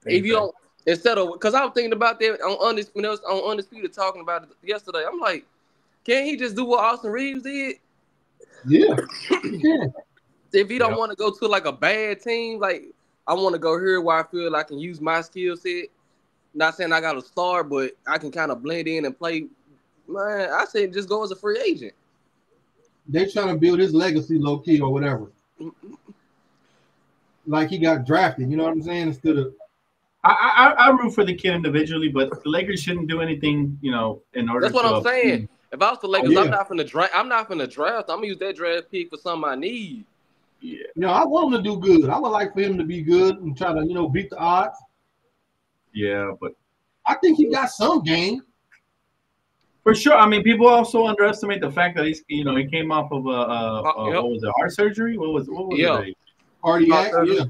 if you don't instead of because I was thinking about that on undisputed when I was on undisputed talking about it yesterday. I'm like, can't he just do what Austin Reaves did? Yeah, can. If he don't Yeah. want to go to like a bad team, like I want to go here where I feel I can use my skill set. Not saying I got a star, but I can kind of blend in and play. Man, I said just go as a free agent. They trying to build his legacy low key or whatever. Like he got drafted, you know what I'm saying? Instead of I, I I root for the kid individually, but the Lakers shouldn't do anything, you know, in order. That's what I'm saying. If I was the Lakers, yeah. I'm not gonna draft. I'm not gonna draft. I'm gonna use that draft pick for something I need. Yeah, you know, I want him to do good. I would like for him to be good and try to, you know, beat the odds. yeah, but I think he got some game. for sure. I mean, people also underestimate the fact that he's, you know, he came off of a, uh, Uh, uh, yep. what was it, heart surgery? What was what was Yeah. it? Cardiac, Uh, yeah.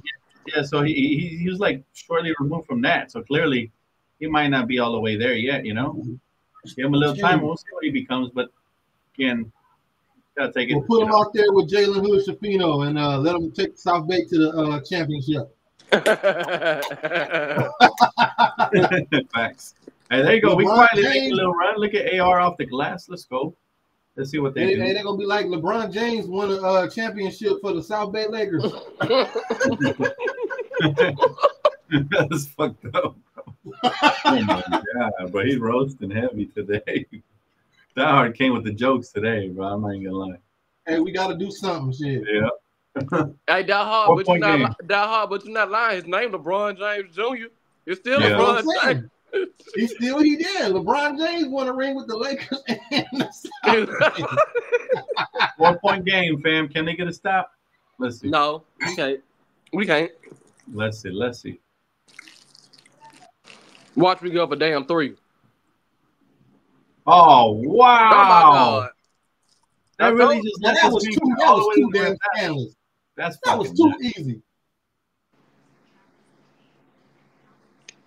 Yeah, so he, he he was like shortly removed from that. So clearly, he might not be all the way there yet. You know, give him a little time. We'll see what he becomes. But again, gotta take it. We'll put him out there with Jalen Hood-Schifino and uh, let him take South Bay to the uh, championship. know. Facts. Hey, there you go. We quietly make a little run. Look at AR off the glass. Let's go. Let's see what they They, do. they, they're gonna be like LeBron James won a uh, championship for the South Bay Lakers. That's fucked up. oh my god, but he's roasting heavy today. That hard came with the jokes today, bro. I'm not even gonna lie. hey, we got to do something, shit. Yeah. hey, that hard, Four but you're not game. that hard, but you're not lying. His name LeBron James Jr. It's still Yeah. That's LeBron. James. He still he did. LeBron James won a ring with the Lakers and the South Bay. Four point game, fam. Can they get a stop? Let's see. no, we can't. We can't. Let's see. Let's see. Watch me go up a damn three. Oh Oh my wow! god. That I really just Now, that us was be too. That was too damn back. That was too easy.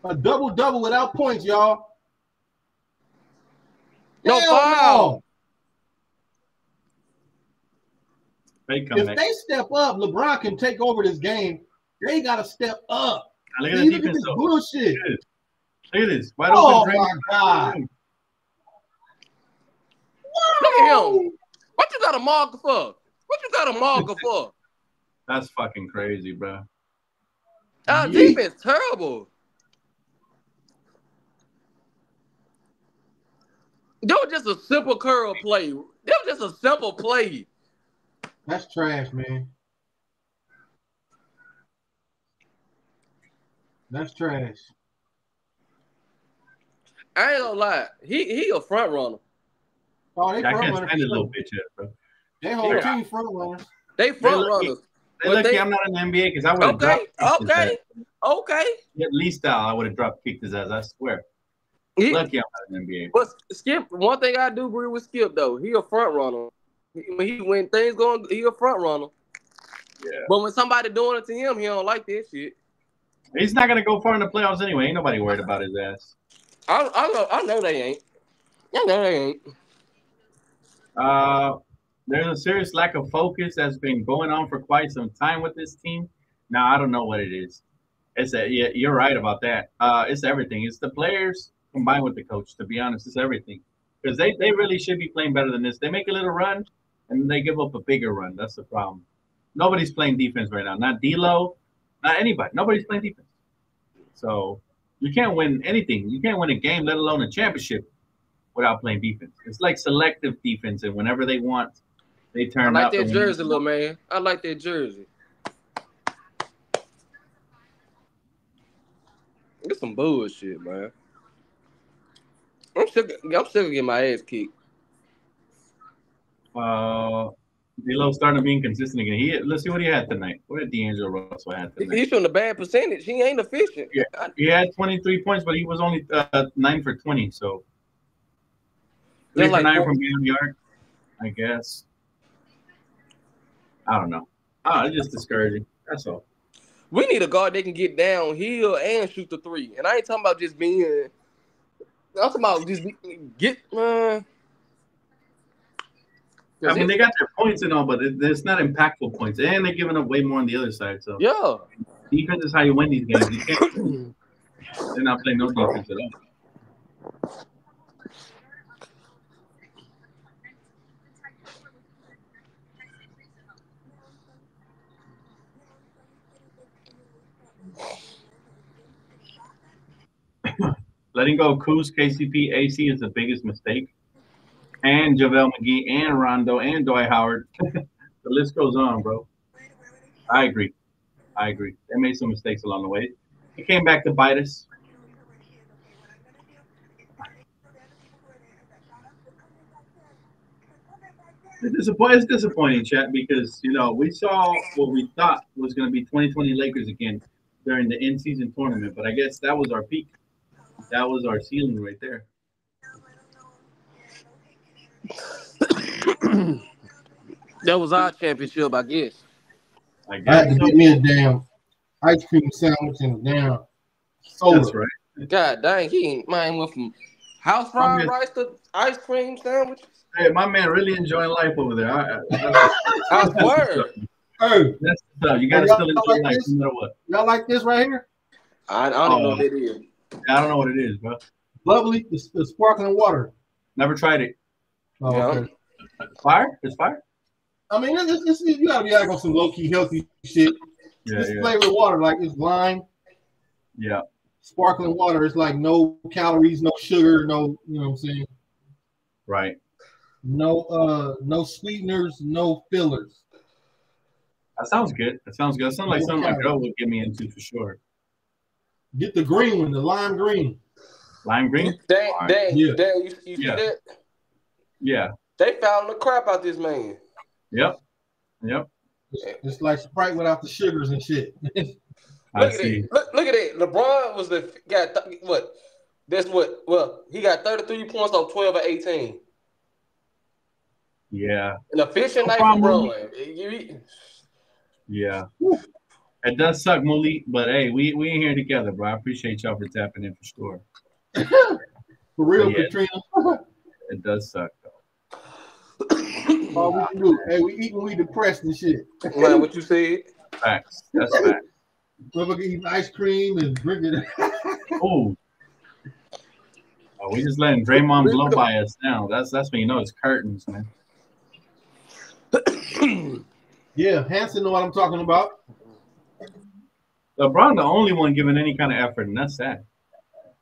A double double without points, y'all. No Hell foul. Fake no. If comeback. they step up, LeBron can take over this game. They got to step up. Now, look at the look at defense this though. bullshit. Look at this. Wide Oh open. my god! Look at him. What you got a marker for? What you got a marker for? That's fucking crazy, bro. Our Yeet. defense terrible. That was just a simple curl play. That was just a simple play. That's trash, man. That's trash. I ain't gonna lie. He he a front runner. Oh, they I front can't runners. stand this little bitch ass, bro. They whole Yeah. team front runners. They front lucky. runners. Hey, But lucky they- I'm not in the NBA because I would have Okay, dropped kicked his okay, okay. At least style, I would have dropped kicked his ass. I swear. He, Lucky I'm not in the NBA. but Skip, one thing I do agree with Skip though, he a front runner. He, when he when things going, he a front runner. Yeah. But when somebody doing it to him, he don't like that shit. He's not gonna go far in the playoffs anyway. Ain't nobody worried about his ass. I I know I know they ain't. I know they ain't. Uh, there's a serious lack of focus that's been going on for quite some time with this team. Now I don't know what it is. It's a, yeah, you're right about that. Uh, it's everything. It's the players combined with the coach. To be honest, it's everything because they they really should be playing better than this. They make a little run and they give up a bigger run. That's the problem. Nobody's playing defense right now. Not D'Lo, not anybody. Nobody's playing defense. So you can't win anything. You can't win a game, let alone a championship, without playing defense. It's like selective defense, and whenever they want, they turn. I like that jersey, little man. I like that jersey. It's some bullshit, man. I'm sick. I'm sick of getting my ass kicked. Uh, D'Lo starting to be inconsistent again. He let's see what he had tonight. What did D'Angelo Russell had He- tonight? He's showing a bad percentage. He ain't efficient. Yeah. He had 23 points, but he was only uh, nine for 20. So three They're for like nine from the arc, I guess. I don't know. Oh, it's just discouraging. That's all. We need a guard that can get downhill and shoot the three. And I ain't talking about just being. I'm talking about just get. Uh, I mean, they got their points and all, but it, it's not impactful points, and they're giving up way more on the other side. So yeah. defense is how you win these games. You can't. they're not playing no defense at all. Letting go of Kuz, KCP, AC is the biggest mistake. And JaVale McGee and Rondo and Dwight Howard. the list goes on, bro. I agree. I agree. They made some mistakes along the way. It came back to bite us. It's disappointing, chat, because you know we saw what we thought was going to be 2020 Lakers again during the in-season tournament, but I guess that was our peak. That was our ceiling right there. That was our championship, I guess. I I had to so. get me a damn ice cream sandwich and a damn soda. That's right. God dang, he ain't mine went from house fried man. rice to ice cream sandwich. Hey, my man really enjoying life over there. I, I, I swear. Hey, that's the stuff. You got to still enjoy like life this? no matter what. y'all like this right here? I, I don't even know Oh. what it is. I don't know what it is, bro. Bubbly, the, the sparkling water. Never tried it. Oh, Yeah. okay. Fire? It's fire? I mean, it's, it's, you gotta be like on some low key healthy shit. Yeah, this yeah, flavored water, like it's lime, yeah. sparkling water. It's like no calories, no sugar, no, you know what I'm saying? Right. No, uh, no sweeteners, no fillers. That sounds good. That sounds good. That sounds like something my girl would get me into for sure. Get the green one, the lime green. Lime green? Dang, Alright. dang, Yeah. dang, you, you Yeah. see that? Yeah. They found the crap out this man. Yep. Yep. It's like Sprite without the sugars and shit. I Look at see. it. Look, look at it. LeBron was the got th- what? That's what. Well, he got 33 points off 12 or 18. Yeah, An efficient night problem. for Braun. Yeah. It does suck, Malik, but hey, we we in here together, bro. I appreciate y'all for tapping in for sure. For real, Yeah. Katrina. It does suck though. All we can do. Hey, we eat when we depressed and shit. Man, what you said? Facts. That's facts. Motherfucker eating ice cream and drinking. Ooh. Oh, we just letting Draymond blow by us now. That's that's when you know it's curtains, man. yeah, Hanson know what I'm talking about. LeBron the only one giving any kind of effort, and that's sad.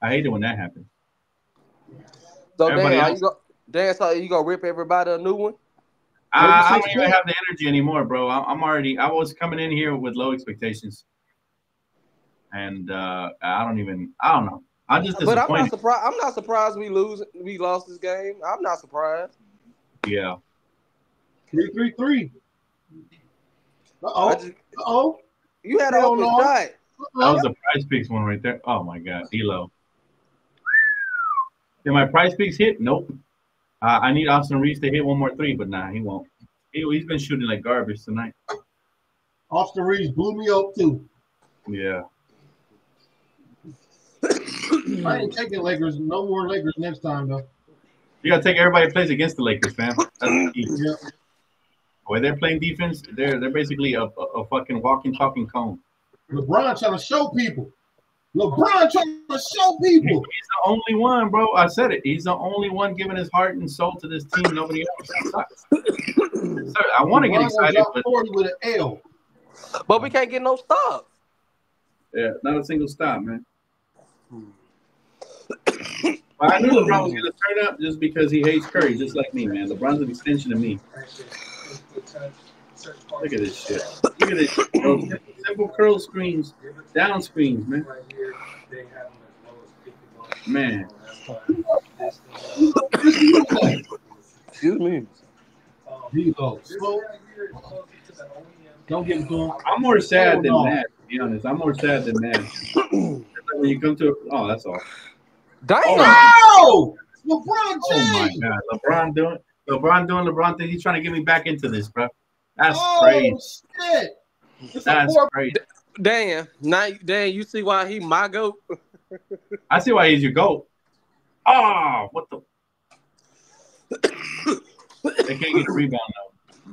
I hate it when that happens. So Everybody Dan, else? you go, Dan, so you gonna rip everybody a new one? I, I don't even have the energy anymore, bro. I- I'm already. I was coming in here with low expectations, and uh I don't even. I don't know. I'm just But I'm not surprised. I'm not surprised we lose. We lost this game. I'm not surprised. yeah. Three, three, three. Uh oh. Uh oh. You had an Hell open shot. That was the Prize Picks one right there. Oh my god, Elo. Did my Prize Picks hit? Nope. Uh, I need Austin Reaves to hit one more three, but nah, he won't. He, he's been shooting like garbage tonight. Austin Reaves blew me up too. Yeah. I ain't taking Lakers. No more Lakers next time though. You gotta take everybody plays against the Lakers, fam. That's the key. Yeah. When they're playing defense, they're they're basically a, a, a fucking walking, talking cone. LeBron trying to show people. LeBron trying to show people. He's the only one, bro. I said it. He's the only one giving his heart and soul to this team. Nobody else. Sir, I want to get excited, drop but 40 with an L. But we can't get no stop. yeah, not a single stop, man. But I knew LeBron was gonna turn up just because he hates Curry, just like me, man. LeBron's an extension of me. Look at this shit. Look at this. Simple, simple curl screens, down screens, man. Man. Excuse me. D'Lo. Slow. Don't get it to him. I'm more sad than Oh, no. mad, to be honest. I'm more sad than mad. when you come to oh, that's all. Damn. Oh! LeBron Oh my god, LeBron doing LeBron doing LeBron thing. He's trying to get me back into this, bro. That's oh, crazy. shit. It's a That's four- crazy. Dan, now Dan, you see why he my goat? I see why he's your goat. Oh, what the? they can't get a rebound though.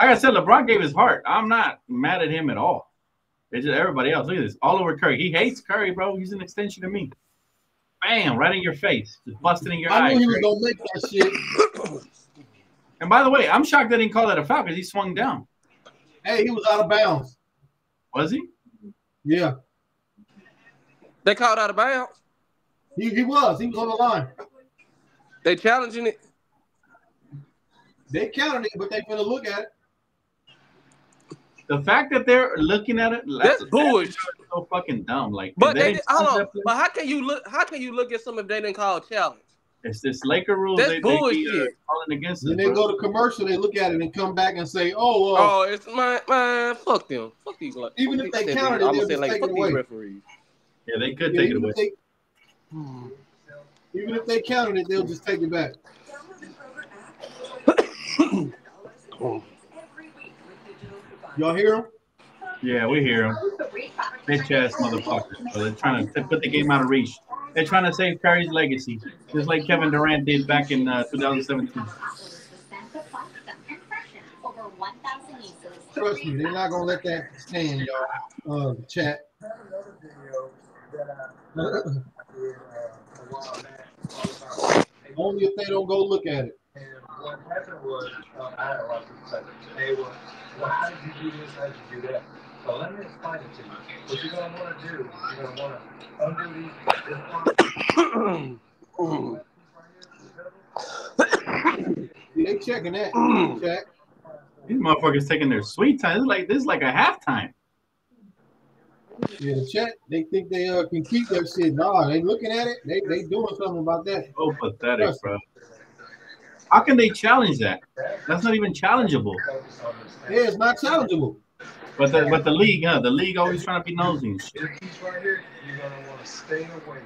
Like I said, LeBron gave his heart. I'm not mad at him at all. It's just everybody else. Look at this. All over Curry. He hates Curry, bro. He's an extension of me. Bam, right in your face. Just busting in your I eye. knew he was gonna make that shit. And by the way, I'm shocked they didn't call that a foul because he swung down. Hey, he was out of bounds. Was he? Yeah, They called out of bounds. he, he was. He was on the line. They challenging it. They counted it, but they gonna look at it. The fact that they're looking at it, That's bullshit. so fucking dumb. Like, But if they, hold on. But how can you look? How can you look at something if they didn't call a challenge? It's this Laker rules. That's they, they be, uh, calling against Then it, they bro. go to commercial, they look at it and come back and say, "Oh, uh, Oh, it's my my Fuck them. Fuck these. Like, Even fuck if these they referees. counted it, I'ma they'll say just like take fuck it these away. referees. Yeah, they could yeah, take it away. if they, even if they counted it, they'll just take it back." Y'all hear him? Yeah, we hear them. Bitch ass motherfuckers. So they're trying to put the game out of reach. They're trying to save Curry's legacy, just like Kevin Durant did back in uh, 2017. Trust me, they're not gonna let that stand, y'all. Uh, chat. Only if they don't go look at it. And what happened was, um, I had a lot of people say, hey, well, well, how did you do this? How did you do that? So let me explain it to you. What you're going to want to do, you're going to want to undo these. See, they checking that. Check. These motherfuckers taking their sweet time. This is like this is like a halftime. Yeah, the chat. They think they uh, can keep their shit. Nah, they looking at it. They they doing something about that. So pathetic, bro. How can they challenge that? That's not even challengeable. Yeah, it's not challengeable. But the but the league, huh? The league always trying to be nosy and shit. Right here, you're going to want to stay away.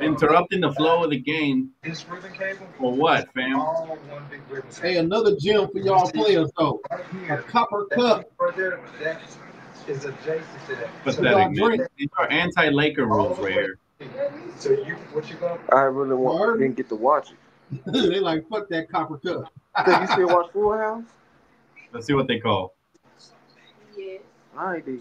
Interrupting the flow of the game This ribbon cable. for what, fam? All one big ribbon. Hey, another gem for y'all players though. Right A copper cup. right there, that is adjacent to that. So, Pathetic, drink. man. These are anti-Laker rules right here. so you, what you gonna? I really want, Word. didn't get to watch it. they like fuck that copper cup. Think you still watch Full House? Let's see what they call. Yes, I ain't did. but I did finish that movie. It was pretty darn good.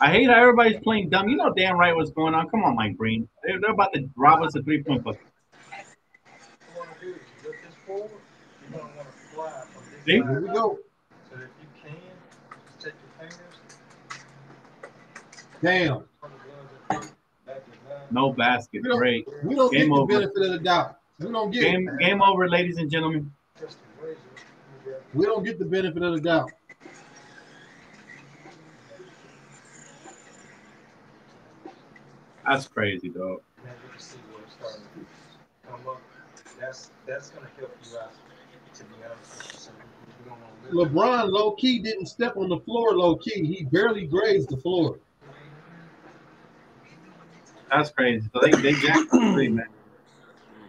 I hate how everybody's playing dumb. You know damn right what's going on. Come on, Mike Green. They're, they're about to rob us a three-point bucket. you wanna do is you lift this forward, you're gonna wanna fly from this See? Here we go. So if you can, just take your fingers. Damn. on the gloves, back to nine. No basket. We don't- Great. We don't Game get the over. benefit of the doubt. We don't get Game game over, ladies and gentlemen. Just the razor. You got- we don't get the benefit of the doubt. That's crazy, dog. Now you can see where it's starting to come up. That's that's gonna help you out. To be honest, with you. so you don't wanna lift LeBron low key didn't step on the floor low key. He barely grazed the floor. That's crazy. So they, they jacked us a three, man.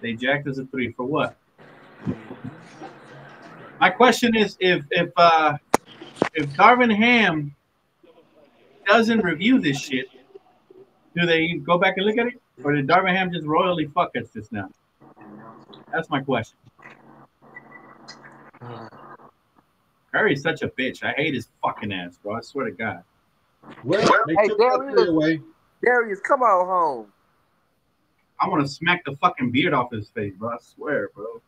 They jacked us a three for what? My question is if if uh if Darvin Ham doesn't review this shit, do they go back and look at it? Or did Darvin Ham just royally fuck us just now? That's my question. Curry's such a bitch. I hate his fucking ass, bro. I swear to God. Well, they Hey, took there that he three is. away. Darius, come on home. I want to smack the fucking beard off his face, bro. I swear, bro.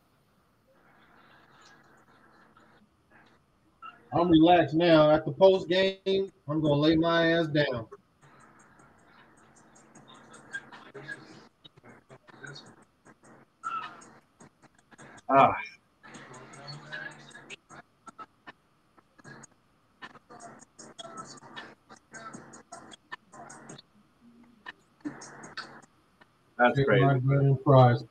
I'm relaxed now. At the post game, I'm gonna lay my ass down. Ah, that's Take crazy. my bread and fries.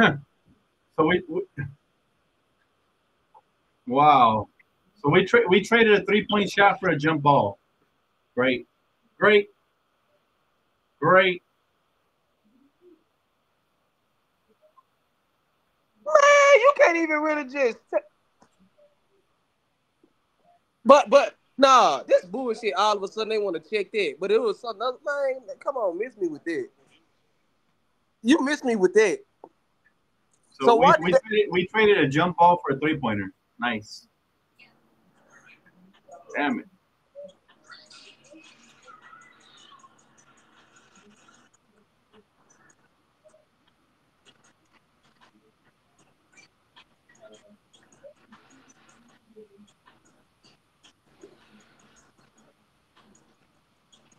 So we, we wow. So we tra- we traded a three point shot for a jump ball. Great, great, great. Man, you can't even really just. But but nah, this bullshit. All of a sudden they want to check that, but it was something else. Man, come on, miss me with that. You miss me with that. So, So we, what we, did- traded, we traded a jump ball for a three pointer. Nice. Damn it.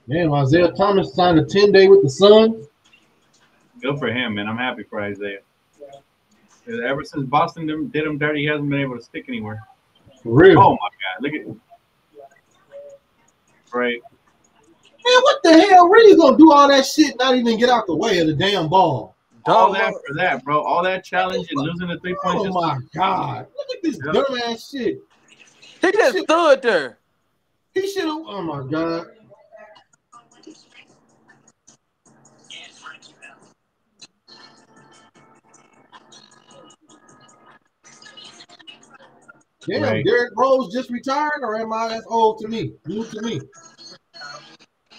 Man, Isaiah Thomas signed a 10 day with the Suns. Good for him, man. I'm happy for Isaiah. Ever since Boston did- did him dirty, he hasn't been able to stick anywhere. For real. Oh my God! Look at right. Man, what the hell? Really gonna do all that shit, not even get out the way of the damn ball? All Dog, that for that, bro. All that challenge and losing the three points. Oh just my god. Look at this Yeah. dumb ass shit. he just stood there. He should have oh my god. Damn, Right. Derrick Rose just retired, or am I as old to me? New to me.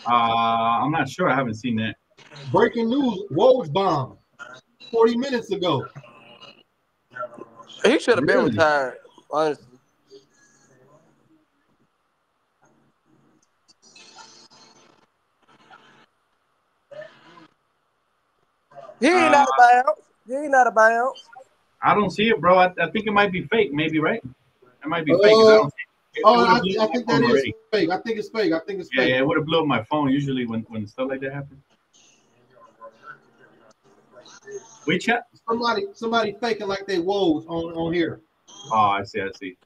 Uh, I'm not sure. I haven't seen that. Breaking news: Woj bomb. Forty minutes ago. He should have been retired, honestly. He ain't Uh, out of bounds. He ain't out of bounds. I don't see it, bro. I, I think it might be fake. Maybe right? It might be fake. I oh, don't see it. It Oh, would've I, I think phone that is already. fake. I think it's fake. I think it's Yeah, fake. yeah, it would have blown up my phone usually when, when stuff like that happens. We chat. Somebody, somebody faking like they Woj on on here. Oh, I see. I see.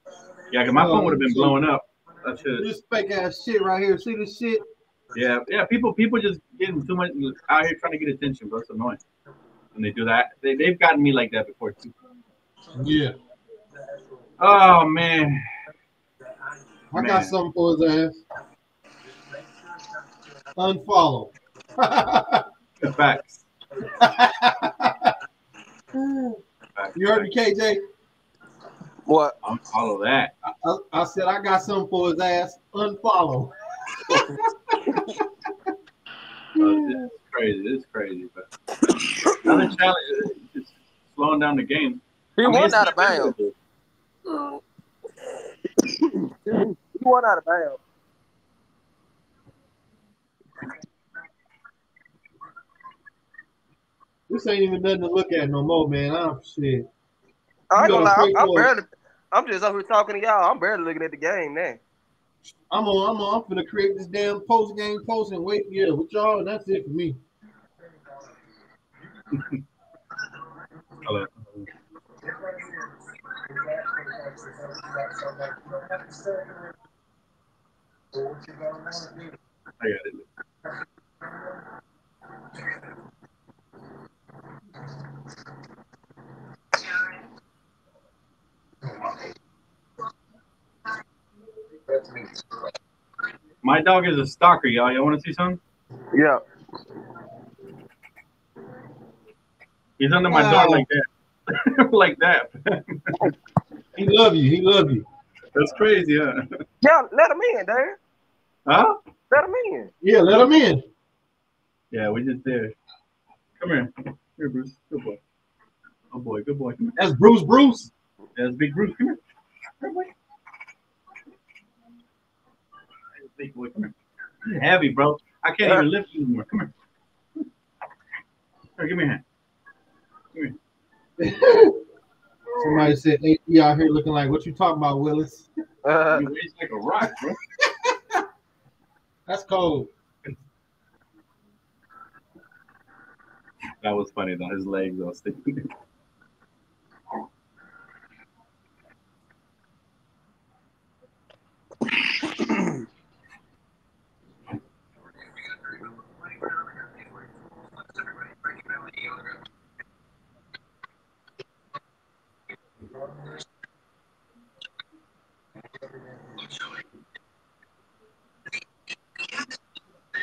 Yeah, because my phone would have been oh, blowing up. That should. This fake ass shit right here. See this shit? Yeah, yeah. People, people just getting too much out here trying to get attention, bro. It's annoying when they do that. They, they've gotten me like that before too. Yeah. Oh man. I got something for his ass. Unfollow. Good facts. you heard me, KJ? What? I'll follow that. I, I said I got something for his ass. Unfollow. Oh, this is crazy. It's crazy. But another challenge is slowing down the game. He I mean, won out of bounds. Reasonable. He won out of bounds. This ain't even nothing to look at no more, man. I'm shit. I ain't You gonna got lie, a I'm, I'm barely. I'm just up here talking to y'all. I'm barely looking at the game now. I'm on. I'm on. I'm gonna create this damn post game post and wait. Yeah, with y'all, and that's it for me. Hello. I got it. My dog is a stalker, y'all. Y'all want to see something? Yeah. He's under my Wow. door like that. like that. He love you. He love you. That's crazy, huh? Yeah, let him in, Darren. Huh? Let him in. Yeah, let him in. Yeah, we just there. Come here. Here, Bruce. Good boy. Oh boy, good boy. Come here. That's Bruce. Bruce. That's big Bruce. Come here. Come here, boy. Big boy, come here. You're heavy, bro. I can't even lift you anymore. Come here. Here, give me a hand. Somebody said hey, you out here looking like what you talking about, Willis? Uh, You weighs like a rock, bro. That's cold. That was funny though. His legs all sticky.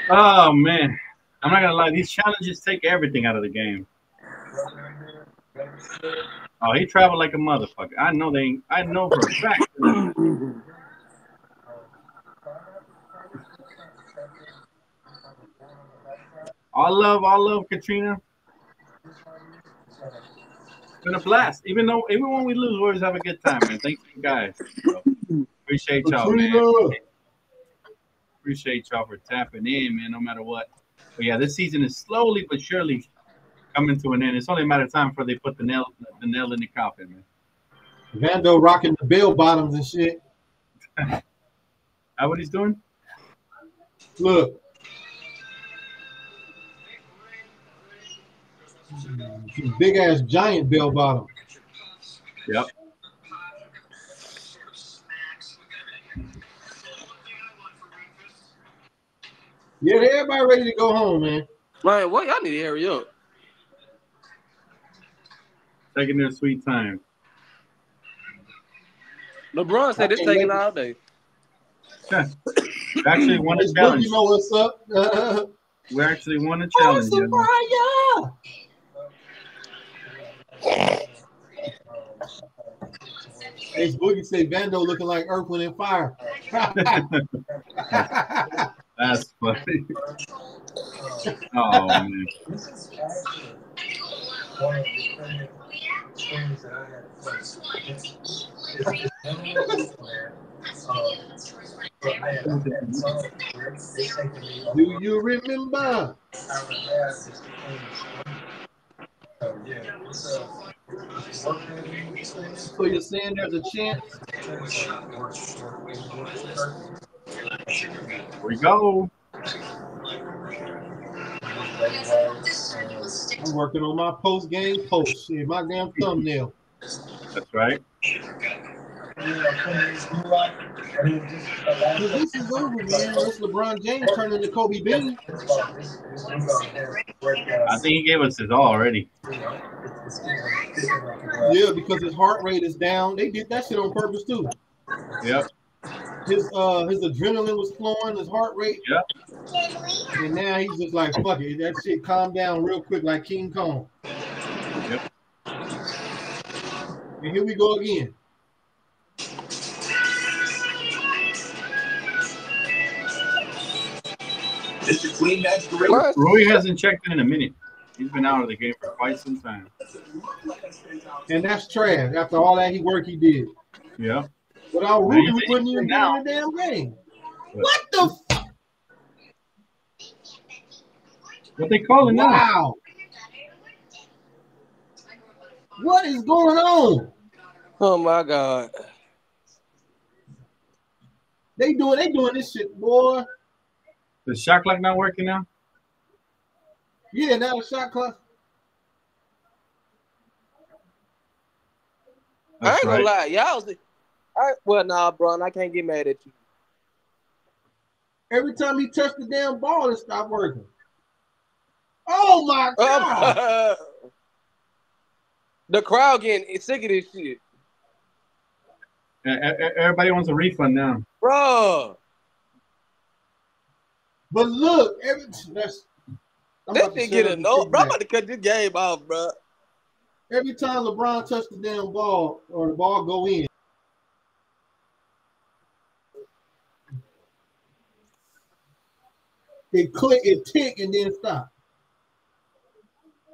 Oh man, I'm not gonna lie. These challenges take everything out of the game. Oh, he traveled like a motherfucker. I know they. Ain't, I know for a fact. All love, all love, Katrina. It's been a blast. Even though, even when we lose, we always have a good time, man. Thanks you guys. Appreciate y'all, man. Appreciate y'all for tapping in, man. No matter what. But yeah, this season is slowly but surely coming to an end. It's only a matter of time before they put the nail, the nail in the coffin, man. Vando rocking the bell bottoms and shit. How what he's doing? Look. Big ass giant bell bottom. Yep. Yeah, everybody ready to go home, man. man, what y'all need to hurry up. Taking their sweet time. LeBron said it's taking all day. Actually won a challenge. Boogie know what's up. We actually won a challenge. y'all. Ace Boogie say Vando looking like Earth, Wind, and Fire. That's funny. Oh man. This is actually one of the things that I It's, it's. Um, Do you remember? hour and a half just to finish. So yeah, it's it's working these things. So you're saying there's a chance? Here we go. I'm working on my post game post. Shit, my damn thumbnail. That's right. then put in his blue light, and then just allow Cause this is over, man. This LeBron James turning into Kobe Bean. This ball, this, this blue light has worked out. I think he gave us his all already. You know, it's, it's getting, it's getting like a, Yeah, because his heart rate is down. They did that shit on purpose too. Yep. His uh his adrenaline was flowing, his heart rate. Yep. And now he's just like, fuck it. That shit calmed down real quick like King Kong. Yep. And here we go again. Mr. Queen, that's great. What? Rui hasn't checked in in a minute. He's been out of the game for quite some time. And that's trash. After all that he work he did. Yeah. Without Rudy, we wouldn't he's even be now. in the damn game. What the f- What they calling now? What is going on? Oh my god. They doing they doing this shit, boy. The shot clock not working now? Yeah, now the shot clock. I ain't That's gonna lie, y'all. See, I, well, nah, bro, I can't get mad at you. Every time he touched the damn ball, it stopped working. Oh my god! Um, the crowd getting sick of this shit, Everybody wants a refund now. bro. but look, every that's I'm This about to shit get a no. annoyed, bro. I'm about to cut this game off, bro. Every time LeBron touched the damn ball or the ball go in, it click, it tick, and then stop.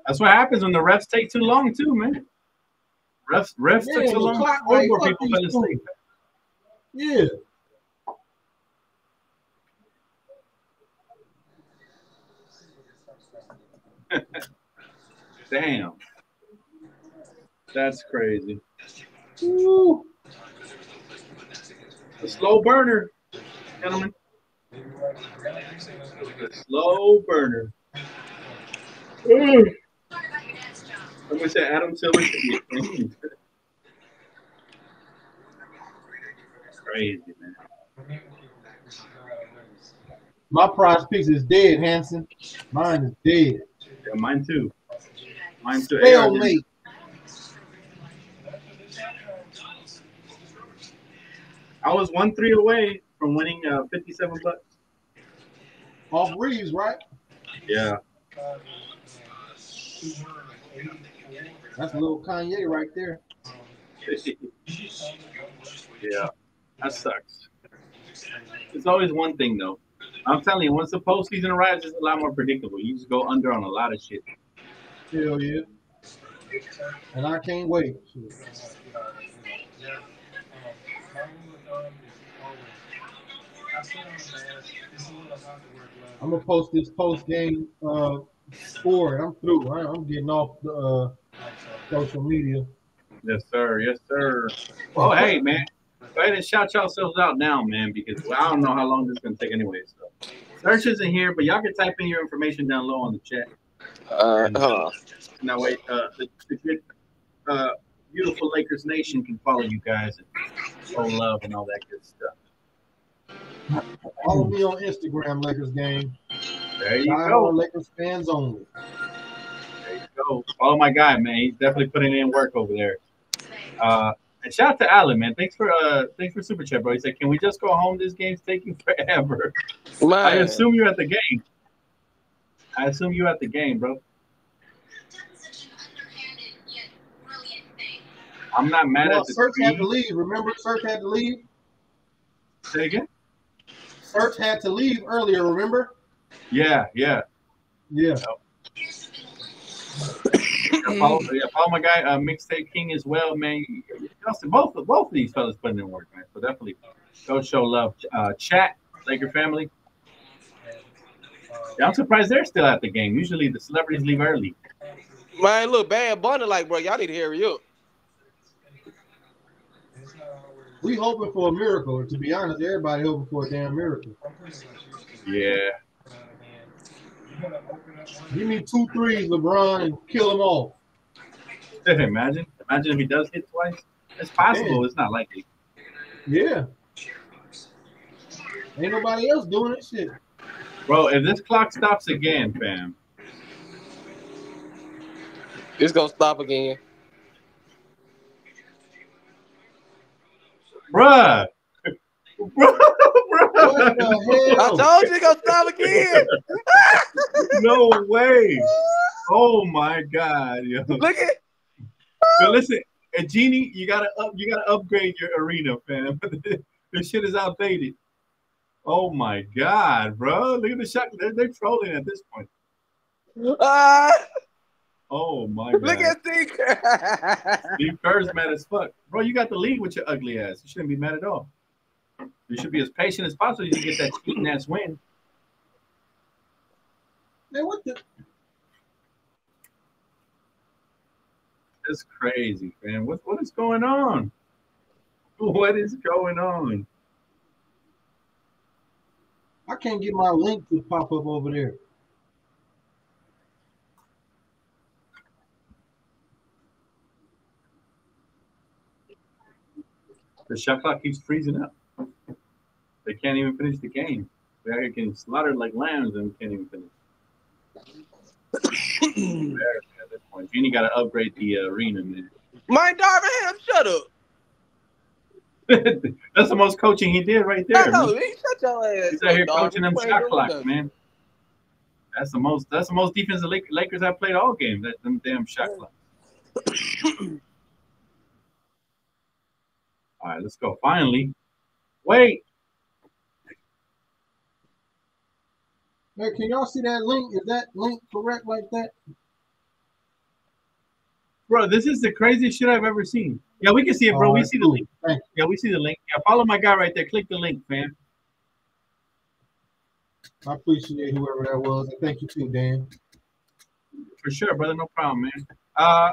That's what happens when the refs take too long, too, man. Refs, refs Yeah, took the long. clock Over right, fuck people these fell asleep. Yeah. Damn. That's crazy. Ooh. A slow burner, gentlemen. Slow burner. Said Adam Silver should be. Crazy, man. My Prize Picks is dead, Hanson. Mine is dead. Yeah, mine too. Mine too. Stalemate. I was one three away from winning uh, 57 bucks. Off Reaves, right? Yeah. That's a little Kanye right there. yeah. That sucks. It's always one thing though. I'm telling you, once the postseason arrives, it's a lot more predictable. You just go under on a lot of shit. Hell yeah. And I can't wait. I'm gonna post this post game uh score. I'm through. I- I'm getting off the uh, social media. Yes, sir. Yes, sir. Oh, hey, man. Go ahead and shout yourselves out now, man, because I don't know how long this is gonna take anyway. So, search isn't here, but y'all can type in your information down low on the chat. Uh, hold on. And that way, uh, the, the good, uh, beautiful Lakers Nation can follow you guys and show love and all that good stuff. Follow me on Instagram, Lakers game. There you Die go. Lakers fans only. There you go. Follow my guy, man. He's definitely putting in work over there. Uh, and shout out to Alan, man. Thanks for uh, thanks for super chat, bro. He said, "Can we just go home? This game's taking forever." I assume you're at the game. I assume you're at the game, bro. I'm not mad Well, at the Search had to leave. Remember, Search had to leave. Say again. Search had to leave earlier. Remember? Yeah, yeah. Yeah. Yeah, follow, yeah, follow my guy, uh, Mixtape King as well, man. Justin, both of both of these fellas putting in work, man. So definitely go show love. Uh, chat, Laker family. Yeah, I'm surprised they're still at the game. Usually the celebrities leave early. man, look, Bad Bunny, like, bro, y'all need to hurry up. We hoping for a miracle. To be honest, everybody hoping for a damn miracle. Yeah. Give me two threes, LeBron, and kill them all. Imagine, imagine if he does hit twice. It's possible. It's not likely. Yeah. Ain't nobody else doing this shit. Bro, if this clock stops again, fam, It's gonna stop again. bruh, bruh, the I told you it's gonna stop again. no way. Oh my god, yo. Look at So listen, Jeanie, you gotta up, you gotta upgrade your arena, fam. this shit is outdated. Oh my god, bro! Look at the shot. They're, they're trolling at this point. ah, Oh my god. look at Steve. Steve Kerr's mad as fuck, bro. You got the lead with your ugly ass. You shouldn't be mad at all. You should be as patient as possible. You get that cheating ass win. Man, what the? That's crazy, man. What what is going on? What is going on? I can't get my link to pop up over there. The shot clock keeps freezing up. They can't even finish the game. They're getting slaughtered like lambs and can't even finish. At this point. Jeanie got to upgrade the uh, arena, man. Mike Darvin Ham, shut up. That's the most coaching he did right there. man. man. Shut your ass. He's out here dog. coaching them shot clocks, nothing. man. That's the most. That's the most defensive Lak- Lakers have played all game. That them damn shot clocks. all right, let's go. Finally, wait. Hey, can y'all see that link? Is that link correct like that? Bro, this is the craziest shit I've ever seen. Yeah, we can see it, bro. All we see the link. Thank Yeah, we see the link. Yeah, follow my guy right there. Click the link, man. I appreciate whoever that was, and thank you too, Dan. For sure, brother. No problem, man. Uh,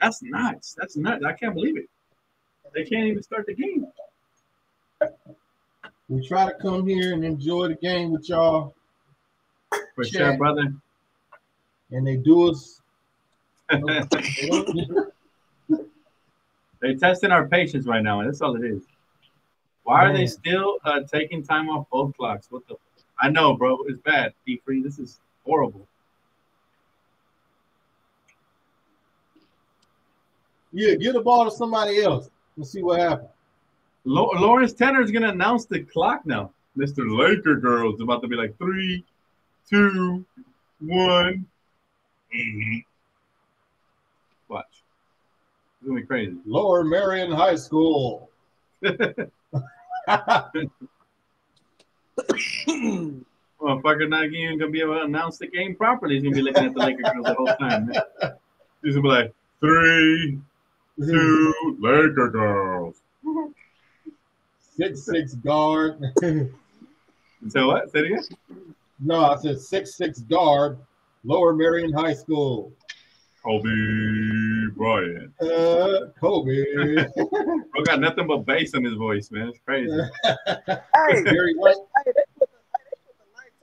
that's nuts. That's nuts. I can't believe it. They can't even start the game. We try to come here and enjoy the game with y'all, For Chat. sure, brother. and they do us. They're testing our patience right now, and that's all it is. Why are they still uh, taking time off both clocks? What the? I know, bro. It's bad. D free. This is horrible. Yeah, give the ball to somebody else and see what happens. Lawrence Tanner is gonna announce the clock now. Mr. Laker girls is about to be like three, two, one. Mhm. Watch. It's gonna be crazy. Lower Merion High School. Motherfucker not even gonna be able to announce the game properly. He's gonna be looking at the Laker girls the whole time. Man. He's gonna be like three, two, Laker girls. six six guard. So what? Say it again. no, I said six six guard. Lower Merion High School. Kobe Bryant. Uh, Kobe. Bro got nothing but bass in his voice, man. It's crazy. Hey, Gary White. hey, they put the, hey, they put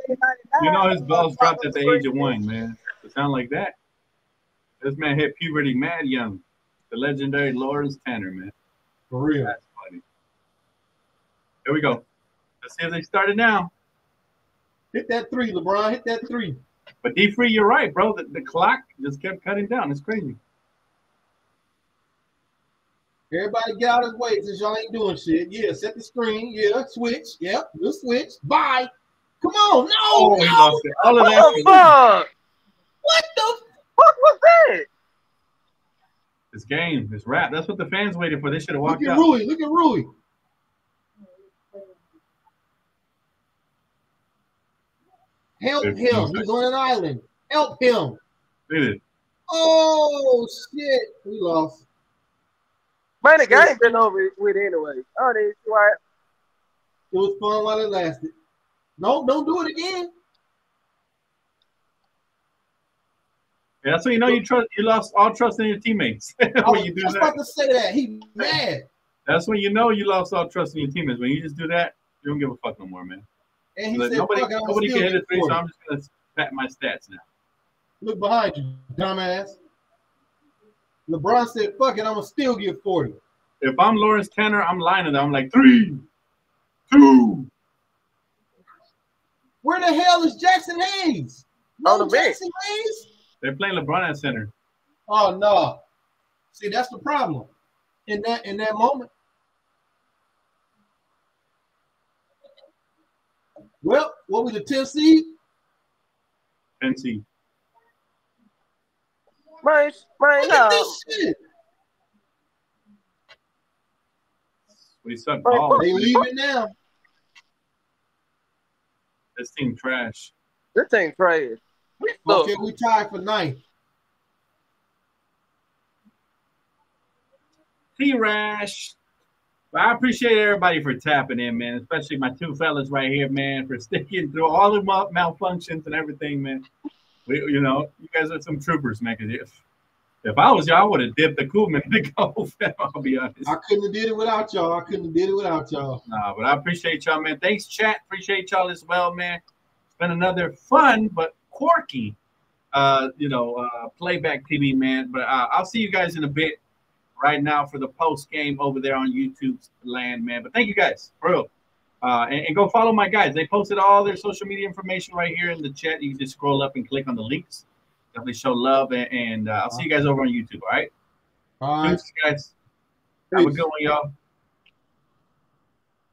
the 1999 You know his balls dropped at the age of one, man. To sound like that. This man hit puberty mad young. The legendary Lawrence Tanner, man. For real. That's funny. Here we go. Let's see if they started now. Hit that three, LeBron. Hit that three. But D free, you're right, bro. The, the clock just kept cutting down. It's crazy. Everybody get out of his way since y'all ain't doing shit. Yeah, set the screen. Yeah, switch. Yep, we'll switch. Bye. Come on. No, Oh, no. All of What that. the fuck? What the? What was that? This game, this rap. That's what the fans waited for. They should have walked Look walked at out. Rui. Look at Rui. Help Fifteen him. He's on an island. Help him. Look. Oh shit. We lost. Man, the game's been over with anyway. Oh, they right. It was fun while it lasted. No, don't do it again. Yeah, that's when you know you trust. You lost all trust in your teammates. I was you do just that, about to say that. He mad. that's when you know you lost all trust in your teammates. When you just do that, you don't give a fuck no more, man. And he Like, said, nobody, fuck nobody can hit a three, so I'm just gonna pat my stats now. Look behind you, dumbass. LeBron said, fuck it, I'm gonna still get 40. if I'm Lawrence Tanner, I'm lining them. I'm like three, two. Where the hell is Jaxson Hayes? On No the bench. Jaxson Hayes? They're playing LeBron at center. Oh no. See, that's the problem. In that in that moment. Well, what was the 10th seed? NC. Man, man, Look at no. this shit. We suck balls. They leaving now. This team trash. This thing trash. We suck. Okay, we tied for ninth. T-Rash. But I appreciate everybody for tapping in, man. Especially my two fellas right here, man, for sticking through all the mal- malfunctions and everything, man. We, you know, you guys are some troopers, man. Because if, if I was y'all, I would have dipped the Koeman to go. I'll be honest. I couldn't have did it without y'all. I couldn't have did it without y'all. Nah, but I appreciate y'all, man. Thanks, chat. Appreciate y'all as well, man. It's been another fun but quirky, uh, you know, uh, playback TV, man. But uh, I'll see you guys in a bit. Right now for the post game over there on YouTube's land, man. But thank you guys, for real. Uh, and, and go follow my guys. They posted all their social media information right here in the chat. You can just scroll up and click on the links. Definitely show love, and, and uh, I'll see you guys over on YouTube. All right, All right. Thanks, guys. Have a good one, y'all.